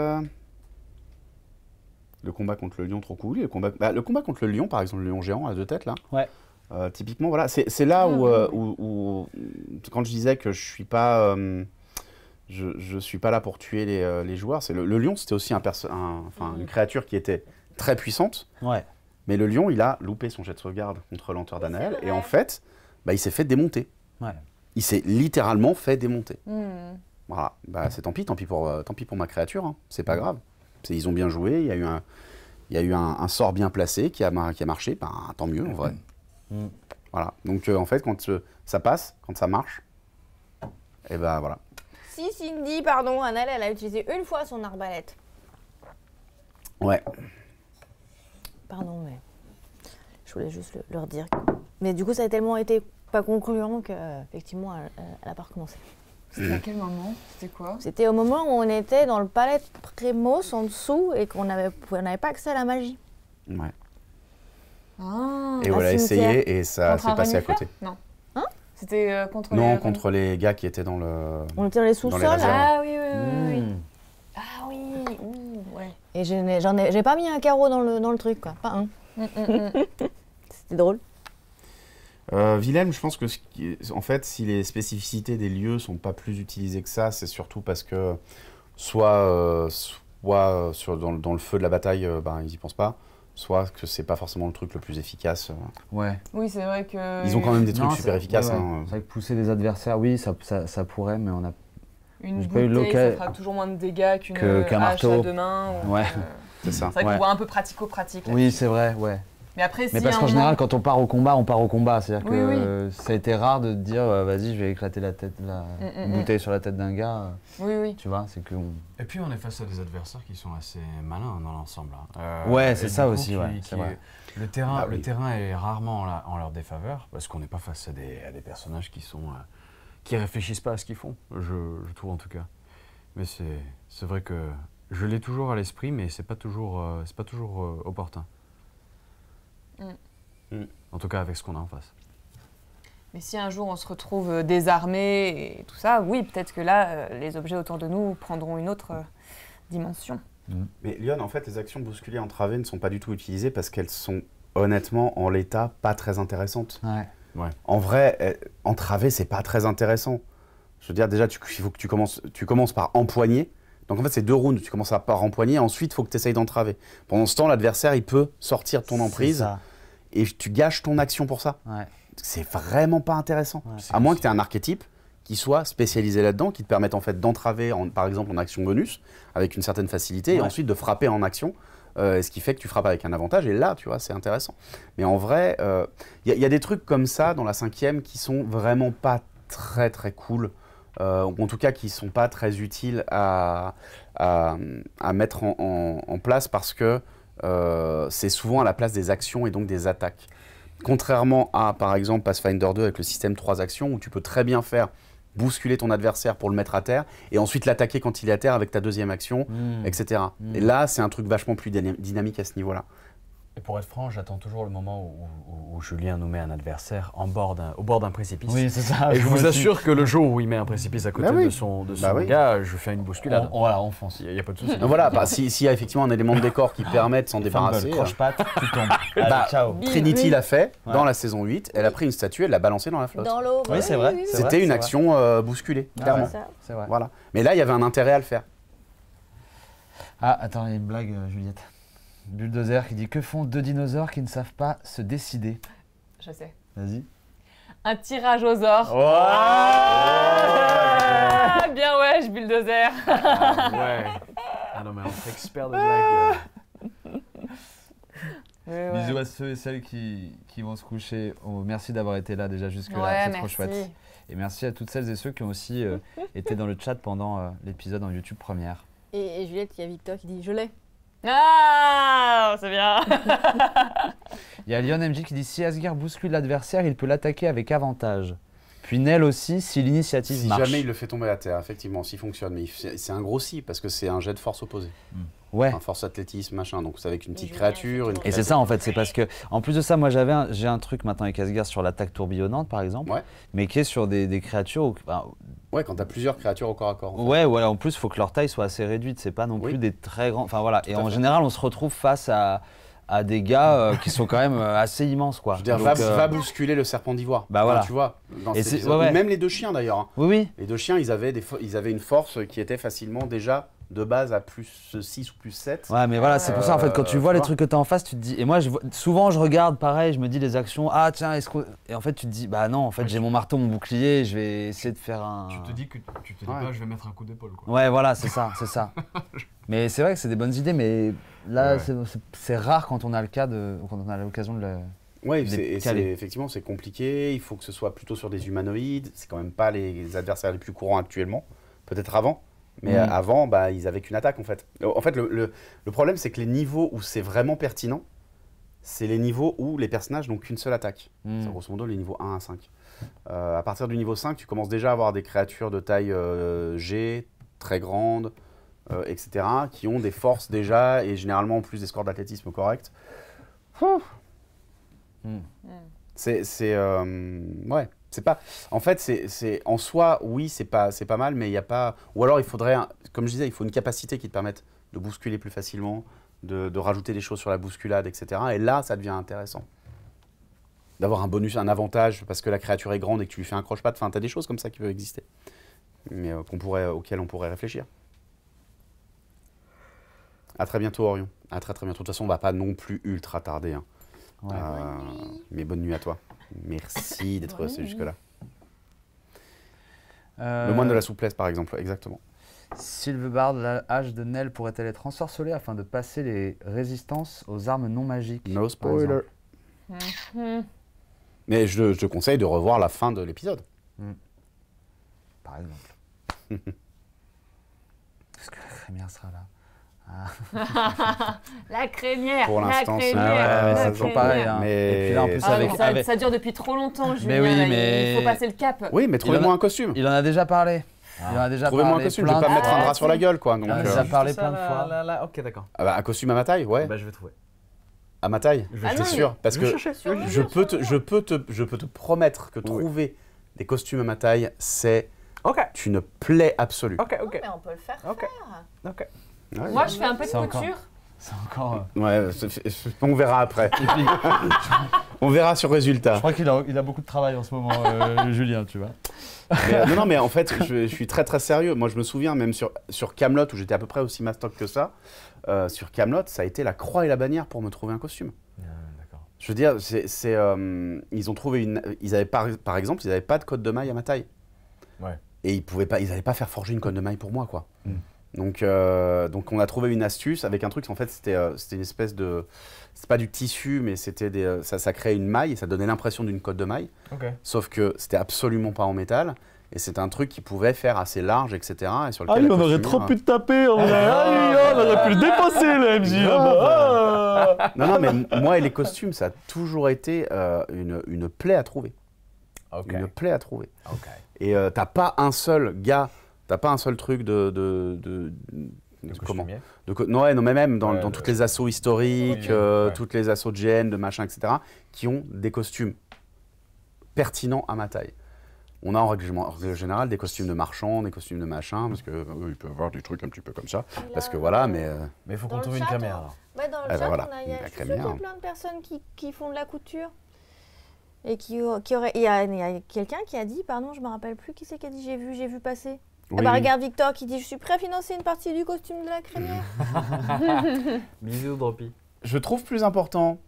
A: Le combat contre le lion, trop cool. Le combat, bah, le combat contre le lion, par exemple, le lion géant à deux têtes, là.
B: Ouais.
A: Euh, typiquement, voilà, c'est c'est là où, euh, où- où- quand je disais que je suis pas, euh, je, je suis pas là pour tuer les, euh, les joueurs. C'est le, le lion, c'était aussi un perso- un- une créature qui était très puissante,
B: Ouais.
A: mais le lion, il a loupé son jet de sauvegarde contre lenteur d'Anaël, et en fait, bah, il s'est fait démonter.
B: Ouais.
A: Il s'est littéralement fait démonter.
C: Hmm.
A: Voilà, bah, c'est tant pis, tant pis pour, euh, tant pis pour ma créature, hein. c'est pas grave. C'est- Ils ont bien joué, il y a eu un, il y a eu un, un sort bien placé qui a, qui a marché, ben, tant mieux en vrai.
B: Mm.
A: Voilà, donc euh, en fait, quand euh, ça passe, quand ça marche, et ben voilà.
D: Si Cindy, pardon, Annelle, elle a utilisé une fois son arbalète.
A: Ouais,
D: Pardon, mais je voulais juste le- leur dire. Mais du coup, ça a tellement été pas concluant que effectivement, elle, elle- elle a pas recommencé.
C: C'était à quel moment? C'était quoi?
D: C'était au moment où on était dans le palais de Prémos en dessous et qu'on avait- on n'avait pas accès à la magie.
A: ouais.
C: Ah.
A: Et voilà,
D: cimetière.
A: essayé, et ça s'est passé à côté.
C: Non.
D: Hein?
C: C'était euh, contre
A: Non,
C: les...
A: contre les gars qui étaient dans le.
D: On était dans les sous-sols
C: Ah oui, oui, oui, oui.
B: Hmm.
C: Ah oui, ouh, ouais.
D: et j'en ai, j'ai pas mis un carreau dans le, dans le truc, quoi. Pas un.
C: Mm, mm, mm. *laughs*
D: C'était drôle.
A: Euh, Willem, je pense que, en fait, si les spécificités des lieux sont pas plus utilisées que ça, c'est surtout parce que soit, euh, soit euh, sur, dans, le- dans le feu de la bataille, euh, ben, ils y pensent pas, soit que c'est pas forcément le truc le plus efficace.
B: Ouais.
C: Oui, c'est vrai que...
A: Ils ont quand même des trucs
B: Non,
A: super efficaces.
B: ouais, ouais.
A: hein.
B: C'est vrai que pousser des adversaires, oui, ça, ça, ça pourrait, mais on a.
C: Une
B: J'ai pas eu
C: bouteille, ça fera toujours moins de dégâts qu'une
B: qu'un
C: hache
B: marteau.
C: à deux mains. ou-
B: Ouais.
C: euh,
A: C'est ça.
C: C'est vrai qu'on
B: Ouais.
C: voit un peu pratico-pratique.
B: Oui, c'est vrai, ouais.
C: Mais après, si
B: Mais
C: à
B: parce qu'en
C: moment-
B: général, quand on part au combat, on part au combat. C'est-à-dire
C: Oui,
B: que
C: oui.
B: ça a été rare de dire, euh, vas-y, je vais éclater la tête, la
C: Mm,
B: une
C: mm,
B: bouteille sur la tête d'un gars. euh,
C: Oui, oui.
B: Tu vois, c'est que. on-
E: Et puis on est face à des adversaires qui sont assez malins dans l'ensemble. hein. Euh,
B: Ouais, c'est ça
E: coup,
B: aussi,
E: qui-
B: ouais,
E: qui
B: c'est vrai.
E: est- Le terrain,
A: Ah oui.
E: le terrain est rarement en, la- en leur défaveur parce qu'on n'est pas face à des, à des personnages qui sont euh, qui réfléchissent pas à ce qu'ils font. Je, je trouve en tout cas. Mais c'est c'est vrai que je l'ai toujours à l'esprit, mais c'est pas toujours euh, c'est pas toujours euh, opportun.
C: Mm.
A: Mm.
E: En tout cas avec ce qu'on a en face.
C: Mais si un jour on se retrouve euh, désarmé et tout ça, oui, peut-être que là, euh, les objets autour de nous prendront une autre euh, dimension.
A: Mais Lyon, en fait, les actions bousculées entravées ne sont pas du tout utilisées parce qu'elles sont honnêtement en l'état pas très intéressantes.
B: Ouais.
A: En vrai, euh, entraver, c'est pas très intéressant. Je veux dire, déjà, tu- il faut que tu commences, tu commences par empoigner. Donc en fait, c'est deux rounds. Tu commences par empoigner, ensuite, il faut que tu essayes d'entraver. Pendant ce temps, l'adversaire, il peut sortir de ton
B: C'est
A: emprise
B: ça.
A: Et tu gâches ton action pour ça.
B: Ouais.
A: c'est vraiment pas intéressant. À moins que tu aies un archétype qui soit spécialisé là-dedans, qui te permette en fait d'entraver, en- par exemple, en action bonus, avec une certaine facilité, et ensuite de frapper en action, euh, ce qui fait que tu frappes avec un avantage, et là, tu vois, c'est intéressant. Mais en vrai, euh, il y, a- il y a des trucs comme ça dans la cinquième qui sont vraiment pas très très cool, euh, ou en tout cas qui sont pas très utiles à, à, à mettre en, en- en place parce que euh, c'est souvent à la place des actions et donc des attaques. Contrairement à, par exemple, Pathfinder 2 avec le système 3 actions, où tu peux très bien faire bousculer ton adversaire pour le mettre à terre, et ensuite l'attaquer quand il est à terre avec ta deuxième action,
E: Hmm.
A: etc. Et là, c'est un truc vachement plus dyna- dynamique à ce niveau-là.
E: Et pour être franc, j'attends toujours le moment où, où- où Julien nous met un adversaire en bord d'un- au bord d'un précipice.
B: Oui, c'est ça.
E: Et je vous
B: aussi.
E: assure que le jour où il met un précipice à côté
A: Bah oui.
E: de son, de son
A: Bah oui.
E: gars, je fais une bousculade.
B: On, voilà, on fonce.
E: Il n'y a, pas de souci.
A: Voilà, bah, si- s'il y a effectivement un élément de décor qui permet de s'en débarrasser. euh,
B: Croche-patte, tu tombes. *laughs* Allez,
A: Bah,
B: ciao.
A: Trinity l'a fait
B: Ouais.
A: dans la saison 8, elle a pris une statue, elle l'a balancée dans la flotte.
D: Dans l'eau.
B: Oui, c'est vrai.
D: oui,
B: c'est
A: C'était une action euh, bousculée,
B: Ah
A: clairement.
B: C'est vrai.
A: Voilà. Mais là, il y avait un intérêt à le faire.
B: Ah, attends, il y a une blague, euh, Juliette. Bulldozer qui dit Que font deux dinosaures qui ne savent pas se décider?
C: Je sais.
B: Vas-y.
C: Un tirage aux ors.
B: Oh.
C: Ah, bien ouais, je bulldozer.
E: Ah ouais. Ah non, mais entre experts de blagues.
B: Bisous à ceux et celles qui, qui vont se coucher. Oh, merci d'avoir été là déjà jusque-là.
C: Ouais,
B: c'est trop
C: merci.
B: chouette. Et merci à toutes celles et ceux qui ont aussi euh, *laughs* été dans le chat pendant euh, l'épisode en YouTube première.
D: Et, et Juliette, il y a Victor qui dit Je l'ai.
C: Ah, c'est bien. *laughs*
B: Il y a Lyon MJ qui dit Si Asgir bouscule l'adversaire, il peut l'attaquer avec avantage. Puis Nell aussi, si l'initiative
A: Si
B: marche.
A: jamais il le fait tomber à terre, effectivement, s'il fonctionne. Mais c'est un gros si, parce que c'est un jet de force opposée.
B: Ouais.
A: Un force athlétisme, machin. Donc c'est avec une petite créature. Une.
B: Et c'est ça en fait, c'est parce que, en plus de ça, moi j'avais, un- j'ai un truc maintenant avec Asgard sur l'attaque tourbillonnante par exemple,
A: Ouais.
B: mais qui est sur des, des créatures. où- bah,
A: Ouais, quand t'as plusieurs créatures au corps à corps. en fait.
B: ouais, ouais, en plus il faut que leur taille soit assez réduite, c'est pas non
A: Oui.
B: plus des très grands. Enfin voilà,
A: Tout
B: et en
A: fait.
B: général on se retrouve face à, à des gars euh, qui sont quand même euh, assez immenses quoi.
A: Je veux dire,
B: Donc,
A: va,
B: euh,
A: va bousculer le serpent d'ivoire.
B: Bah voilà.
A: tu vois. Dans
B: Et ouais, ouais.
A: Même les deux chiens d'ailleurs. hein.
B: Oui, oui.
A: Les deux chiens, ils avaient, des fo- ils avaient une force qui était facilement déjà de base à plus 6 ou plus 7.
B: Ouais, mais voilà, c'est pour ça en fait, quand tu vois les
A: vois.
B: trucs que tu as en face, tu te dis. Et moi, je vois- souvent, je regarde pareil, je me dis les actions. Ah, tiens, est-ce que. Et en fait, tu te dis, bah non, en fait, j'ai mon marteau, mon bouclier, je vais essayer de faire un.
E: Tu te dis que tu te dis
A: Ouais.
E: pas, je vais mettre un coup d'épaule. Quoi.
B: Ouais, voilà, c'est ça, c'est ça. *laughs* mais c'est vrai que c'est des bonnes idées, mais là,
A: Ouais.
B: c'est- rare quand on a le cas de. Quand on a l'occasion de le.
A: Oui, effectivement, c'est compliqué. Il faut que ce soit plutôt sur des humanoïdes. C'est quand même pas les adversaires les plus courants actuellement. Peut-être avant. Mais
B: Mm.
A: euh, avant, bah, ils avaient qu'une attaque en fait. En fait, le, le- le problème, c'est que les niveaux où c'est vraiment pertinent, c'est les niveaux où les personnages n'ont qu'une seule attaque.
B: Hmm.
A: C'est grosso modo les niveaux 1 à 5. Euh, à partir du niveau 5, tu commences déjà à avoir des créatures de taille euh, G, très grandes, euh, etc., qui ont des forces déjà, et généralement en plus des scores d'athlétisme corrects.
B: Hmm.
A: C'est, c'est, euh, ouais, c'est pas. En fait, c'est, c'est en soi, oui, c'est pas, c'est pas mal, mais il y a pas. Ou alors, il faudrait, comme je disais, il faut une capacité qui te permette de bousculer plus facilement, de, de rajouter des choses sur la bousculade, etc. Et là, ça devient intéressant. D'avoir un bonus, un avantage parce que la créature est grande et que tu lui fais un croche-patte. Enfin, t'as des choses comme ça qui peuvent exister, mais euh, qu'on pourrait, auxquelles on pourrait réfléchir. À très bientôt, Orion. À très très bientôt. De toute façon, on va pas non plus ultra tarder. hein.
B: Ouais.
A: Euh, mais bonne nuit à toi. Merci *laughs* d'être resté jusque-là.
B: Euh,
A: Le moine de la souplesse, par exemple, exactement.
B: Sylvebard, la hache de Nell pourrait-elle être ensorcelée afin de passer les résistances aux armes non magiques
A: No spoiler.
B: exemple
C: Hmm.
A: Mais je, je te conseille de revoir la fin de l'épisode.
B: Par exemple. *laughs* Est-ce que la crémière sera là *laughs*
C: La crémière.
A: Pour
C: la
A: l'instant, c'est-
C: crémière,
B: Ah ouais, pareil. hein.
A: Mais-
B: Et puis là, en plus,
C: Ah,
B: avec,
C: ça,
B: avec-
C: ça dure depuis trop longtemps, Julien.
B: Mais oui,
C: là, il-
B: mais-
C: Il faut passer le cap.
A: Oui, mais
B: Il en
A: trouvez-moi
B: a-
A: un costume.
B: Il en a déjà parlé. Il en a déjà
A: Trouvez-moi un
B: parlé
A: costume. Je vais pas me mettre un drap sur la gueule, quoi. Donc,
B: Ah,
A: euh,
B: ça parlé plein de fois.
E: Là, là, ok, d'accord.
A: ah bah, un costume à ma taille, ouais.
E: Bah, je vais trouver.
A: À ma taille.
E: Je vais
C: Ah
E: chercher.
A: sûr. Parce
E: Je
A: que je peux, te, je, peux te, je peux te promettre que trouver des costumes à ma taille, c'est
E: Ok,
A: une plaie absolue.
E: ok, ok.
D: Mais on peut le faire.
E: Ok.
D: faire.
E: Ok.
A: Ouais,
C: Moi, je fais un peu de
B: encore-
C: couture.
B: C'est encore. euh,
A: Ouais, c'est- c'est- on verra après.
B: Puis, *laughs*
A: On verra sur
B: je
A: résultat.
B: crois qu'il a, il a beaucoup de travail en ce moment, euh, *laughs* Julien, tu vois.
A: Mais, euh, non, non, mais en fait, je, je suis très très sérieux. Moi, je me souviens même sur, sur Camelot où j'étais à peu près aussi mastoc que ça. euh, sur Camelot, ça a été la croix et la bannière pour me trouver un costume.
E: Ah, d'accord.
A: Je veux dire, c'est, c'est, euh, ils ont trouvé une. Ils avaient par, par exemple, ils n'avaient pas de code de maille à ma taille.
E: Ouais.
A: Et ils pouvaient pas, ils n'allaient pas faire forger une code de maille pour moi, quoi.
E: Mm.
A: Donc, euh, donc on a trouvé une astuce avec un truc. En fait, c'était, euh, c'était une espèce de, c'est pas du tissu, mais c'était des, euh, ça, ça créait une maille et ça donnait l'impression d'une code de maille. Sauf que c'était absolument pas en métal. Et c'était un truc qui pouvait faire assez large, etc. Et sur
H: Ah,
A: lequel
H: on aurait trop pu te taper. On aurait, ah, on aurait pu le dépasser, le MJ. là-bas. Ah.
A: Non, non, mais moi et les costumes, ça a toujours été euh, une, une plaie à trouver. Une plaie à trouver. Et euh, t'as pas un seul gars, t'as pas un seul truc de. de, de- de- comment
E: Costumier.
A: de co- non, ouais, non, mais même dans,
E: Ouais,
A: dans
E: le-
A: toutes les assauts historiques,
E: Oui,
A: euh,
E: ouais.
A: toutes les assauts de GN, de machin, etc., qui ont des costumes pertinents à ma taille. On a en règle, générale des costumes de marchands, des costumes de machin, parce que euh, il peut y avoir des trucs un petit peu comme ça. Parce que voilà, mais. euh,
E: Mais il faut qu'on trouve une
D: chat,
E: caméra.
D: on-
E: alors.
D: Ouais, dans le
A: Ah bah
D: chat,
A: voilà,
D: on a, il y a, plein de personnes qui, qui font de la couture. Et qui, qui auraient. Il y a, il y a quelqu'un qui a dit, pardon, je me rappelle plus qui c'est qui a dit, j'ai vu, j'ai vu passer.
A: Oui,
D: ah bah regarde Victor qui dit, je suis prêt à financer une partie du costume de la crémière. *laughs*
E: Bisous, Droppy.
A: Je trouve plus important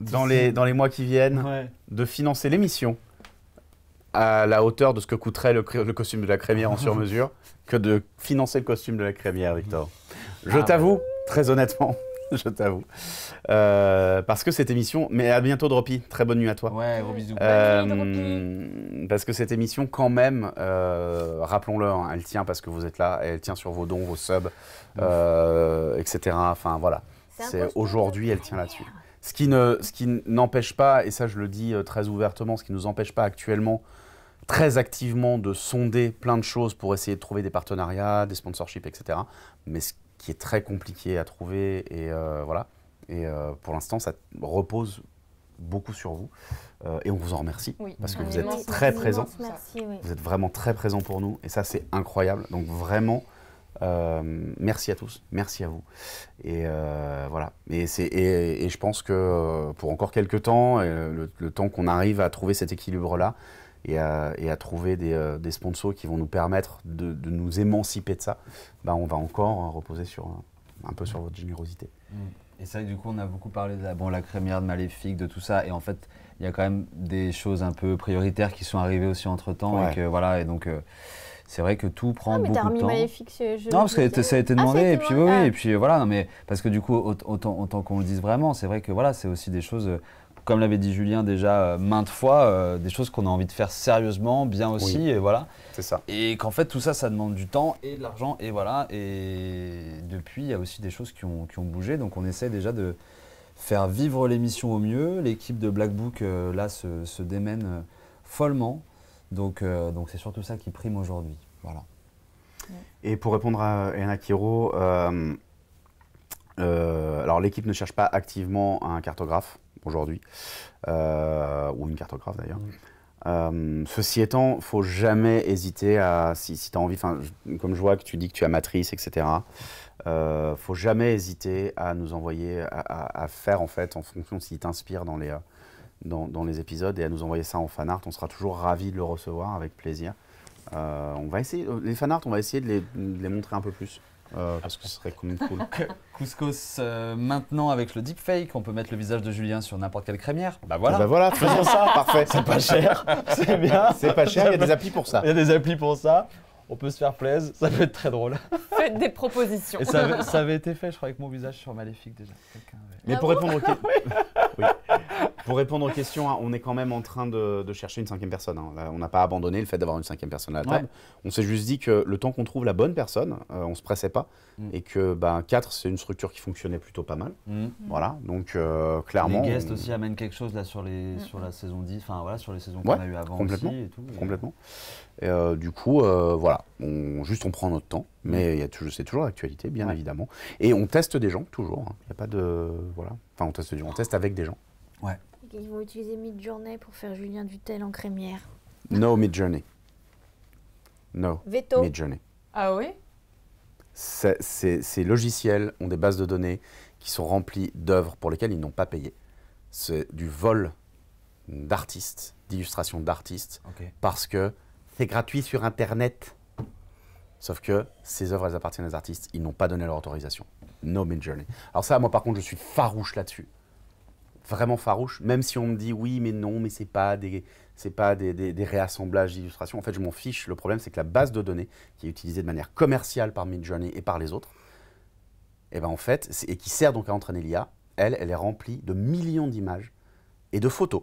A: dans les, dans les mois qui viennent
E: Ouais.
A: de financer l'émission à la hauteur de ce que coûterait le, costume de la crémière en sur-mesure *laughs* que de financer le costume de la crémière, Victor. Je
E: Ah,
A: t'avoue, très honnêtement, *laughs* je t'avoue. Euh, parce que cette émission, mais à bientôt Droppy, très bonne nuit à toi.
B: Ouais, gros bisous.
A: Euh, parce que cette émission, quand même, euh, rappelons-le, hein, elle tient parce que vous êtes là, elle tient sur vos dons, vos subs, euh, etc. Enfin voilà. C'est aujourd'hui, elle tient là-dessus. Ce qui ne, ce qui n'empêche pas, et ça je le dis très ouvertement, ce qui ne nous empêche pas actuellement très activement de sonder plein de choses pour essayer de trouver des partenariats, des sponsorships, etc. Mais ce qui est très compliqué à trouver, et euh, voilà. Et euh, pour l'instant, ça repose beaucoup sur vous. Euh, et on vous en remercie,
C: Oui.
A: parce que
C: Un
A: vous êtes très
D: oui.
A: Vous êtes vraiment très présents pour nous et ça c'est incroyable. Donc vraiment, euh, merci à tous, merci à vous. Et euh, voilà. Et, c'est- et, et je pense que pour encore quelques temps, le, le temps qu'on arrive à trouver cet équilibre-là et à, et à trouver des, euh, des sponsors qui vont nous permettre de, de nous émanciper de ça, bah, on va encore euh, reposer sur, un- un peu sur votre générosité.
B: Et c'est vrai que du coup, on a beaucoup parlé de la, bon, la crémière de Maléfique, de tout ça. Et en fait, il y a quand même des choses un peu prioritaires qui sont arrivées aussi entre temps.
A: Ouais.
B: Et que voilà, et donc, euh, c'est vrai que tout prend
D: Ah, mais t'as
B: beaucoup de
D: remis
B: temps.
D: Maléfique. je- je-
B: Non, parce que ça a été
D: Ah,
B: demandé,
D: ça a été
B: et puis oui,
D: Ah.
B: et puis voilà, non, mais parce que du coup, aut- autant, autant qu'on le dise vraiment, c'est vrai que voilà, c'est aussi des choses, euh, comme l'avait dit Julien déjà euh, maintes fois, euh, des choses qu'on a envie de faire sérieusement, bien aussi,
A: Oui.
B: et voilà.
A: C'est ça.
B: Et qu'en fait, tout ça, ça demande du temps et de l'argent, et voilà. Et depuis, il y a aussi des choses qui ont, qui ont bougé, donc on essaie déjà de faire vivre l'émission au mieux. L'équipe de Black Book, euh, là, se, se démène euh, follement. Donc, euh, donc c'est surtout ça qui prime aujourd'hui. Voilà.
A: Et pour répondre à Ena Kiro, euh, euh, alors l'équipe ne cherche pas activement un cartographe aujourd'hui, euh, ou une cartographe d'ailleurs. Euh, ceci étant, faut jamais hésiter à, si, si tu as envie, comme je vois que tu dis que tu as matrice, etc., euh, faut jamais hésiter à nous envoyer, à, à- à faire en fait, en fonction de ce qui t'inspire dans les, euh, dans, dans les épisodes, et à nous envoyer ça en fan art. On sera toujours ravis de le recevoir avec plaisir. Euh, on va essayer, les fan art, on va essayer de les, de les montrer un peu plus, euh, parce que ce serait quand même cool. *laughs*
B: Couscous, euh, maintenant avec le deepfake, on peut mettre le visage de Julien sur n'importe quelle crémière. Bah
A: Voilà, bah voilà faisons ça, *laughs* parfait.
H: C'est pas cher, c'est bien.
A: C'est pas cher, il y a des applis pour ça.
H: Il y a des applis pour ça. On peut se faire plaisir, ça peut être très drôle.
C: Faites des propositions.
B: Et ça avait, ça avait été fait, je crois, avec mon visage sur Maléfique déjà. Avait-
A: Mais
D: Ah
A: pour,
D: bon
A: répondre aux que- *laughs* Oui. Pour répondre aux questions, hein, on est quand même en train de, de chercher une cinquième personne. hein. Là, on n'a pas abandonné le fait d'avoir une cinquième personne à la table. On s'est juste dit que le temps qu'on trouve la bonne personne, euh, on se pressait pas.
B: Mm.
A: Et que ben, 4, c'est une structure qui fonctionnait plutôt pas mal. Voilà, donc euh, clairement.
B: les guests
A: on-
B: aussi amènent quelque chose là sur, les, sur la saison 10, enfin voilà, sur les saisons
A: Ouais,
B: qu'on a eu avant
A: complètement,
B: aussi et tout. Et-
A: Complètement. Et, euh, du coup, euh, voilà, on, juste on prend notre temps, mais il y a toujours- c'est toujours l'actualité, bien
B: Ouais.
A: évidemment. Et on teste des gens, toujours. hein. Il n'y a pas de. Voilà. Enfin, on teste, des gens, on teste avec des gens.
D: Ils vont utiliser Midjourney pour faire Julien Dutel en crémière.
A: No Midjourney. No
D: Veto.
A: Midjourney.
C: Ah oui?
A: C'est- c'est- Ces logiciels ont des bases de données qui sont remplies d'œuvres pour lesquelles ils n'ont pas payé. C'est du vol d'artistes, d'illustrations d'artistes, parce que c'est gratuit sur Internet. Sauf que ces œuvres, elles appartiennent aux artistes. Ils n'ont pas donné leur autorisation. No Midjourney. Alors ça, moi, par contre, je suis farouche là-dessus. Vraiment farouche, même si on me dit oui, mais non, mais c'est pas des, pas des, réassemblages d'illustrations. En fait, je m'en fiche. Le problème, c'est que la base de données, qui est utilisée de manière commerciale par Midjourney et par les autres, et ben en fait, et qui sert donc à entraîner l'IA, elle, elle est remplie de millions d'images et de photos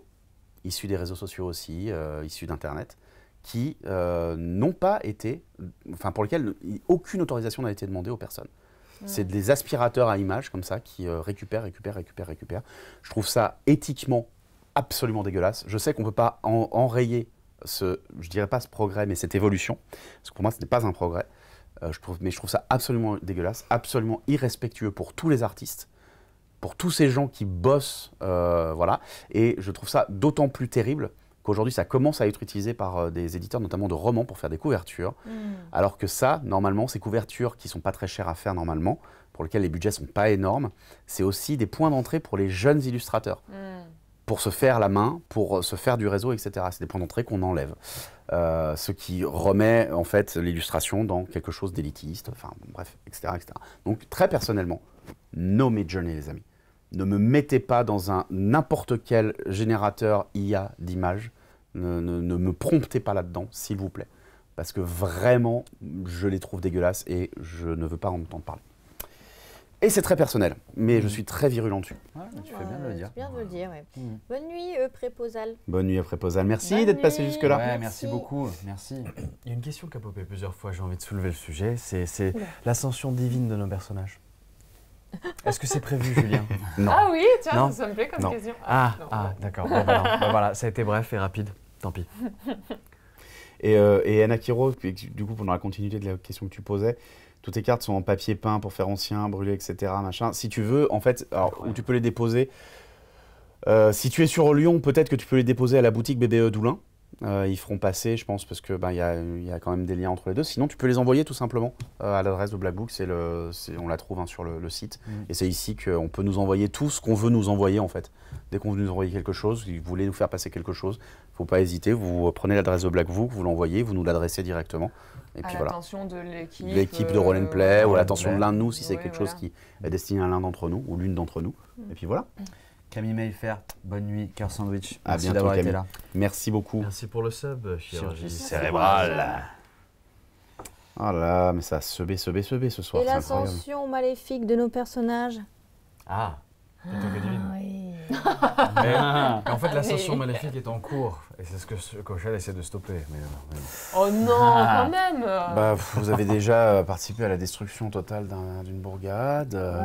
A: issues des réseaux sociaux aussi, euh, issues d'Internet, qui euh, n'ont pas été, enfin pour lesquelles aucune autorisation n'a été demandée aux personnes. C'est des aspirateurs à images comme ça qui euh, récupèrent, récupèrent, récupèrent, récupèrent. Je trouve ça éthiquement absolument dégueulasse. Je sais qu'on ne peut pas en- enrayer ce, je dirais pas ce progrès, mais cette évolution, parce que pour moi ce n'est pas un progrès. Euh, je trouve, mais je trouve ça absolument dégueulasse, absolument irrespectueux pour tous les artistes, pour tous ces gens qui bossent, euh, voilà. Et je trouve ça d'autant plus terrible qu'aujourd'hui ça commence à être utilisé par euh, des éditeurs, notamment de romans, pour faire des couvertures. Alors que ça, normalement, ces couvertures qui sont pas très chères à faire normalement, pour lesquelles les budgets sont pas énormes, c'est aussi des points d'entrée pour les jeunes illustrateurs. Pour se faire la main, pour se faire du réseau, etc. C'est des points d'entrée qu'on enlève. Euh, ce qui remet en fait l'illustration dans quelque chose d'élitiste, enfin bon, bref, etc., etc. Donc très personnellement, no Midjourney les amis. Ne me mettez pas dans un n'importe quel générateur IA d'images. Ne, ne- ne me promptez pas là-dedans, s'il vous plaît. Parce que vraiment, je les trouve dégueulasses et je ne veux pas en entendre parler. Et c'est très personnel, mais je suis très virulent dessus.
F: Ouais, tu fais bien de le dire.
D: Bien de le dire, ouais.
F: Mm.
D: Bonne nuit, euh, préposal.
A: Bonne nuit après Posal. Merci d'être passé jusque-là.
F: Ouais,
D: Merci.
F: merci beaucoup. Merci.
E: Il y a une question qui a popé plusieurs fois, j'ai envie de soulever le sujet, c'est l'ascension divine de nos personnages. Est-ce que c'est prévu, Julien? *laughs*
A: Non.
C: Ah oui, tiens,
E: Non.
C: ça me plaît comme
E: Non.
C: question.
E: Ah,
C: non.
E: ah d'accord. Bon, bah. Bah voilà, ça a été bref et rapide. Tant pis. *laughs*
A: Et, euh, et Anakiro, du coup, pendant la continuité de la question que tu posais, toutes tes cartes sont en papier peint pour faire ancien, brûlé, etc. Machin. Si tu veux, en fait, alors, où tu peux les déposer. euh, si tu es sur Lyon, peut-être que tu peux les déposer à la boutique BBE Doulin. Euh, ils feront passer, je pense, parce que ben, il y, a, il y a quand même des liens entre les deux. Sinon, tu peux les envoyer tout simplement euh, à l'adresse de Black Book. C'est le, c'est- on la trouve hein, sur le, le site.
F: Mm.
A: Et c'est ici qu'on peut nous envoyer tout ce qu'on veut nous envoyer en fait. Dès qu'on veut nous envoyer quelque chose, si vous voulez nous faire passer quelque chose, faut pas hésiter. Vous prenez l'adresse de Black Book, vous l'envoyez, vous nous l'adressez directement. Et
C: à
A: puis voilà.
C: l'attention de l'équipe.
A: L'équipe de
C: euh,
A: Roll and Play ou l'attention de l'un de nous si c'est quelque
C: voilà.
A: chose qui est destiné à l'un d'entre nous ou l'une d'entre nous. Et puis voilà.
F: Camille Mayfair, bonne nuit, cœur sandwich.
A: À
F: Merci
A: bientôt,
F: d'avoir été
A: Camille.
F: là.
A: Merci beaucoup.
E: Merci pour le sub, chirurgie cérébrale.
A: Oh là là, mais ça a sebé, sebé, sebé ce soir.
D: Et l'ascension maléfique de nos personnages.
E: Ah, divine.
D: Oui.
E: Mais, mais en fait, l'ascension
C: Mais-
E: maléfique est en cours. Et c'est ce que ce- Cochelle essaie de stopper. Mais, euh, mais.
C: Oh non,
F: Ah.
C: quand même
A: Bah, vous avez déjà euh, participé à la destruction totale d'un- d'une bourgade. euh,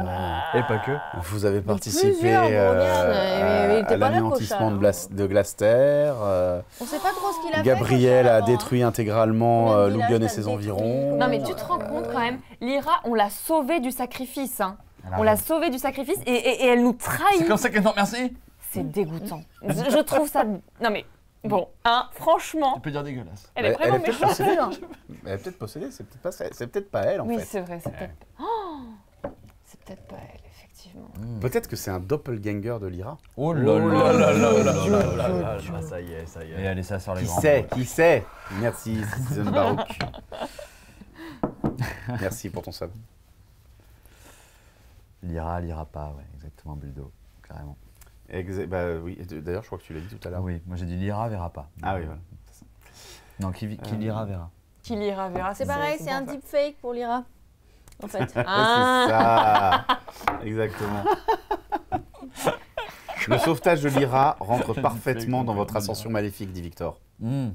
E: Et pas que.
A: Vous avez participé euh, à, à l'anéantissement de, Blas- de Glaster. euh,
D: On sait pas trop ce qu'il a
A: Gabriel
D: fait.
A: a
D: Cochard,
A: détruit intégralement Loubion et ses environs.
C: Non mais tu te rends compte quand même, Lyra, on l'a sauvée du sacrifice. hein. On l'a sauvée du sacrifice et, et- et elle nous trahit.
F: C'est comme ça qu'elle non, merci.
C: C'est dégoûtant. Je, je trouve ça... Non mais, bon, hein, franchement,
F: Tu peux dire dégueulasse.
C: elle est vraiment
A: elle est peut-être
C: méchante.
A: possédée. Elle est peut-être possédée, c'est peut-être pas, c'est peut-être pas elle en
C: Oui,
A: fait.
C: c'est vrai, c'est peut-être... Oh c'est peut-être pas elle, effectivement.
A: Peut-être que c'est un doppelganger de Lyra.
F: Oh là là là là là là là là.
E: Ah, ça y est, ça y
F: Et
E: est.
F: allez, ça sort les
A: Qui
F: grands.
A: sait Qui sait Merci, Citizen Baroque. Merci pour ton sub.
F: Lira, lira pas, ouais, exactement, Buldo, carrément.
A: Exa- bah oui, d'ailleurs, je crois que tu l'as dit tout à l'heure.
F: oui, moi j'ai dit lira, verra pas.
A: Ah oui, voilà.
F: Non, qui, qui
A: Euh,
F: lira, verra.
C: Qui lira, verra.
D: C'est pareil, c'est un deepfake pour Lyra. En fait. *laughs*
C: Ah.
A: C'est ça Exactement. *laughs* Le sauvetage de Lyra rentre parfaitement dans votre ascension maléfique, dit Victor.
F: Hmm,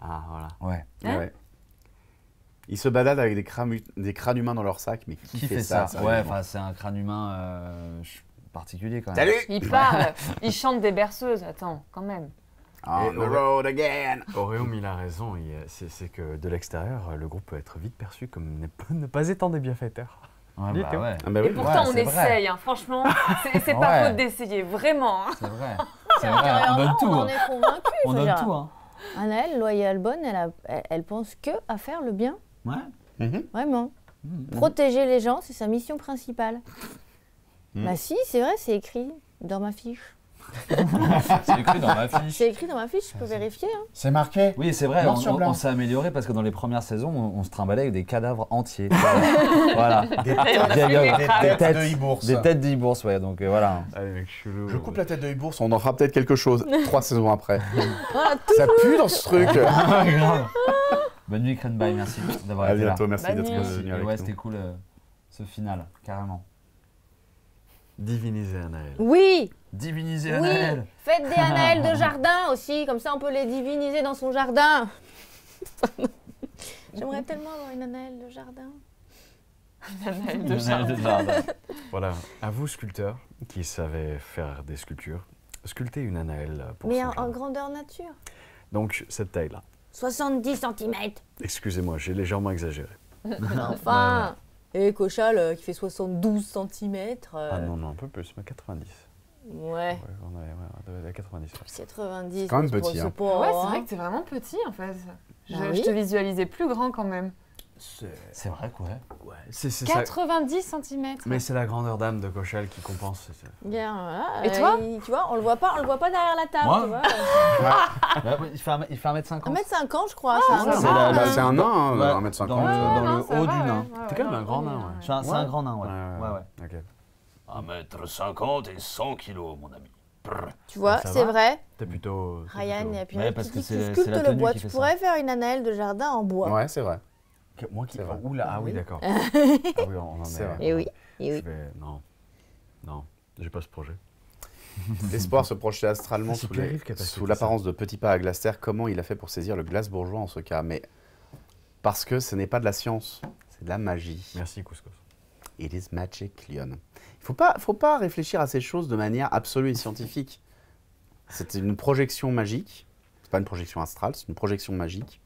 E: Ah, voilà.
F: Ouais.
C: Hein
A: Ouais. Ils se baladent avec des crânes, des crânes humains dans leur sac, mais qui,
F: Qui fait ça, Ouais, enfin, c'est un crâne humain euh, particulier quand même.
A: Salut
C: Il parle, *laughs* il chante des berceuses. Attends, quand même.
A: On
E: Et
A: the
E: on-
A: road again
E: Auréum, il a raison. C'est que de l'extérieur, le groupe peut être vite perçu comme ne pas, ne pas étant des bienfaiteurs.
F: Ouais, bah ouais,
A: Ah bah
C: Et
A: oui.
C: pourtant,
F: Ouais,
C: on essaye, hein, franchement. *laughs* C'est pas
F: Ouais.
C: faute d'essayer, vraiment. hein.
F: c'est vrai. *laughs* C'est vrai, on donne tout.
D: on en
F: hein.
D: est.
F: On donne tout, hein.
D: Anaëlle, loyale, bonne, elle, a- elle, elle pense que à faire le bien.
F: Ouais.
A: Mhm.
D: Vraiment.
F: Mhm.
D: Protéger les gens, c'est sa mission principale.
A: Mhm.
D: Bah si, c'est vrai, c'est écrit dans ma fiche.
B: C'est écrit dans ma fiche.
D: C'est écrit dans ma fiche, je peux vérifier. hein.
A: C'est marqué.
B: Oui, c'est vrai, on, s'est amélioré parce que dans les premières saisons, on, on se trimballait avec des cadavres entiers. *laughs* voilà.
A: Des têtes,
C: fait
B: des-
C: des
A: des
C: crabes.
A: têtes de hibours.
B: Des têtes d'e-bourse, ouais, donc euh, voilà.
E: Allez, mec, chelou.
A: Je coupe la tête de hibours, on en fera peut-être quelque chose *laughs* trois saisons après.
D: Tout.
A: Ça pue dans ce truc. *laughs*
B: Bonne nuit, Cranby, merci d'avoir
A: À
B: été là.
A: bientôt, merci d'être venu
B: ouais, c'était cool euh, ce final, carrément.
E: Diviniser Anaël.
D: Oui,
B: Diviniser
D: oui.
B: Anaël
D: Faites des Anaëls de *laughs* jardin aussi, comme ça on peut les diviniser dans son jardin. *laughs* J'aimerais tellement avoir une Anaël de jardin.
C: Anaël de jardin. *laughs*
E: Voilà, à vous, sculpteurs, qui savez faire des sculptures, sculptez une Anaël pour
D: Mais
E: son
D: en, en grandeur nature.
E: Donc, cette taille-là.
D: 70 cm.
E: Excusez-moi, j'ai légèrement exagéré.
D: Enfin. Et Cochal euh, qui fait 72 cm.
E: Ah non, non, un peu plus, mais 90.
D: Ouais.
E: Ouais, on est, ouais, on à 90. ouais.
D: 90.
A: quand même
D: c'est
A: petit,
D: c'est
A: hein.
D: pas,
C: Ouais, c'est
D: hein.
C: vrai que t'es vraiment petit en fait. Je, je
D: oui.
C: te visualisais plus grand quand même.
B: C'est vrai quoi.
E: Ouais, c'est c'est ça.
C: 90 cm.
E: Mais c'est la grandeur d'âme de Cochal qui compense. ça.
D: Bien, voilà.
C: Et
D: Euh,
C: toi
D: il- Tu vois, on le voit pas, on le voit pas derrière la table,
B: Moi
D: tu vois. *laughs*
B: Bah, il, fait un, il fait 1m50.
D: 1m50, je crois. c'est un
C: ça
D: grand,
C: va.
A: Bah, c'est un nain, hein,
B: Ouais,
A: 1m50.
B: dans le- dans
C: non,
B: le
C: ça
B: haut
C: va,
B: du
C: ouais.
B: nain.
C: Ouais,
E: T'es quand
C: ouais,
E: même un grand nain, ouais.
B: C'est un, c'est un grand nain, ouais.
E: Ouais,
B: ouais, ouais.
E: Ok.
J: 1m50 et 100 kilos, mon ami.
D: Tu vois,
E: Ça
D: c'est vrai.
E: T'es plutôt.
D: Ryan, et puis
B: Ouais,
D: Ryan
B: parce
D: qui
B: que la
D: le bois. Tu
B: ça.
D: pourrais faire une Anaëlle de jardin en bois.
A: Ouais, c'est vrai.
E: Que- Moi qui.
A: Vrai.
E: Oula, ah oui, d'accord. *laughs* ah oui, on en est.
A: vrai.
D: Et oui, et
E: Je
D: oui.
E: vais. Non. Non, j'ai pas ce projet. *laughs*
A: L'espoir se projetait astralement
E: Ah,
A: sous, l'apparence de petit pas à Glaster. Comment il a fait pour saisir le glace bourgeois en ce cas? Mais parce que ce n'est pas de la science, c'est de la magie.
E: Merci, Couscous.
A: It is magic, Lyon. Il faut pas, faut pas réfléchir à ces choses de manière absolue et scientifique. C'est une projection magique. C'est pas une projection astrale, c'est une projection magique.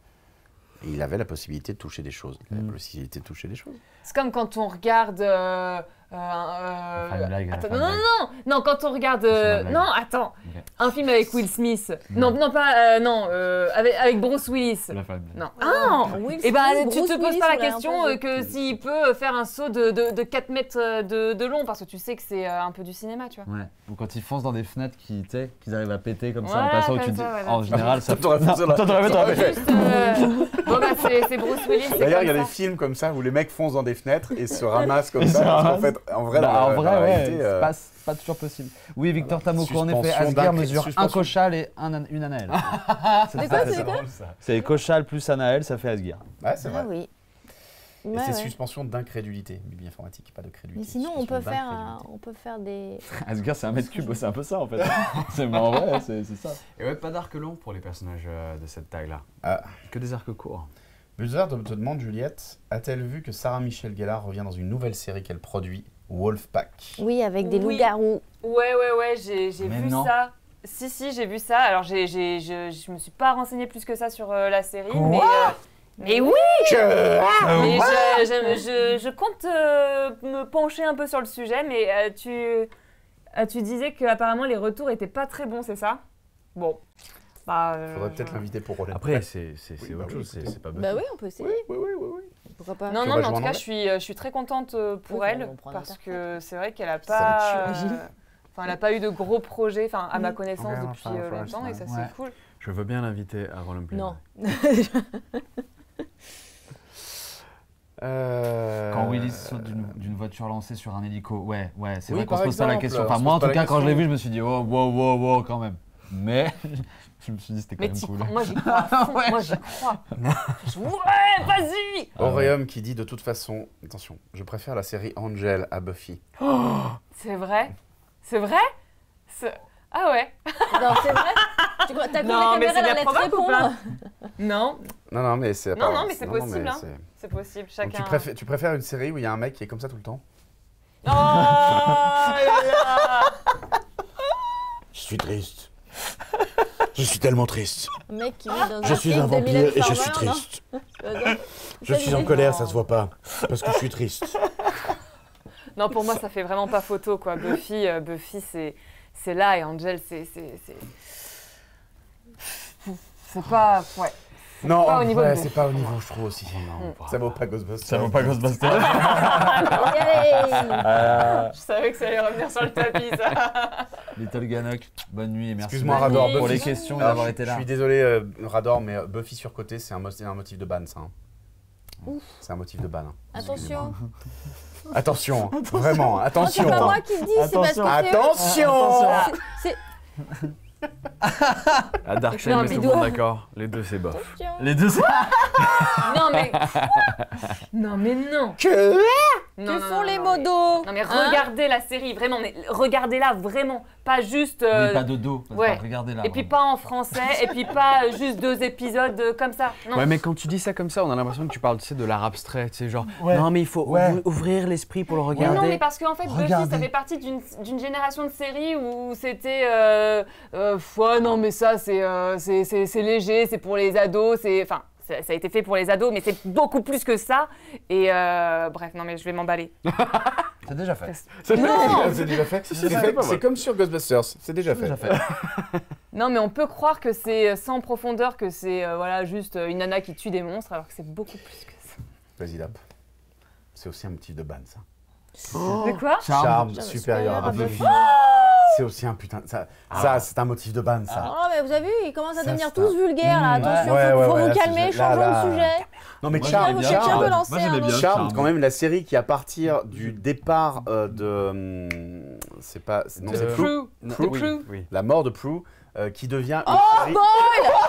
A: Il avait la possibilité de toucher des choses. Il avait la possibilité de toucher des choses.
C: C'est comme quand on regarde. euh, euh, euh,
B: blague,
C: attends, non, non, non, non, quand on regarde. Euh, non, attends.
B: Ok.
C: Un film avec Will Smith.
B: Mm.
C: Non, non, pas. euh, non, euh, avec, avec Bruce Willis.
B: La femme.
C: Non. Ah
D: Will
C: Et ben,
D: Smith,
C: tu
D: Bruce
C: te poses
D: Willis,
C: pas la
D: on l'a
C: question que s'il peut faire un saut de, de, de 4 mètres de, de long, parce que tu sais que c'est un peu du cinéma, tu vois.
B: Ouais. Ou quand ils foncent dans des fenêtres tu qu'ils arrivent à péter comme ça en
C: Voilà,
B: passant, où tu te dis,
C: ça, voilà.
B: en général, ça. *laughs*
A: T'aurais fait ça,
B: t'aurais fait, fait.
C: Bon, bah, c'est Bruce Willis.
A: D'ailleurs, il y a des films comme ça où les mecs foncent dans des fenêtres et se ramassent comme ça. qu'en
B: ramassent.
A: Fait, en vrai,
B: Bah, en
A: dans
B: vrai,
A: la
B: ouais,
A: réalité,
B: c'est
A: euh,
B: pas, c'est pas toujours possible. Oui, Victor Tamoko, en effet,
A: d'incré-
B: mesure un cochal et un, une anaël. *laughs*
D: C'est quoi, c'est quoi
B: C'est cochal plus anaël, ça fait Asgir.
A: Ouais, c'est
D: Ah
A: vrai.
D: oui.
A: Et
D: Ouais,
A: c'est
D: ouais.
A: suspension d'incrédulité, bibi informatique, pas de crédulité.
D: Mais sinon, on peut faire, un- on peut faire des. *laughs*
B: Asgir, c'est un mètre cube, *laughs* c'est un peu ça en fait. c'est en vrai, c'est c'est ça.
E: Et ouais, pas d'arc long pour les personnages euh, de cette taille-là.
A: Ah.
E: Que des arcs courts.
A: Buzzer te, te demande, Juliette, a-t-elle vu que Sarah Michelle Gellar revient dans une nouvelle série qu'elle produit, Wolfpack?
D: Oui, avec des
C: Oui.
D: loups-garous.
C: Ouais, ouais, ouais, j'ai vu
B: non.
C: ça. Si, si, j'ai vu ça. Alors, je, je me suis pas renseignée plus que ça sur euh, la série. mais, euh, mais oui Mais je, je- je- je compte euh, me pencher un peu sur le sujet, mais euh, tu, euh, tu disais que apparemment les retours étaient pas très bons, c'est ça? Bon. Bah, euh,
A: Faudrait peut-être l'inviter pour Roland.
E: Après, c'est c'est-
A: Oui,
E: c'est
A: bah
E: autre
A: oui,
E: chose, c'est pas
D: Bah oui, on peut essayer.
A: Oui, oui, oui, oui.
D: Pourquoi pas
C: Non, non, mais en tout cas, je suis, euh, je suis très contente euh, pour
D: Oui,
C: elle, parce que c'est vrai qu'elle a pas... Enfin, elle a pas eu de gros projets, enfin, à ma connaissance, depuis euh, longtemps, et ça,
B: ouais.
C: c'est cool.
E: Je veux bien l'inviter à Roland Play.
D: Non. *laughs*
A: Euh,
B: Quand Willis saute d'une voiture lancée sur un hélico, ouais, ouais, c'est
A: Oui,
B: vrai qu'on se pose pas la question.
A: on
B: Enfin, moi en tout cas, quand je l'ai vu, je me suis dit, oh, wow, wow, wow, quand même. Mais *laughs* je me suis dit, c'était quand
C: Mais
B: même
C: t'y
B: cool.
C: crois- moi, j'y *laughs* crois à fond, moi, j'y crois. *laughs* Je- Ouais, vas-y
B: Ah ouais.
A: Auréum qui dit de toute façon, attention, je préfère la série Angel à Buffy. *gasps*
C: C'est vrai? C'est vrai? C'est- Ah ouais
D: Non, c'est vrai Tu crois- T'as cru
C: Non,
D: que
C: mais
D: la
C: c'est
D: caméra
C: bien
D: allait te
C: probable ou pas
D: répondre
C: Non,
A: Non, non, mais c'est.
C: Non, non, mais c'est possible, hein.
A: c'est-
C: c'est possible,
A: Donc,
C: chacun...
A: tu, préfères, tu préfères une série où il y a un mec qui est comme ça tout le temps?
C: Oh là là *laughs*
J: Je suis triste. Je suis tellement triste.
D: Un mec qui vit dans
J: Je
D: un
J: suis un vampire et je suis triste. Je suis en colère, ça se voit pas. Parce que je suis triste. *laughs*
C: Non, pour moi, ça fait vraiment pas photo, quoi. Buffy, euh, Buffy c'est c'est là, et Angel, c'est... c'est- c'est- C'est pas... Ouais.
A: Non,
C: pas au niveau
A: ouais,
C: de-
A: c'est pas au niveau, je trouve aussi. Ça vaut pas Ghostbusters.
E: Ça vaut pas Ghostbusters. *laughs*
D: Allez
C: Je savais que ça allait revenir sur le tapis, ça. *laughs*
F: Little Ganok, bonne nuit et merci
A: Excuse-moi, Rador,
F: pour
A: Buffy.
F: les questions et
A: Alors,
F: d'avoir été là.
A: Je suis désolé, euh, Rador, mais euh, Buffy surcoté, c'est un, mo- c'est un motif de ban, ça. hein.
D: Ouf.
A: C'est un motif de ban. hein.
D: Attention.
A: Attention, hein. *laughs* vraiment,
D: Non, c'est
A: attention.
D: pas moi qui le dis, c'est parce que c'est-
A: Attention
D: c'est- *laughs*
E: À Dark Shade,
C: Non, mais
E: tout le monde d'accord. Les deux, c'est bof.
F: Les deux, *laughs*
C: Non, mais. *laughs* non, mais non.
A: Que
C: Non,
D: Que
C: non,
D: font les
C: non,
D: modos
C: mais- Non, mais
D: Hein
C: regardez la série, vraiment. Mais regardez-la, vraiment. Pas juste. euh,
F: Oui, pas de dos. parce que
C: ouais.
F: Regardez là.
C: Et puis
F: vraiment.
C: pas en français, et puis pas euh, juste deux épisodes euh, comme ça. Non.
E: Ouais, mais quand tu dis ça comme ça, on a l'impression que tu parles, tu sais, de l'art abstrait, tu sais, genre,
F: Ouais.
E: non, mais il faut
F: Ouais.
E: ouvrir l'esprit pour le
C: Mais
E: regarder.
C: non, mais parce qu'en fait, Buffy,
F: Regardez.
C: ça fait partie d'une d'une génération de séries où c'était. Euh, euh, ouais, non, mais ça, c'est euh, c'est- c'est- c'est léger, c'est pour les ados, c'est. Enfin, ça, ça a été fait pour les ados, mais c'est beaucoup plus que ça. Et euh, bref, non, mais je vais m'emballer. *laughs*
F: C'est déjà fait.
A: C'est déjà fait. C'est comme sur Ghostbusters, c'est déjà
F: C'est
A: fait.
F: déjà fait. *laughs*
C: Non, mais on peut croire que c'est sans profondeur, que c'est euh, voilà, juste une nana qui tue des monstres, alors que c'est beaucoup plus que ça.
A: Vas-y. C'est aussi un motif de ban, ça.
C: De quoi
A: Charme,
D: Charme
A: supérieur à Buffy. C'est aussi un putain. Ça, ça c'est un motif de ban, ça.
D: Oh, mais vous avez vu, ils commencent à
A: Ça,
D: devenir tous vulgaires là.
A: Mmh,
D: Attention,
A: ouais,
D: faut,
A: ouais,
D: faut
A: ouais,
D: vous calmer, changeons
A: là.
D: de sujet.
A: Non, mais
F: Moi,
A: Charme, Charme, quand même, la série qui, à partir du départ euh, de. hum, C'est pas. Non,
E: De-
A: c'est Prue. Prue.
E: oui,
C: Prue.
E: oui.
A: La mort de Prue, euh, qui devient une
D: Oh,
A: série.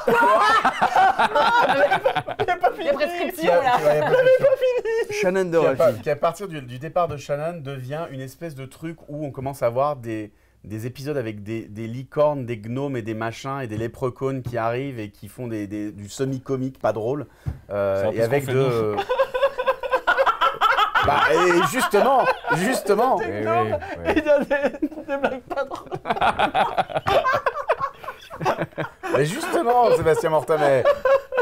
A: *laughs*
C: Les
A: qui
C: prescriptions,
A: a-
C: là.
A: qui a-
E: Shannon
A: qui, à,
E: Doherty.
A: qui, à partir du, du départ de Shannon devient une espèce de truc où on commence à voir des, des épisodes avec des, des licornes, des gnomes et des machins et des léprechauns qui arrivent et qui font des, des- du semi-comique pas drôle. Euh, et avec de. bah, et justement, justement.
E: Oui, oui, oui.
F: Il y a des, des blagues pas drôles. *laughs*
A: Mais justement, Sébastien Mortamet.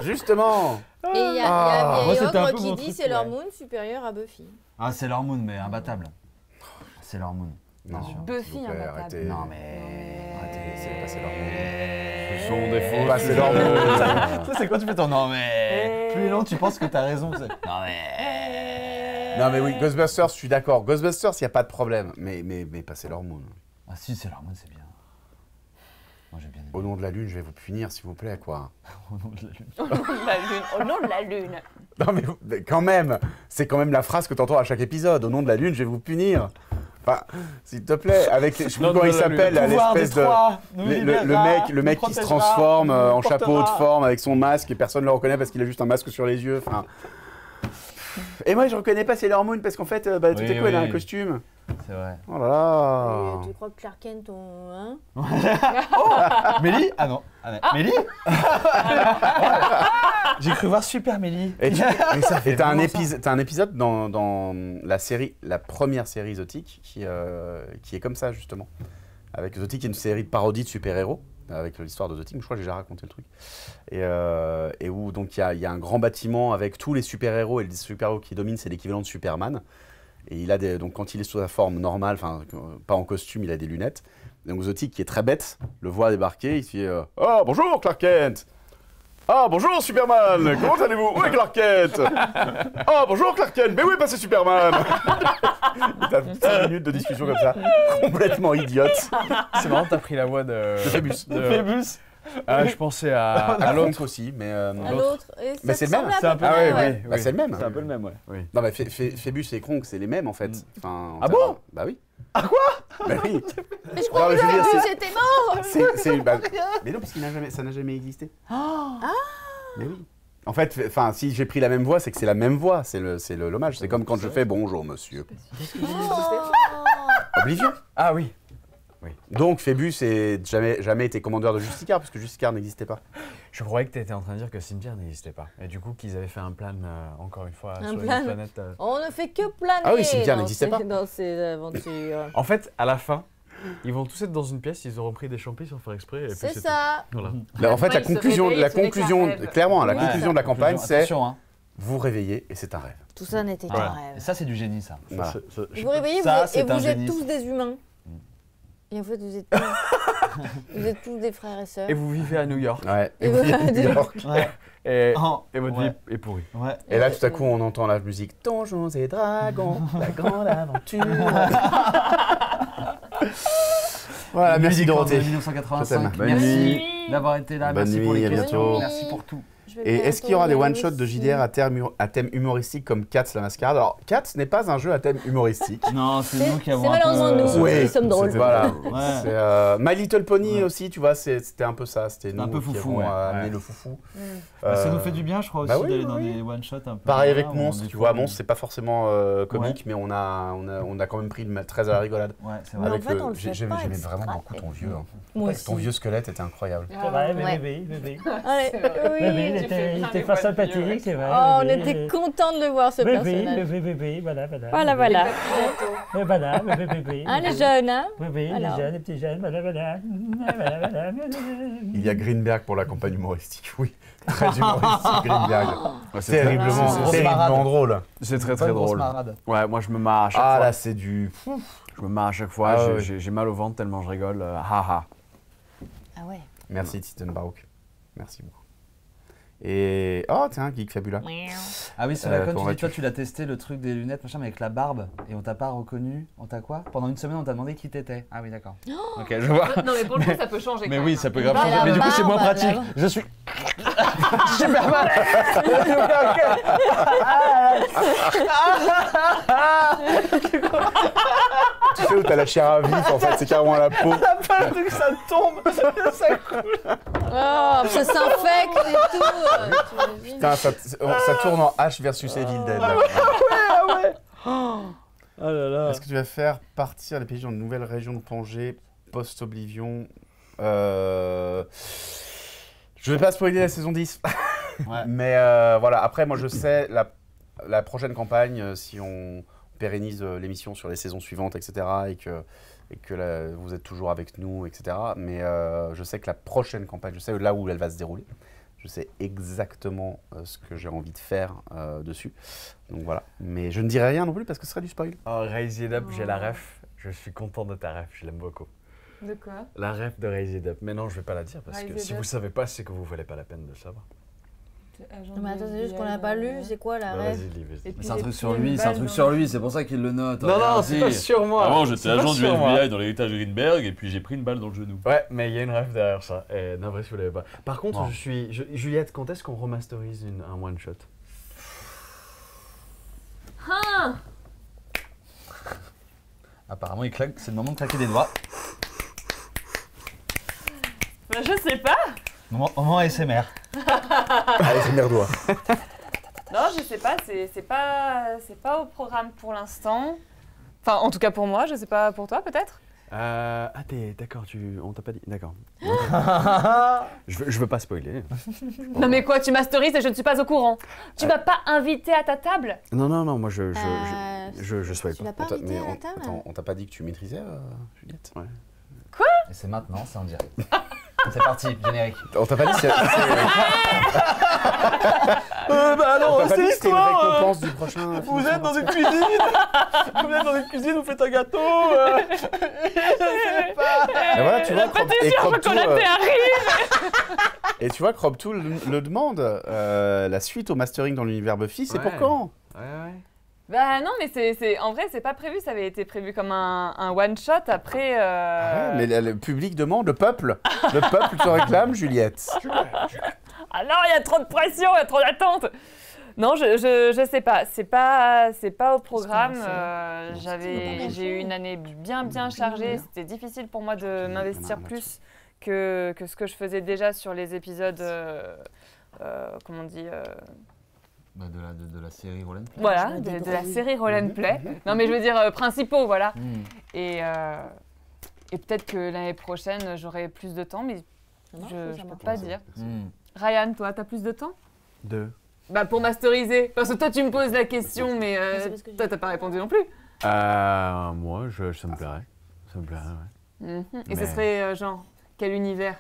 A: Justement.
D: Et il y a, il y a
A: Ah,
D: un
F: moi,
D: ogre qui dit c'est leur
F: ouais.
D: moon supérieur à Buffy.
F: Ah, c'est leur moon, mais imbattable. C'est leur moon.
A: Non.
C: Buffy, imbattable.
A: arrêtez.
F: Non, mais.
A: Arrêtez, c'est passer leur
E: Ce sont des faux.
A: Monde. *laughs*
F: Ça, c'est quand tu fais ton non, mais.
C: Eh.
F: Plus long, tu penses que t'as raison. Non, mais.
A: Non mais oui, Ghostbusters, je suis d'accord. Ghostbusters, il n'y a pas de problème. Mais, mais, mais passer leur moon.
F: Ah, si, c'est leur moon, c'est bien. Moi, j'ai bien aimé.
A: Au nom de la lune, je vais vous punir, s'il vous plaît, quoi. *laughs*
F: Au nom de la lune.
C: Au nom de la lune. Au nom de la lune.
A: Non mais, mais quand même, c'est quand même la phrase que t'entends à chaque épisode. Au nom de la lune, je vais vous punir. Enfin, s'il te plaît, avec les, je sais plus comment
E: de
A: il s'appelle, l'espèce de le, mec, le mec qui se transforme euh, en chapeau haute
F: portera.
A: forme avec son masque et personne ne le reconnaît parce qu'il a juste un masque sur les yeux. Enfin. Et moi, je reconnais pas Sailor Moon parce qu'en fait, euh, bah, tout
F: Oui,
A: est quoi, elle a un costume.
F: C'est vrai.
A: Oh là là.
D: Et tu crois que Clark Kent, on... hein *laughs*
F: Mélie Ah non. Ah, non. Mélie *laughs* J'ai cru voir Super Mélie.
A: Et *laughs* t'as un, un épisode dans, dans la série, la première série Zotic, qui, euh, qui est comme ça justement. Avec est une série de parodies de super-héros, avec l'histoire de Zotic, mais je crois que j'ai déjà raconté le truc. Et, euh, et où donc il y a, il y a un grand bâtiment avec tous les super-héros, et les super-héros qui dominent, c'est l'équivalent de Superman. Et il a des, donc quand il est sous sa forme normale, enfin euh, pas en costume, il a des lunettes. Donc Zotic, qui est très bête, le voit débarquer, il se dit euh, Oh bonjour Clark Kent Ah bonjour Superman Comment allez-vous Où est Clark Kent Oh bonjour Clark Kent Mais où est passé Superman *laughs* T'as 5 minutes de discussion comme ça, complètement idiote.
E: C'est marrant, t'as pris la voix de.
A: De Phébus.
E: de-
F: Phébus.
E: Ah, je pensais à, *laughs* l'autre.
A: aussi, mais. euh,
D: À l'autre. Et
A: Mais c'est le même,
F: c'est un
D: peu
A: Ah ouais. Bah, c'est le même.
F: C'est un peu le même, ouais.
E: Oui.
A: Non, mais Phé- Phé- Phébus et Kronk, c'est les mêmes en fait. Enfin, en
F: Ah bon
A: Bah oui. Ah quoi Bah oui. *laughs*
D: Mais je crois que Phébus était mort
A: C'est, c'est- bah, *laughs* mais non, parce qu'il n'a jamais, ça n'a jamais existé.
D: Ah.
A: Mais oui. En fait, enfin, si j'ai pris la même voix, c'est que c'est la même voix. C'est le, c'est le l'hommage. C'est comme quand je fais bonjour, monsieur. Oblivion.
E: Ah oui.
A: Donc Phébus n'a jamais, jamais été commandeur de Justicar, parce que Justicar n'existait pas.
E: Je croyais que t'étais en train de dire que Cimetière n'existait pas. Et du coup, qu'ils avaient fait un plan, euh, encore une fois,
D: Un
E: sur
D: plan.
E: une planète. euh.
D: On ne fait que planer
A: Ah oui, Cimetière
D: dans
A: n'existait
D: ces-
A: pas.
D: Dans ces aventures. *laughs*
E: En fait, à la fin, ils vont tous être dans une pièce, ils auront pris des champis sans faire exprès. Et puis
D: C'est
E: tout.
D: ça.
E: Voilà.
A: Là, en fait,
C: Ouais,
A: la
C: il se
A: conclusion,
C: réveille,
A: la conclusion,
C: rêve.
A: clairement, la conclusion de la campagne, c'est
F: Attention, hein.
A: vous réveillez et c'est un rêve.
D: Tout ça n'était qu'un rêve.
F: ça, c'est du génie, ça.
A: Voilà.
F: Ça, ça-
D: Vous vous réveillez
F: Ça,
D: vous êtes-
F: c'est
D: et
F: un
D: vous êtes
F: génie,
D: tous des humains. Et en fait, vous êtes, tous, *laughs* vous êtes tous des frères et sœurs.
E: Et vous vivez à New York.
A: Ouais.
D: Et voilà. *laughs*
A: New York.
F: Ouais.
E: Et,
F: Oh,
E: et votre
F: ouais.
E: vie est pourrie.
F: Ouais.
A: Et là, tout à coup, on entend la musique Donjons et Dragons, *laughs* la grande aventure. voilà, merci
B: Musique
A: Dorothée.
B: de 1985.
A: Je t'aime.
E: Bonne
B: Merci
E: nuit.
B: d'avoir été là.
A: Bonne
B: merci
A: nuit,
B: pour les
A: à
B: questions.
A: bientôt.
B: Merci pour tout.
A: Et est-ce qu'il y aura des one-shots de. JDR à thème, à thème humoristique comme Cats la mascarade? Alors, Cats n'est pas un jeu à thème humoristique. *laughs*
F: Non, c'est
D: C'est
F: nous qui
D: c'est
F: avons un
D: malheureusement
F: peu,
D: nous qui sommes drôles.
A: Voilà.
F: Ouais.
A: C'est, euh, My Little Pony
F: Ouais.
A: aussi, tu vois, c'est- c'était un peu ça. C'était nous
F: un peu
A: qui
F: foufou,
A: avons
F: ouais.
A: euh, amené
F: Ouais.
A: le foufou.
F: Bah, ça
A: Euh,
F: nous fait du bien, je crois, aussi,
A: bah oui,
F: d'aller dans
A: oui.
F: des one-shots un peu.
A: Pareil avec Monstre, tu vois, Monstre c'est pas forcément euh, comique, mais on a, on, a, on a quand même pris le 13 à la rigolade.
F: Ouais, c'est vrai.
A: j'aimais vraiment beaucoup ton vieux. hein. Ton vieux squelette était incroyable.
C: C'est vrai,
D: Ouais.
K: bébé, bébé.
D: Allez,
K: Il était, il
C: vieux,
K: sympathique,
C: ouais.
K: c'est vrai.
D: Oh, on était content de le voir ce
K: Bébé,
D: personnage.
K: bébé, bébé, voilà, voilà.
D: Voilà, voilà.
K: Et voilà, bébé, bébé.
D: Hein, les jeunes, hein
K: Bébé,
D: Alors.
K: les jeunes, les petits jeunes, voilà, voilà.
A: Il y a Greenberg pour la campagne humoristique, oui. *laughs* Très humoristique, Greenberg.
E: c'est
A: Terriblement, drôle.
E: C'est très très drôle. Ouais, moi je me marre à chaque
A: Ah
E: fois.
A: là, c'est du.
E: Je me marre à chaque fois.
A: Ah
E: j'ai-
A: ouais.
E: mal au ventre tellement je rigole. Euh, Haha.
D: Ah ouais.
A: Merci, Baroque. Merci beaucoup. Et. Oh, tiens, Geek Fabula.
B: Ah oui, c'est
A: Euh,
B: la conne,
A: comment
B: tu dis, toi tu l'as testé le truc des lunettes machin mais avec la barbe et on t'a pas reconnu, on t'a quoi? Pendant une semaine on t'a demandé qui t'étais. Ah oui d'accord. *gasps* ok je vois.
C: Non, mais pour le coup, ça peut changer.
E: Mais
C: quand
E: oui,
C: même,
E: ça peut grave
D: Bah,
E: changer.
D: la
E: Mais du coup, c'est moins
D: la
E: pratique. Je suis *laughs* super mal. *laughs*
A: Tu sais où t'as la chair à vif, en fait, c'est carrément la peau. *laughs*
E: que ça tombe. ça coule.
D: Oh, ça s'infecte et tout.
A: Putain, ça, ça tourne en H versus Evil Dead. là.
E: Oh là là.
A: Est-ce que tu vas faire partir les pays dans une nouvelle région de Pangée, post-Oblivion euh... Je vais pas spoiler la saison 10.
F: Ouais. *laughs*
A: Mais euh, voilà, après, moi je sais, la, la prochaine campagne, euh, si on pérennise euh, l'émission sur les saisons suivantes, etc., et que, et que là, vous êtes toujours avec nous, etc., mais euh, je sais que la prochaine campagne, je sais là où elle va se dérouler. Je sais exactement euh, ce que j'ai envie de faire euh, dessus. Donc voilà. Mais je ne dirai rien non plus parce que ce serait du spoil.
E: Oh, Raise It Up, j'ai la ref. Je suis content de ta ref, je l'aime beaucoup.
C: De quoi?
E: La ref de Raise It Up. Mais non, je vais pas la dire parce
C: Raise
E: que si
C: Up.
E: vous savez pas, c'est que vous valez pas la peine de le savoir.
D: Non, mais attends, c'est juste qu'on l'a pas lu. C'est quoi la
E: Bah,
D: rêve
B: C'est un truc sur lui, c'est un truc sur lui, c'est pour ça qu'il le note.
E: Non, non, c'est
B: si.
E: pas sur moi.
H: Avant, j'étais agent du. FBI dans l'héritage de Greenberg et puis j'ai pris une balle dans le genou.
E: Ouais, mais il y a une ref derrière ça. Et navré si vous l'avez pas. Par contre,
B: Non.
E: je suis. je- Juliette, quand est-ce qu'on remasterise une- un one shot?
C: Ah
B: Apparemment il claque, c'est le moment de claquer des doigts.
C: Bah, Je sais pas.
F: Moment, moment ASMR.
A: Allez, c'est merdois.
C: Non, je sais pas. C'est pas, c'est pas au programme pour l'instant. Enfin, en tout cas pour moi. Je sais pas pour toi, peut-être.
E: euh, Ah, t'es d'accord, tu... on t'a pas dit. D'accord. *laughs* je, veux, je veux pas spoiler. *laughs*
C: Non, mais quoi Tu masterises et je ne suis pas au courant. Tu m'as pas invité à ta table?
E: Non, non, non, moi je. Je,
D: Euh,
E: je, je, je
D: Tu
E: pas.
A: On
D: invité à
A: on-
D: la table?
A: attends, on t'a pas dit que tu maîtrisais, euh, Juliette?
E: Ouais.
B: Et c'est maintenant, c'est en direct. *laughs* c'est parti, générique.
A: On t'a pas dit si
E: Euh, bah
A: on t'a pas dit que c'était une récompense du prochain
E: Vous êtes dans une cuisine Vous êtes dans une cuisine, vous faites un gâteau euh, Je sais pas
A: Et voilà, tu vois, Crop- et Crop euh,
C: arrive
A: et tu vois, Crop Two le, le demande. euh, la suite au mastering dans l'univers Buffy, c'est
E: Ouais.
A: pour quand?
E: Ouais, ouais.
C: Bah non, mais c'est, c'est- en vrai, c'est pas prévu. Ça avait été prévu comme un, un one shot. Après, euh,
A: Ouais, Mais le, le public demande, le peuple, le *laughs* peuple te réclame, Juliette.
C: ah non, il y a trop de pression, il y a trop d'attente. Non, je, je, je sais pas. C'est pas, c'est pas au programme. euh, j'avais, j'ai eu une année bien, bien chargée. C'était difficile pour moi de m'investir plus que, que ce que je faisais déjà sur les épisodes. euh, euh, comment on dit euh,
B: Bah, de, la, de, de la série Roll and Play.
C: Voilà, de, de la série Roll and Play. Non, mais je veux dire euh, principaux, voilà.
B: Hmm.
C: Et, euh, et peut-être que l'année prochaine, j'aurai plus de temps, mais je ne peux pas dire. Ryan, toi, t'as plus de temps?
E: Deux.
C: Bah, pour masteriser. Parce que toi, tu me poses la question, mais euh, toi,
D: j'ai-
C: t'as pas répondu non plus.
E: Euh, moi, je, ça me plairait. Ça me plairait, ouais.
C: Mhm. Et
E: Mais-
C: ce serait euh, genre, quel univers?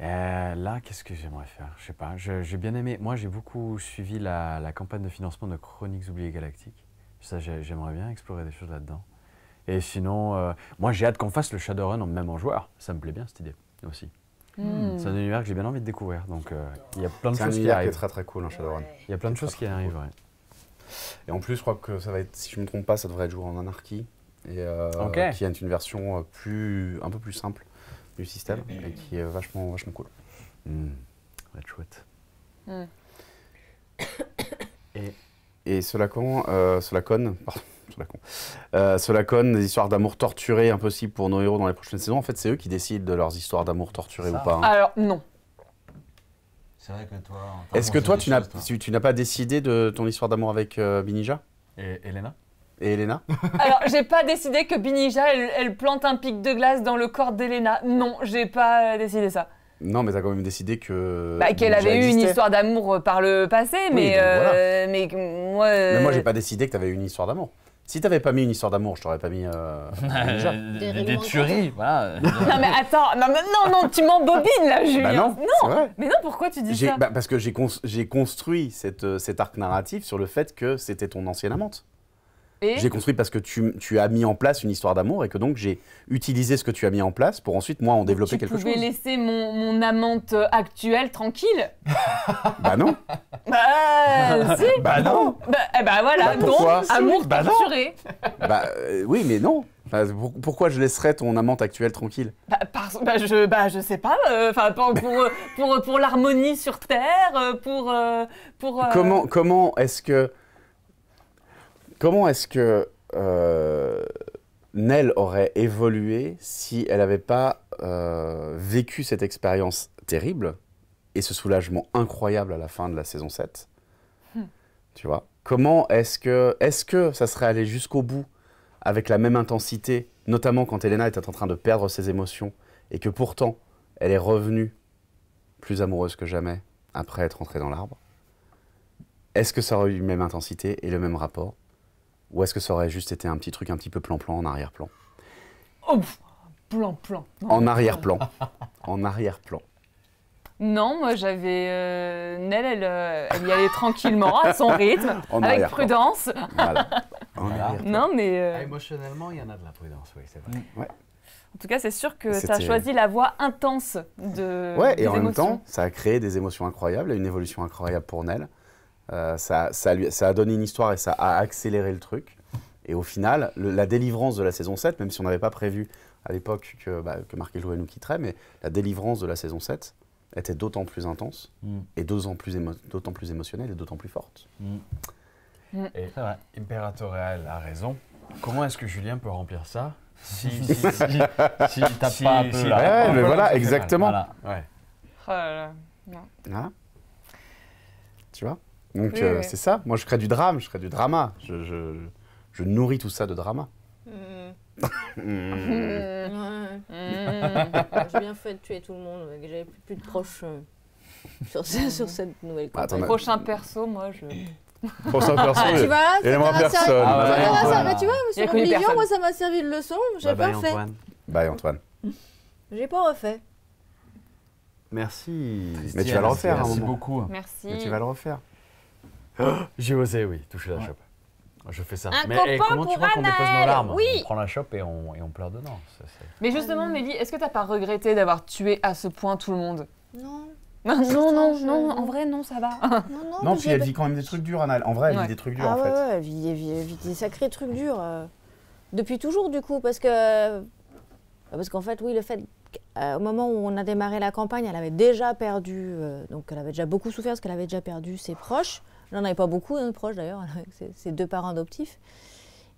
E: Euh, là, qu'est-ce que j'aimerais faire? Je sais pas. J'ai bien aimé. Moi, j'ai beaucoup suivi la, la campagne de financement de Chroniques oubliées galactiques. Ça, j'ai- j'aimerais bien explorer des choses là-dedans. Et sinon, euh, moi j'ai hâte qu'on fasse le Shadowrun en- même en joueur. Ça me plaît bien cette idée aussi.
C: Hmm.
E: C'est un univers que j'ai bien envie de découvrir. Donc euh, il y a plein de choses qui arrivent.
A: très très cool, Shadowrun.
E: Il y a plein de choses qui arrivent. ouais.
A: Et en plus, je crois que ça va être, si je ne me trompe pas, ça devrait être joué en anarchie. Et euh,
E: Ok.
A: qui est une version plus, un peu plus simple du système et qui est vachement, vachement cool.
E: Ça va être chouette.
A: Et Solacon, euh, Solacon, pardon, *laughs* Solacon, euh, Solacon, des histoires d'amour torturées impossibles pour nos héros dans les prochaines saisons. En fait, c'est eux qui décident de leurs histoires d'amour torturées
F: Ça.
A: ou pas. hein.
C: Alors, non.
F: C'est vrai que toi.
A: Est-ce
F: que
A: toi, tu n'as pas décidé de ton histoire d'amour avec euh, Binija
E: Et Elena?
A: Et Elena? *laughs*
C: Alors, j'ai pas décidé que Binija, elle, elle plante un pic de glace dans le corps d'Elena. Non, j'ai pas euh, décidé ça.
A: Non, mais t'as quand même décidé que.
C: Bah, qu'elle avait eu une histoire d'amour euh, par le passé, mais,
A: voilà.
C: euh, mais moi.
A: Mais moi, j'ai pas décidé que t'avais une histoire d'amour. Si t'avais pas mis une histoire d'amour, je t'aurais pas mis euh, *laughs* Binija.
F: Des, tueries, voilà. *laughs*
C: Non, mais attends, non, mais non, non, tu m'embobines là, Julien.
A: Bah non, vrai.
C: Mais non, pourquoi tu dis ça?
A: bah, parce que j'ai cons- j'ai construit cette, cet arc narratif sur le fait que c'était ton ancienne amante.
C: Et
A: J'ai construit parce que tu, tu as mis en place une histoire d'amour et que donc j'ai utilisé ce que tu as mis en place pour ensuite moi en développer
C: tu
A: quelque chose.
C: laisser mon, mon amante euh, actuelle tranquille?
A: Bah non. *laughs*
C: Bah, si
A: Bah non.
C: Bah, eh bah voilà,
A: Bah,
C: donc, amour
A: Bah
C: torturé.
A: Bah euh, oui, mais non. Pour- pourquoi je laisserais ton amante actuelle tranquille?
C: Bah, parce- bah, je, bah, je sais pas, euh, pour, pour, euh, *laughs* pour, pour l'harmonie sur Terre, euh, pour... euh, pour euh,
A: Comment, comment est-ce que. Comment est-ce que. euh, Nell aurait évolué si elle n'avait pas euh, vécu cette expérience terrible et ce soulagement incroyable à la fin de la saison 7 Tu vois? Comment est-ce que, est que ça serait allé jusqu'au bout avec la même intensité, notamment quand Elena était en train de perdre ses émotions et que pourtant elle est revenue plus amoureuse que jamais après être entrée dans l'arbre? Est-ce que ça aurait eu la même intensité et le même rapport? Ou est-ce que ça aurait juste été un petit truc un petit peu plan-plan en arrière-plan
C: Oh, pff, plan, plan. Non.
A: En arrière-plan. *laughs* en arrière-plan.
C: Non, moi j'avais. euh, Nell, elle, euh, elle y allait tranquillement, à son rythme, *laughs*
A: En
C: avec prudence.
A: Voilà. *laughs* En.
C: Non, mais. euh,
E: Ah, Émotionnellement, il y en a de la prudence, oui, c'est vrai.
C: en tout cas, c'est sûr que tu as choisi la voie intense de.
A: Ouais,
C: des
A: et en même temps, ça a créé des émotions incroyables et une évolution incroyable pour Nell. Euh, ça, ça, lui- ça a donné une histoire et ça a accéléré le truc. Et au final, le- la délivrance de la saison 7, même si on n'avait pas prévu à l'époque que, bah, que Marc et Jouet nous quitteraient, mais la délivrance de la saison 7 était d'autant plus intense
F: Mm.
A: et d'autant plus, émo- d'autant plus émotionnelle et d'autant plus forte.
E: Et
F: C'est vrai.
E: Imperatorial a raison. Comment est-ce que Julien peut remplir ça si,
F: Si, *laughs* si, si, si il tape
E: Si-
F: pas un peu
E: si-
F: là.
A: Ouais, mais
E: peu
A: voilà,
E: là,
A: exactement.
F: Voilà.
E: Ouais.
C: Oh là là.
A: Hein tu vois? Donc
C: Oui,
A: euh,
C: oui.
A: c'est ça. Moi, je crée du drame, je crée du drama. Je, je, je nourris tout ça de drama.
D: Mmh.
A: Mm.
C: Mmh.
D: J'ai bien fait de tuer tout le monde, j'avais plus, plus de proches euh, sur, ce- sur cette nouvelle
A: Attends, mais-
C: Prochain perso, moi je.
A: Prochain perso,
D: Ah, tu vois, ça m'a servi-
A: personne.
F: Ah ouais,
D: ça servi-
F: ouais.
D: mais tu vois, sur Oblivion,
C: personne.
D: moi ça m'a servi de leçon, j'ai
E: Bye
D: pas refait.
E: Antoine.
A: Bye Antoine.
D: J'ai pas refait.
E: Merci.
A: Mais tu vas le refaire
F: Merci beaucoup.
C: Merci.
A: Mais tu vas le refaire. *gasps*
E: J'ai osé, oui, toucher la
F: Ouais.
E: chope. Je fais ça.
D: Un
E: Mais
D: copain
E: eh, comment tu vois qu'on dépose nos larmes?
D: Oui.
E: On prend la chope et on, et on pleure dedans. Ça,
C: Mais justement, Mélie, est-ce que t'as pas regretté d'avoir tué à ce point tout le monde?
D: Non,
C: Non, non, non, en vrai, non, ça va.
D: non, non. *laughs*
A: Non, puis elle vit quand même des trucs durs, Anal. En vrai, elle
C: Ouais.
A: vit des trucs durs,
D: Ah
A: en
D: ouais,
A: fait.
D: ouais, elle vit, elle vit- elle vit des sacrés trucs durs. euh, depuis toujours, du coup, parce que. Parce qu'en fait, oui, le fait. qu'au moment où on a démarré la campagne, elle avait déjà perdu. euh, donc, elle avait déjà beaucoup souffert parce qu'elle avait déjà perdu ses proches. Elle n'en avait pas beaucoup, hein, de proches d'ailleurs, *laughs* avait ses, ses deux parents adoptifs.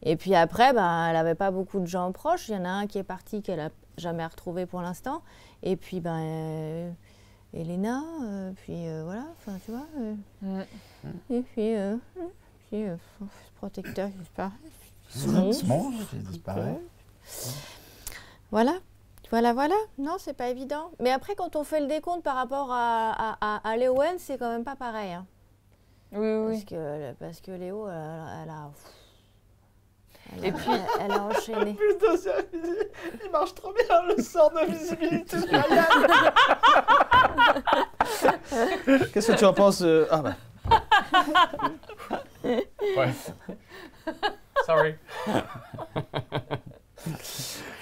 D: Et puis après, ben, elle n'avait pas beaucoup de gens proches. Il y en a un qui est parti, qu'elle n'a jamais retrouvé pour l'instant. Et puis, ben. euh, Elena, euh, puis euh, voilà, enfin, tu vois. euh, et puis, puis ce protecteur qui disparaît.
F: Bon, j'ai disparu.
D: Voilà, voilà, voilà. Non, c'est pas évident. Mais après, quand on fait le décompte par rapport à, à, à, c'est quand même pas pareil. hein.
C: Oui, oui,
D: Parce, que, parce que Léo, elle, elle a. Elle
C: Et
D: a-
C: puis-
D: elle, elle a enchaîné. *laughs*
F: Putain, c'est- il marche trop bien le sort de visibilité. *laughs* Qu'est-ce que tu en penses euh, Ah *laughs* bah.
E: Ouais. Sorry.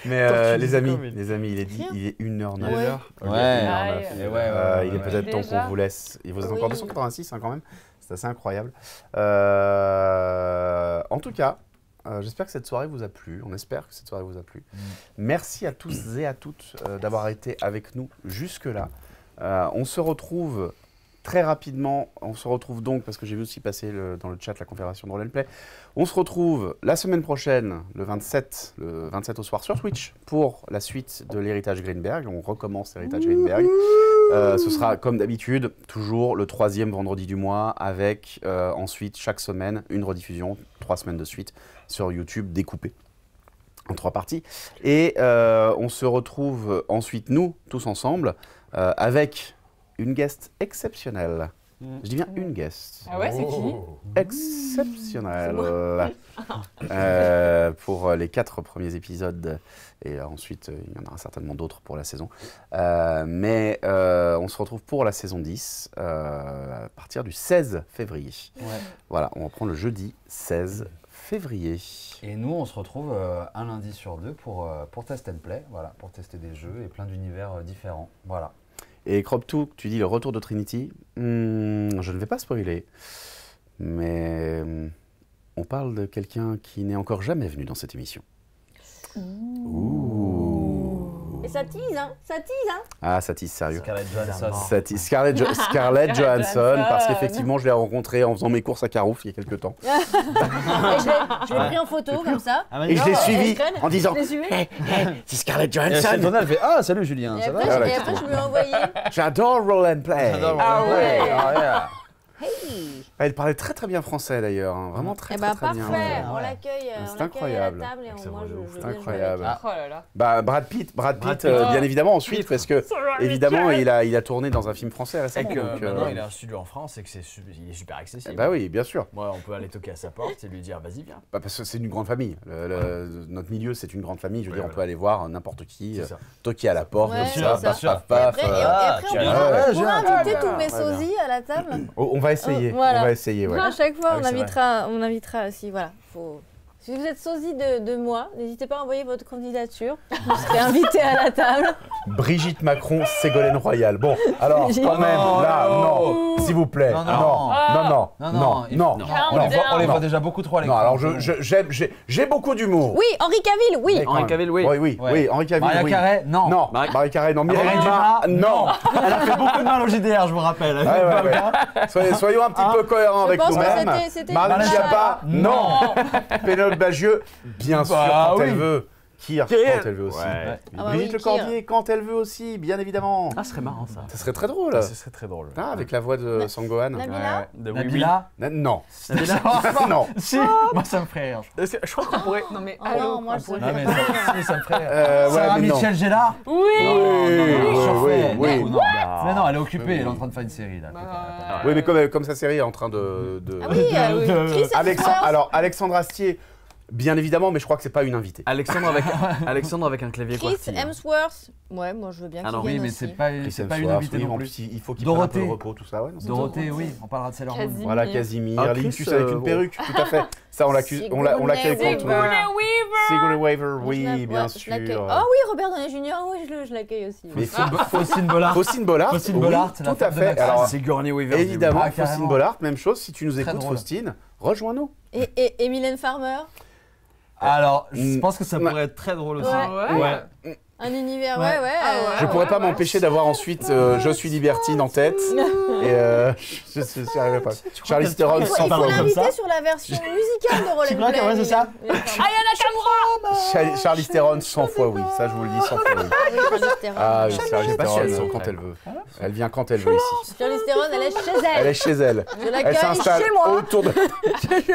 A: Mais euh, les amis, les amis, il est dit, il est 1h09.
D: Ouais.
B: Ouais. Ouais,
A: 1h09.
C: ouais,
B: ouais, ouais,
A: Euh,
B: ouais,
A: il est peut-être temps qu'on vous laisse. Il vous êtes
D: Oui.
A: encore 286 hein, quand même. C'est assez incroyable. Euh, en tout cas, euh, j'espère que cette soirée vous a plu. On espère que cette soirée vous a plu.
B: Mm.
A: Merci à tous et à toutes euh, d'avoir été avec nous jusque-là. On se retrouve très rapidement. On se retrouve donc, parce que j'ai vu aussi passer le- dans le chat la confédération de Roll Play. On se retrouve la semaine prochaine, le 27, le 27 au soir sur Twitch, pour la suite de l'héritage Greenberg. On recommence l'héritage Greenberg. Euh, ce sera comme d'habitude, toujours le troisième vendredi du mois, avec euh, ensuite chaque semaine une rediffusion, trois semaines de suite, sur YouTube découpée en trois parties. Et euh, on se retrouve ensuite, nous, tous ensemble, avec une guest exceptionnelle. Je dis bien une guest
C: Ah ouais, c'est qui
A: exceptionnelle *laughs* Euh, pour les quatre premiers épisodes et euh, ensuite euh, il y en aura certainement d'autres pour la saison. Euh, mais euh, on se retrouve pour la saison 10 euh, à partir du 16 février. Voilà, on reprend le jeudi 16 février.
B: Et nous, on se retrouve euh, un lundi sur deux pour, euh, pour test and play, voilà, pour tester des jeux et plein d'univers euh, différents. Voilà.
A: Et Croptook, tu dis le retour de Trinity. Hmm, je ne vais pas spoiler, mais hmm, on parle de quelqu'un qui n'est encore jamais venu dans cette émission. Ouh.
D: Et ça tease, hein Ça tease, hein
A: Ah, ça tisse sérieux.
B: Scarlett Johansson.
A: Ça tease. Scarlett, Jo- *laughs* Scarlett Johansson, parce qu'effectivement, je l'ai rencontrée en faisant mes courses à Carouf il y a quelques temps. *laughs*
D: Et je l'ai- pris en photo comme ça.
A: Et je l'ai suivi en disant
D: Je l'ai suivi.
A: Hey, hey, c'est Scarlett
B: Et
A: Johansson.
B: tournée, elle fait Ah, salut Julien,
D: Et
B: ça va
D: après, je- et après, je lui ai envoyé.
A: J'adore Roll and Play.
C: Ah ouais.
B: Ah, yeah.
D: Hey
A: Elle parlait très très bien français d'ailleurs, hein. vraiment très
D: Eh
A: très,
D: ben
A: très bien.
D: parfait,
A: ouais.
D: on l'accueille, euh, l'accueille à
A: incroyable.
D: la table et on, je
A: C'est incroyable.
D: avec
C: Oh là là.
A: Bah, Brad Pitt, Brad
E: Brad
A: Pitt, euh,
C: Pitt.
A: bien évidemment ensuite, parce que évidemment il a, il a tourné dans un film français
E: Et
A: récemment.
E: que
A: donc, euh,
E: il a un studio en France et que c'est il est super
A: eh
E: accessible.
A: bah oui, bien sûr.
E: Moi, on peut aller toquer à sa porte et lui dire vas-y, viens.
A: Bah, parce que c'est une grande famille. Le- le- notre milieu, c'est une grande famille. Je veux
E: Oui,
A: dire, on peut aller voir n'importe qui, toquer à la porte, paf, paf,
D: Et après, on pourra,
A: un-
D: inviter tous mes
A: très bien.
D: sosies à la table.
A: On va essayer.
D: Voilà.
A: On va essayer, ouais.
D: À chaque fois,
E: Ah
D: on
E: oui, c'est
D: invitera, on invitera aussi. Voilà, faut. Si vous êtes sosie de, de moi, n'hésitez pas à envoyer votre candidature. Vous serez invité à la table.
A: Brigitte Macron, Ségolène Royal. Bon, alors
D: Brigitte-
A: quand même,
B: Non,
A: là,
B: non.
A: non, s'il vous plaît,
B: Non,
A: non,
B: non.
A: non, non, non,
B: Non,
A: non,
B: non,
A: non,
B: non. On les voit, on les
A: down.
B: voit déjà beaucoup trop à
A: Non,
B: l'écran.
A: alors je- je- j'aime- j'ai j'ai beaucoup d'humour.
D: Oui, Henri Cavill, oui.
A: Mais quand
E: Henri
A: même.
E: Cavill, oui.
A: Oui, oui,
B: Ouais.
A: oui, Henri Cavill,
B: Maria
A: oui.
B: Carré, non.
A: Non,
E: Marie-
A: Marie Carré, non, Mireille
B: Mireille
A: Dumas,
B: Dumas,
A: non.
B: Elle a fait beaucoup de mal au JDR, je vous rappelle.
A: Ouais, ouais, ouais. Soyez- Soyons un petit peu cohérents
D: Je
A: avec
D: pense que
A: nous-mêmes.
D: c'était-
B: blague.
A: non. *laughs* Pénélope Bagieux, bien sûr,
B: Bah
A: quand
B: oui.
A: elle veut. Kir. quand elle veut aussi.
E: Ouais.
D: Ah bah
A: Brigitte
D: oui,
A: Le. Cordier, quand elle veut aussi, bien évidemment.
E: Ah, ce serait marrant ça.
A: Ça serait très drôle.
E: Ça, ce serait très drôle.
A: Ah, avec la voix de Sangohan.
D: Nabila
E: De oui, oui.
B: Nabila
A: Na- Non.
E: Nabila *laughs* *laughs*
A: non.
B: Si, moi ça me ferait rire.
E: Je crois qu'on pourrait.
C: Non mais allô.
D: non, moi je
B: Non mais ça, si, ça me ferait rire.
A: Euh, ouais,
B: Sarah. Michel Gellar?
C: Oui.
A: Oui,
B: Non, non,
A: oui, oui, oui.
B: Non, non. Mais non, elle est occupée,
A: Oui,
B: elle est
A: oui.
B: en train de faire une série là.
C: Bah,
A: Oui, mais comme, comme sa série est en train de. de-
D: Ah oui, euh,
B: de-
A: Alexandre, alors, Alexandre Astier, bien évidemment, mais je crois que c'est pas une invitée.
E: Alexandre avec, *laughs* Alexandre avec un clavier
D: Chris
E: QWERTY. hein.
D: Hemsworth. Ouais, moi je veux bien
E: Ah
D: qu'il
E: non,
B: Oui, mais
D: aussi.
B: c'est pas,
A: Chris
B: c'est pas une invitée
A: oui,
B: non
A: en
B: plus.
A: il faut qu'il prenne un peu de
B: Dorothée.
A: repos, tout ça. Ouais, non, c'est
B: Dorothée, oui, on parlera de Sailor Moon.
A: Voilà, Casimir,
E: Ah,
A: Linkus
E: Chris,
A: avec
E: euh,
A: une
E: bon.
A: perruque, tout à fait. Ça, on l'accuse, on l'a- on l'accueille
D: Sigourney
A: quand
D: Weaver.
A: on...
C: Weaver.
A: Sigourney Weaver,
D: Je
A: oui, bien
D: je l'accueille.
A: sûr.
D: Oh oui, Robert Downey Jr., oui, je, le- je l'accueille aussi.
A: Mais
D: oui.
A: Fau-
B: Faustine Bollard.
A: Faustine Bollard,
B: Faustine Bollard, la
A: tout à
B: femme de
A: fait. Alors,
E: Sigourney Weaver.
A: évidemment,
B: Ah, carrément.
A: Faustine Bollard, même chose. Si tu nous
B: Très
A: écoutes,
B: drôle.
A: Faustine, rejoins-nous.
D: Et, et, et Mylène Farmer,
B: Alors, je
A: Mm.
B: pense que ça pourrait être très drôle aussi.
D: Ouais.
B: Ouais.
D: Un univers,
B: Ouais.
D: ouais, ouais.
C: Ah
D: euh,
C: ouais.
A: Je pourrais pas
C: ouais.
A: m'empêcher d'avoir ensuite euh, Je suis libertine en tête. *laughs* Et euh, je je n'y arriverai pas. Charlie Theron,
D: Il faut,
A: 100
D: il faut
A: fois oui.
B: comme ça
D: sur la version *laughs* musicale de Roland
B: Tu crois que- ouais, c'est ça *laughs*
A: Charlie- Charlie Theron, 100 fois oui. Ça, je vous le dis 100 fois oui. Ah oui, Charlie Theron,
E: elle
A: euh, quand elle veut. Elle vient quand elle veut ici.
D: Charlize Theron, elle est chez elle.
A: Elle est chez elle.
D: Je
A: Elle s'installe autour de.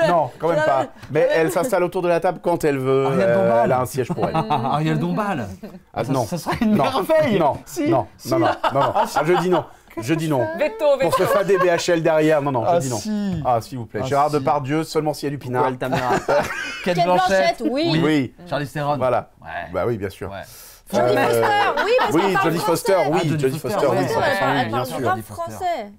A: Non, quand même pas. Mais elle s'installe autour de la table quand elle veut. Elle a un siège pour elle.
B: Ariel Dombal.
A: Ah,
B: Ça-
A: non.
B: Ça serait une
A: Non.
B: merveille.
A: Non.
B: Si.
A: Non. Non. Non. *laughs* Non. non. Ah, je dis non. Je dis non.
C: Veto,
A: Pour
C: veto.
A: se faire des BHL derrière, non, non, je
B: Ah
A: dis non.
B: si.
A: Ah, s'il vous plaît.
B: Ah,
A: Gérard
B: si.
A: Depardieu, seulement s'il y a du pinard.
B: Kate
D: Kate Blanchett, oui.
A: Oui,
B: Charlize Theron.
A: voilà.
B: Ouais.
A: Bah oui, bien sûr.
B: Ouais.
D: Jodie
A: Euh,
D: Foster, oui, parce
A: Oui,
D: qu'elle parle
A: Jodie
D: français.
A: Foster, oui,
B: Ah, Jodie
A: Jodie
B: Foster,
A: Foster,
B: ouais.
A: oui,
D: Foster, elle parle- elle
A: bien
D: parle
A: sûr.
D: grave
B: Jodie Foster.
D: français.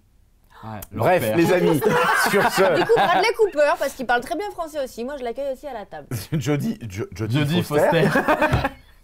A: Bref,
E: l'enfer.
A: les amis, *laughs* sur ce,
D: Du coup, Bradley Cooper, parce qu'il parle très bien français aussi. Moi, je l'accueille aussi à la table. *laughs*
A: Jody, Jo- Jody,
E: Jodie
A: Foster.
E: Foster.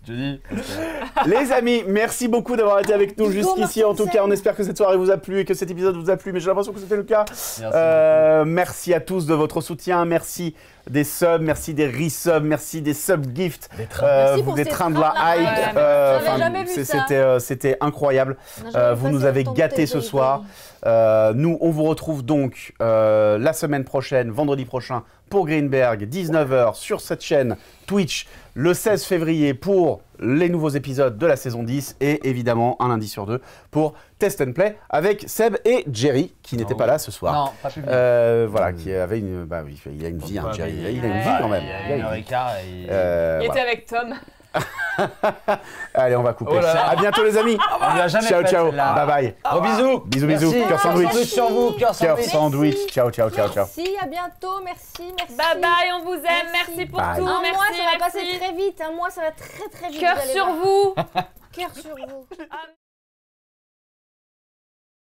E: Jodie. *laughs*
A: Les amis, merci beaucoup d'avoir été avec nous jusqu'ici. En tout cas, on espère que cette soirée vous a plu et que cet épisode vous a plu, mais j'ai l'impression que c'était le cas.
E: Merci.
A: Euh, merci à tous de votre soutien, merci des subs, merci des resubs, merci des sub gifts,
E: Des trains.
A: euh, des trains de la hype.
C: Ouais,
A: euh. C'était euh, c'était incroyable. Euh, vous nous avez gâtés ce soir. Euh, nous, on vous retrouve donc euh, la semaine prochaine, vendredi prochain, pour Greenberg, 19h sur cette chaîne Twitch, le 16 février pour les nouveaux épisodes de la saison 10 et évidemment un lundi sur deux pour Test and Play avec Seb et Jerry qui n'étaient pas là ce soir.
F: Non, pas public.
A: Euh, voilà, qui avait une. Bah oui, il a une vie, hein, Jerry. Il a une vie quand même.
F: Il
A: a une vie. Euh, voilà.
C: était avec Tom. *laughs*
A: Allez, on va couper.
F: Oh là là.
A: À bientôt les amis.
F: On lui a jamais
A: ciao,
F: fait
A: ciao. Bye bye.
F: Gros bisous.
A: Bisous, bisous.
F: Merci.
A: Cœur sandwich.
F: Sandwich sur vous, cœur
A: Cœur
F: sandwich.
A: sandwich. Ciao, ciao, ciao, ciao.
D: Merci, à bientôt, merci, merci.
C: Bye bye, on vous aime.
D: Merci.
C: Merci, pour
A: Bye.
C: tout.
D: Un
C: merci,
D: mois, ça va passer très vite. Un mois, ça va très très vite.
C: Cœur sur
D: voir.
C: vous.
D: Cœur sur vous. *laughs*